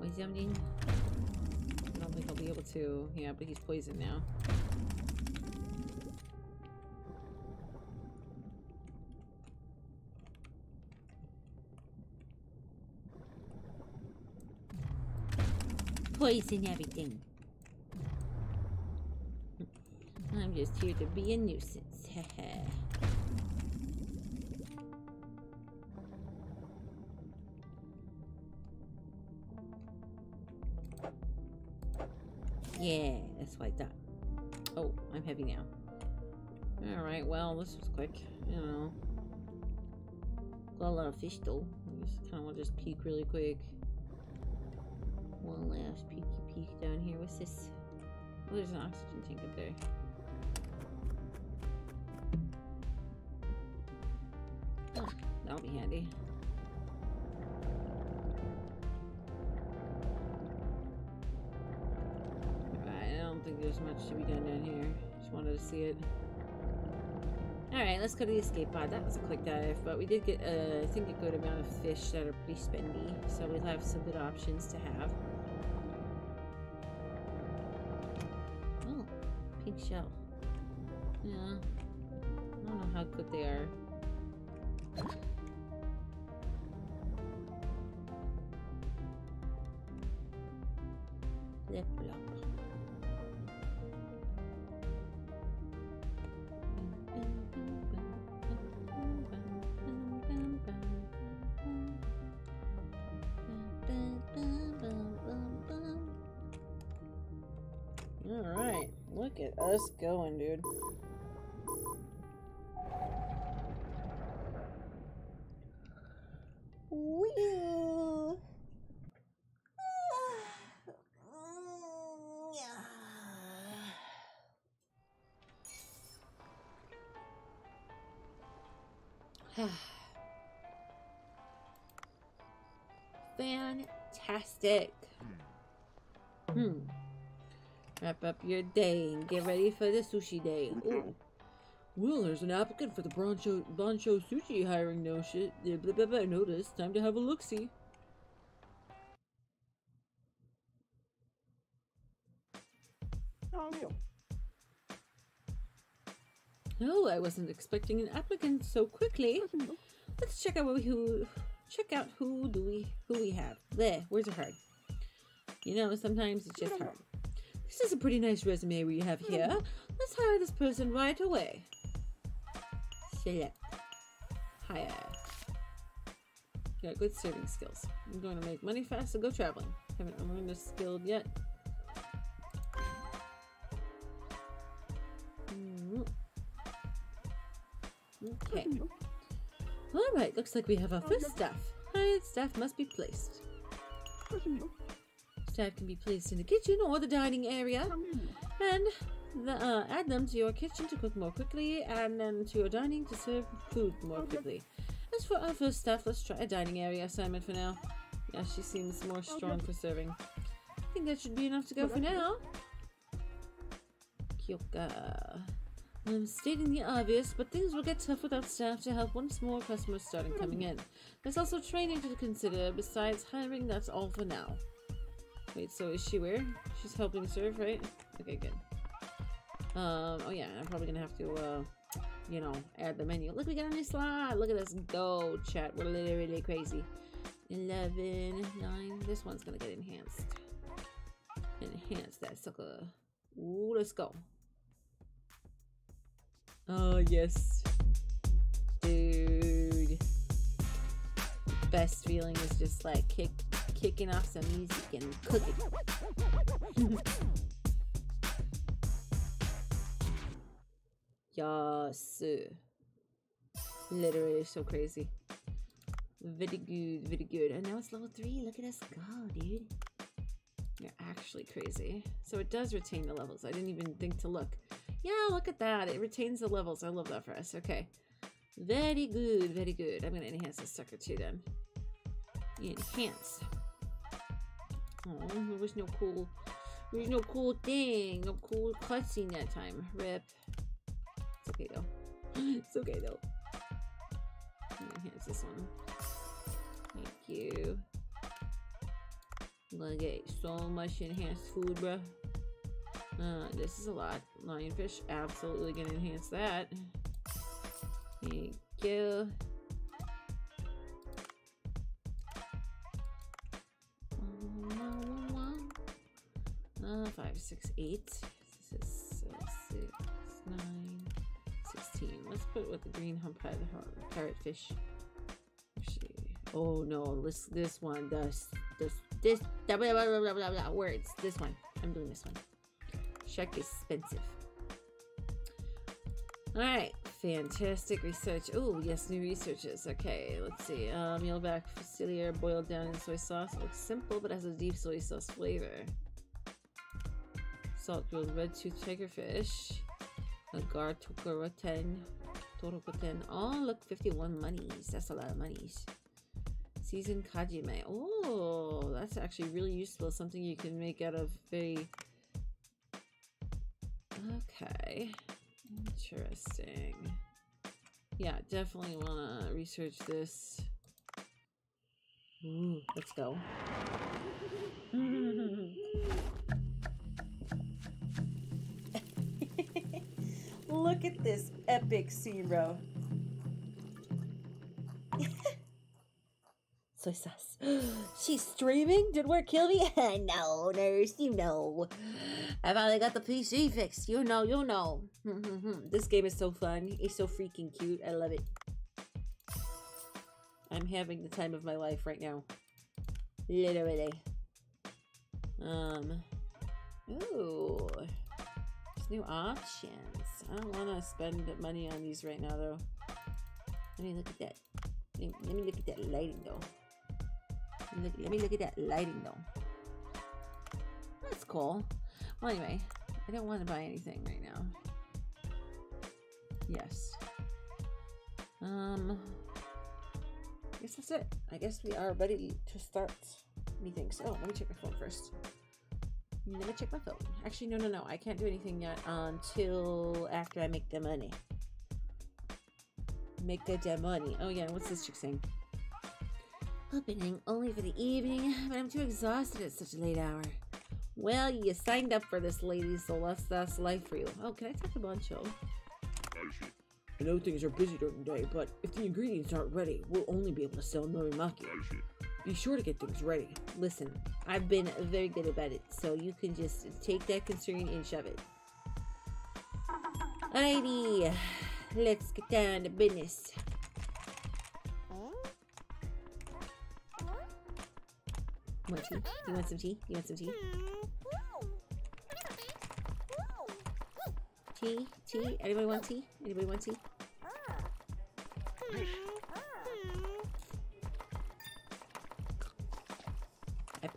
Or something. I don't think I'll be able to. Yeah, but he's poisoned now. Poison everything. I'm just here to be a nuisance. yeah, that's what I thought. Oh, I'm heavy now. Alright, well, this was quick. You know. Got a lot of fish though. I just kind of want to just peek really quick. One last peeky peek down here. What's this? Oh, there's an oxygen tank up there. See it. Alright, let's go to the escape pod. That was a quick dive, but we did get, uh, I think, a good amount of fish that are pretty spendy, so we'll have some good options to have. Oh, pink shell. Yeah. I don't know how good they are. Blop. Us going, dude. Wheel. Fantastic. Wrap up your day and get ready for the sushi day. Ooh. Well, there's an applicant for the Broncho, Bancho Sushi hiring no shit. Blah, blah, blah, blah, notice. Time to have a look-see. Oh, I wasn't expecting an applicant so quickly. Let's check out what we, who check out who do we who we have. There, where's it hard? You know, sometimes it's just hard. This is a pretty nice resume we have here. Let's hire this person right away. Select. Hire. Got good serving skills. I'm going to make money fast and go traveling. Haven't learned this skill yet. Okay. Alright, looks like we have our first staff. Hired staff must be placed. Staff can be placed in the kitchen or the dining area. And the, uh, add them to your kitchen to cook more quickly, and then to your dining to serve food more quickly. As for our first staff, let's try a dining area assignment for now. Yeah, she seems more strong for serving. I think that should be enough to go for now. Kyoka. I'm stating the obvious, but things will get tough without staff to help once more customers starting coming in. There's also training to consider. Besides hiring, that's all for now. Wait, so is she where? She's helping serve, right? Okay, good. Um, oh yeah, I'm probably gonna have to, uh, you know, add the menu. Look, we got a new slot! Look at us go, chat. We're literally crazy. 11, 9. This one's gonna get enhanced. Enhance that sucker. Ooh, let's go. Oh, yes. Dude. Best feeling is just like kick, kicking off some music and cooking. yes. Literally so crazy. Very good, very good. And now it's level 3. Look at us go, dude. You're actually crazy. So it does retain the levels. I didn't even think to look. Yeah, look at that. It retains the levels. I love that for us. Okay. Very good, very good. I'm going to enhance this sucker too then. Enhance. Oh, there was no cool. There was no cool thing. No cool cutscene that time. Rip. It's okay though. it's okay though. Enhance this one. Thank you. I'm gonna get so much enhanced food, bruh. Uh, this is a lot. Lionfish, absolutely gonna enhance that. Thank you. Five, six, eight. This is uh, six, nine, 16. Let's put with the green humphead parrotfish. Oh no, this this one, this this this blah, blah, blah, blah, blah, blah, words. This one. I'm doing this one. Check expensive. Alright, fantastic research. Oh, yes, new researches. Okay, let's see. Uh, Yellowback Fusilier boiled down in soy sauce. Looks simple, but has a deep soy sauce flavor. Salt grilled red tooth triggerfish. Agar tokoroten. Torokoten. Oh, look, 51 monies. That's a lot of monies. Seasoned kajime. Oh, that's actually really useful. Something you can make out of very... Okay. Interesting. Yeah, definitely want to research this. Ooh, let's go. Look at this epic zero. Soy sauce. She's streaming? Did work kill me? no, nurse, you know. I finally got the PC fixed. You know, you know. this game is so fun. It's so freaking cute. I love it. I'm having the time of my life right now. Literally. Um. Ooh. New options. I don't want to spend money on these right now, though. Let me look at that. Let me look at that lighting, though. Look, let me look at that lighting though. That's cool. Well, anyway, I don't want to buy anything right now. Yes. Um, I guess that's it. I guess we are ready to start Me meetings. Oh, let me check my phone first. Let me check my phone. Actually, no, no, no. I can't do anything yet until after I make the money. Make the damn money. Oh yeah, what's this chick saying? Opening only for the evening, but I'm too exhausted at such a late hour. Well, you signed up for this, lady, so that's, that's life for you. Oh, can I talk to Bancho? I know things are busy during the day, but if the ingredients aren't ready, we'll only be able to sell Norimaki. Be sure to get things ready. Listen, I've been very good about it, so you can just take that concern and shove it. Alrighty, let's get down to business. want tea? You want some tea? You want some tea? Tea? Tea? Anybody want tea? Anybody want tea? Hmm.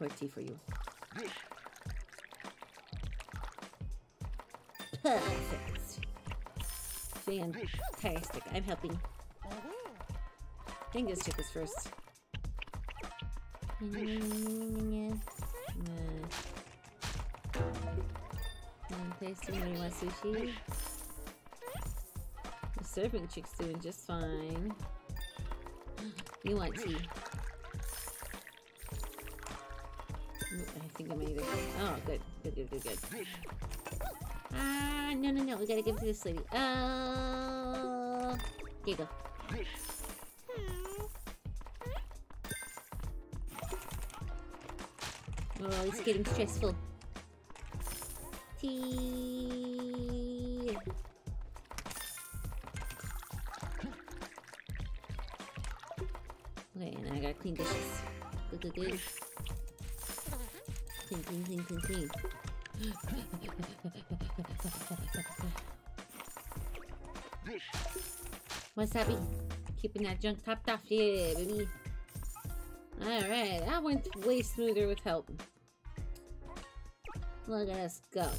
I tea for you. Perfect. Fantastic. I'm helping. I think this chick is first. And tasting you want sushi? The serving chick's doing just fine. You want tea? Think I made it. Oh, good. Good, good, good, good. Ah, no, no, no. We gotta give to this lady. Oh, here you go. Oh, it's getting stressful. Tea. Okay, and I gotta clean dishes. Good, good, good. What's that? Keeping that junk topped off, yeah, baby. Alright, that went way smoother with help. Look at us go.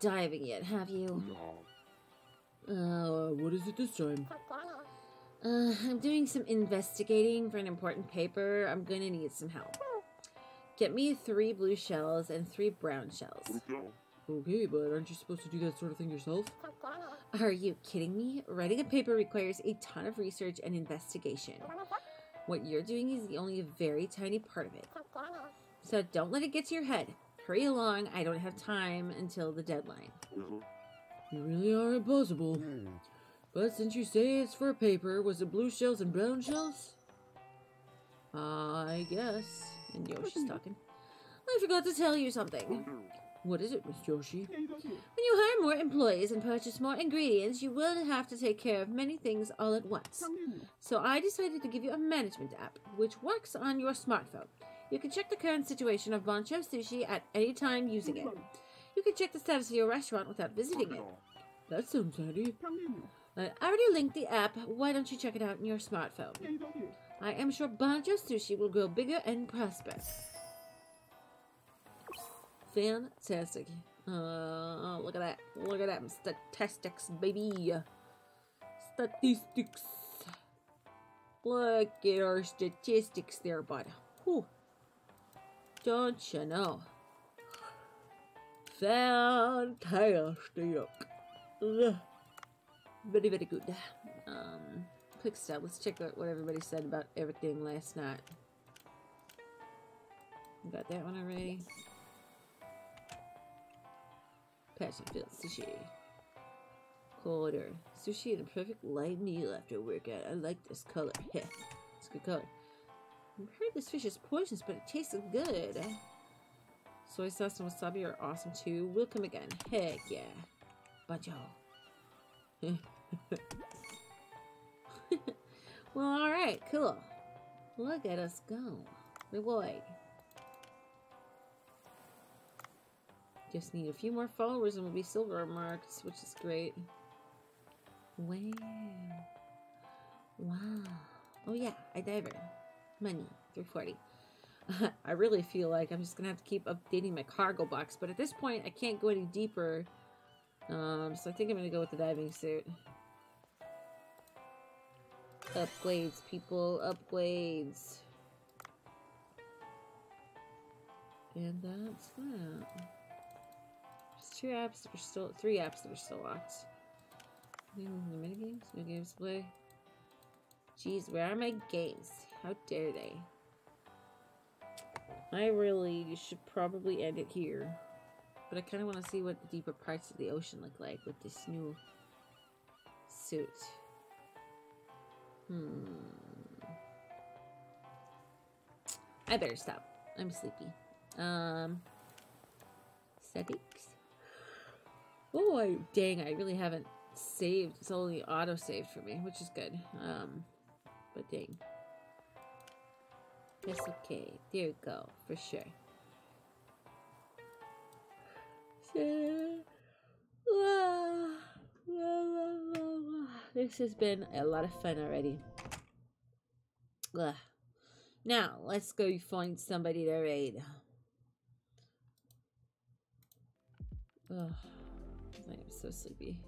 Haven't diving yet, have you? Uh, what is it this time? Uh, I'm doing some investigating for an important paper. I'm gonna need some help. Get me three blue shells and three brown shells. Okay, but aren't you supposed to do that sort of thing yourself? Are you kidding me? Writing a paper requires a ton of research and investigation. What you're doing is the only very tiny part of it. So don't let it get to your head. Hurry along, I don't have time until the deadline. You really are impossible. But since you say it's for a paper, was it blue shells and brown shells? I guess. And Yoshi's talking. I forgot to tell you something. What is it, Miss Yoshi? When you hire more employees and purchase more ingredients, you will have to take care of many things all at once. So I decided to give you a management app, which works on your smartphone. You can check the current situation of Bancho Sushi at any time using it. You can check the status of your restaurant without visiting it. That sounds handy. I already linked the app. Why don't you check it out on your smartphone? I am sure Bancho Sushi will grow bigger and prosper. Fantastic. Uh, look at that. Look at that. Statistics, baby. Statistics. Look at our statistics there, bud. Whew. Don't you know? Fantastic. Ugh. Very, very good. Um, quick step. Let's check out what everybody said about everything last night. Got that one already. Passion filled sushi. Quarter. Sushi and a perfect light meal after a workout. I like this color. Yeah, it's a good color. I heard this fish is poisonous, but it tastes good. Soy sauce and wasabi are awesome too. We'll come again. Heck yeah. Bajo. well, alright, cool. Look at us go. Reward. Just need a few more followers and we'll be silver marks, which is great. Wow. Wow. Oh yeah, I diver. Money. 340. I really feel like I'm just gonna have to keep updating my cargo box, but at this point I can't go any deeper. Um, so I think I'm gonna go with the diving suit. Upgrades, people, upgrades. And that's that. There's two apps that are still, three apps that are still locked. No mini games, no games to play. Jeez, where are my games? How dare they? I really should probably end it here. But I kind of want to see what the deeper parts of the ocean look like with this new suit. Hmm. I better stop. I'm sleepy. Um. Settings. Oh, I, dang, I really haven't saved. It's only auto-saved for me, which is good. Um, but dang. That's okay. There you go, for sure. This has been a lot of fun already. Now, let's go find somebody to raid. Ugh. I am so sleepy.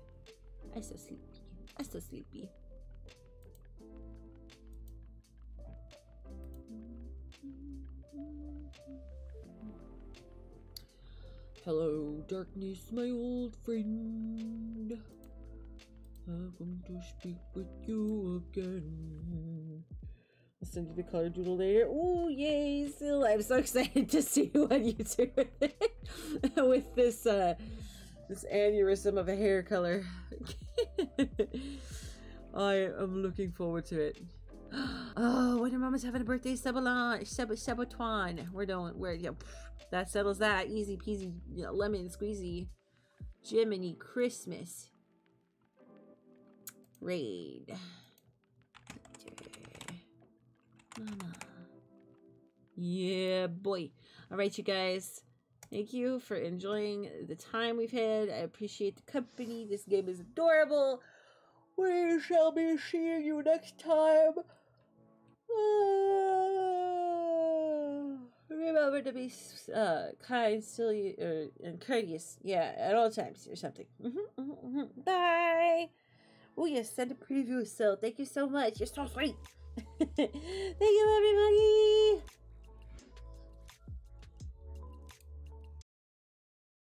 I'm so sleepy. I'm so sleepy. Hello, darkness, my old friend. I want to speak with you again. I'll send you the color doodle later. Oh, yay. I'm so excited to see what you do with it. with this, uh, this aneurysm of a hair color. I am looking forward to it. Oh, Wonder Mama's having a birthday sabalan, sab sabatwan. We're doing, we're, yeah, that settles that. Easy peasy, you know, lemon squeezy. Jiminy Christmas. Raid. Mama. Yeah, boy. All right, you guys. Thank you for enjoying the time we've had. I appreciate the company. This game is adorable. We shall be seeing you next time. Remember to be uh, kind, silly, uh, and courteous. Yeah, at all times or something. Mm-hmm, mm-hmm, mm-hmm. Bye. Oh, you sent a preview, so thank you so much. You're so sweet. thank you, everybody.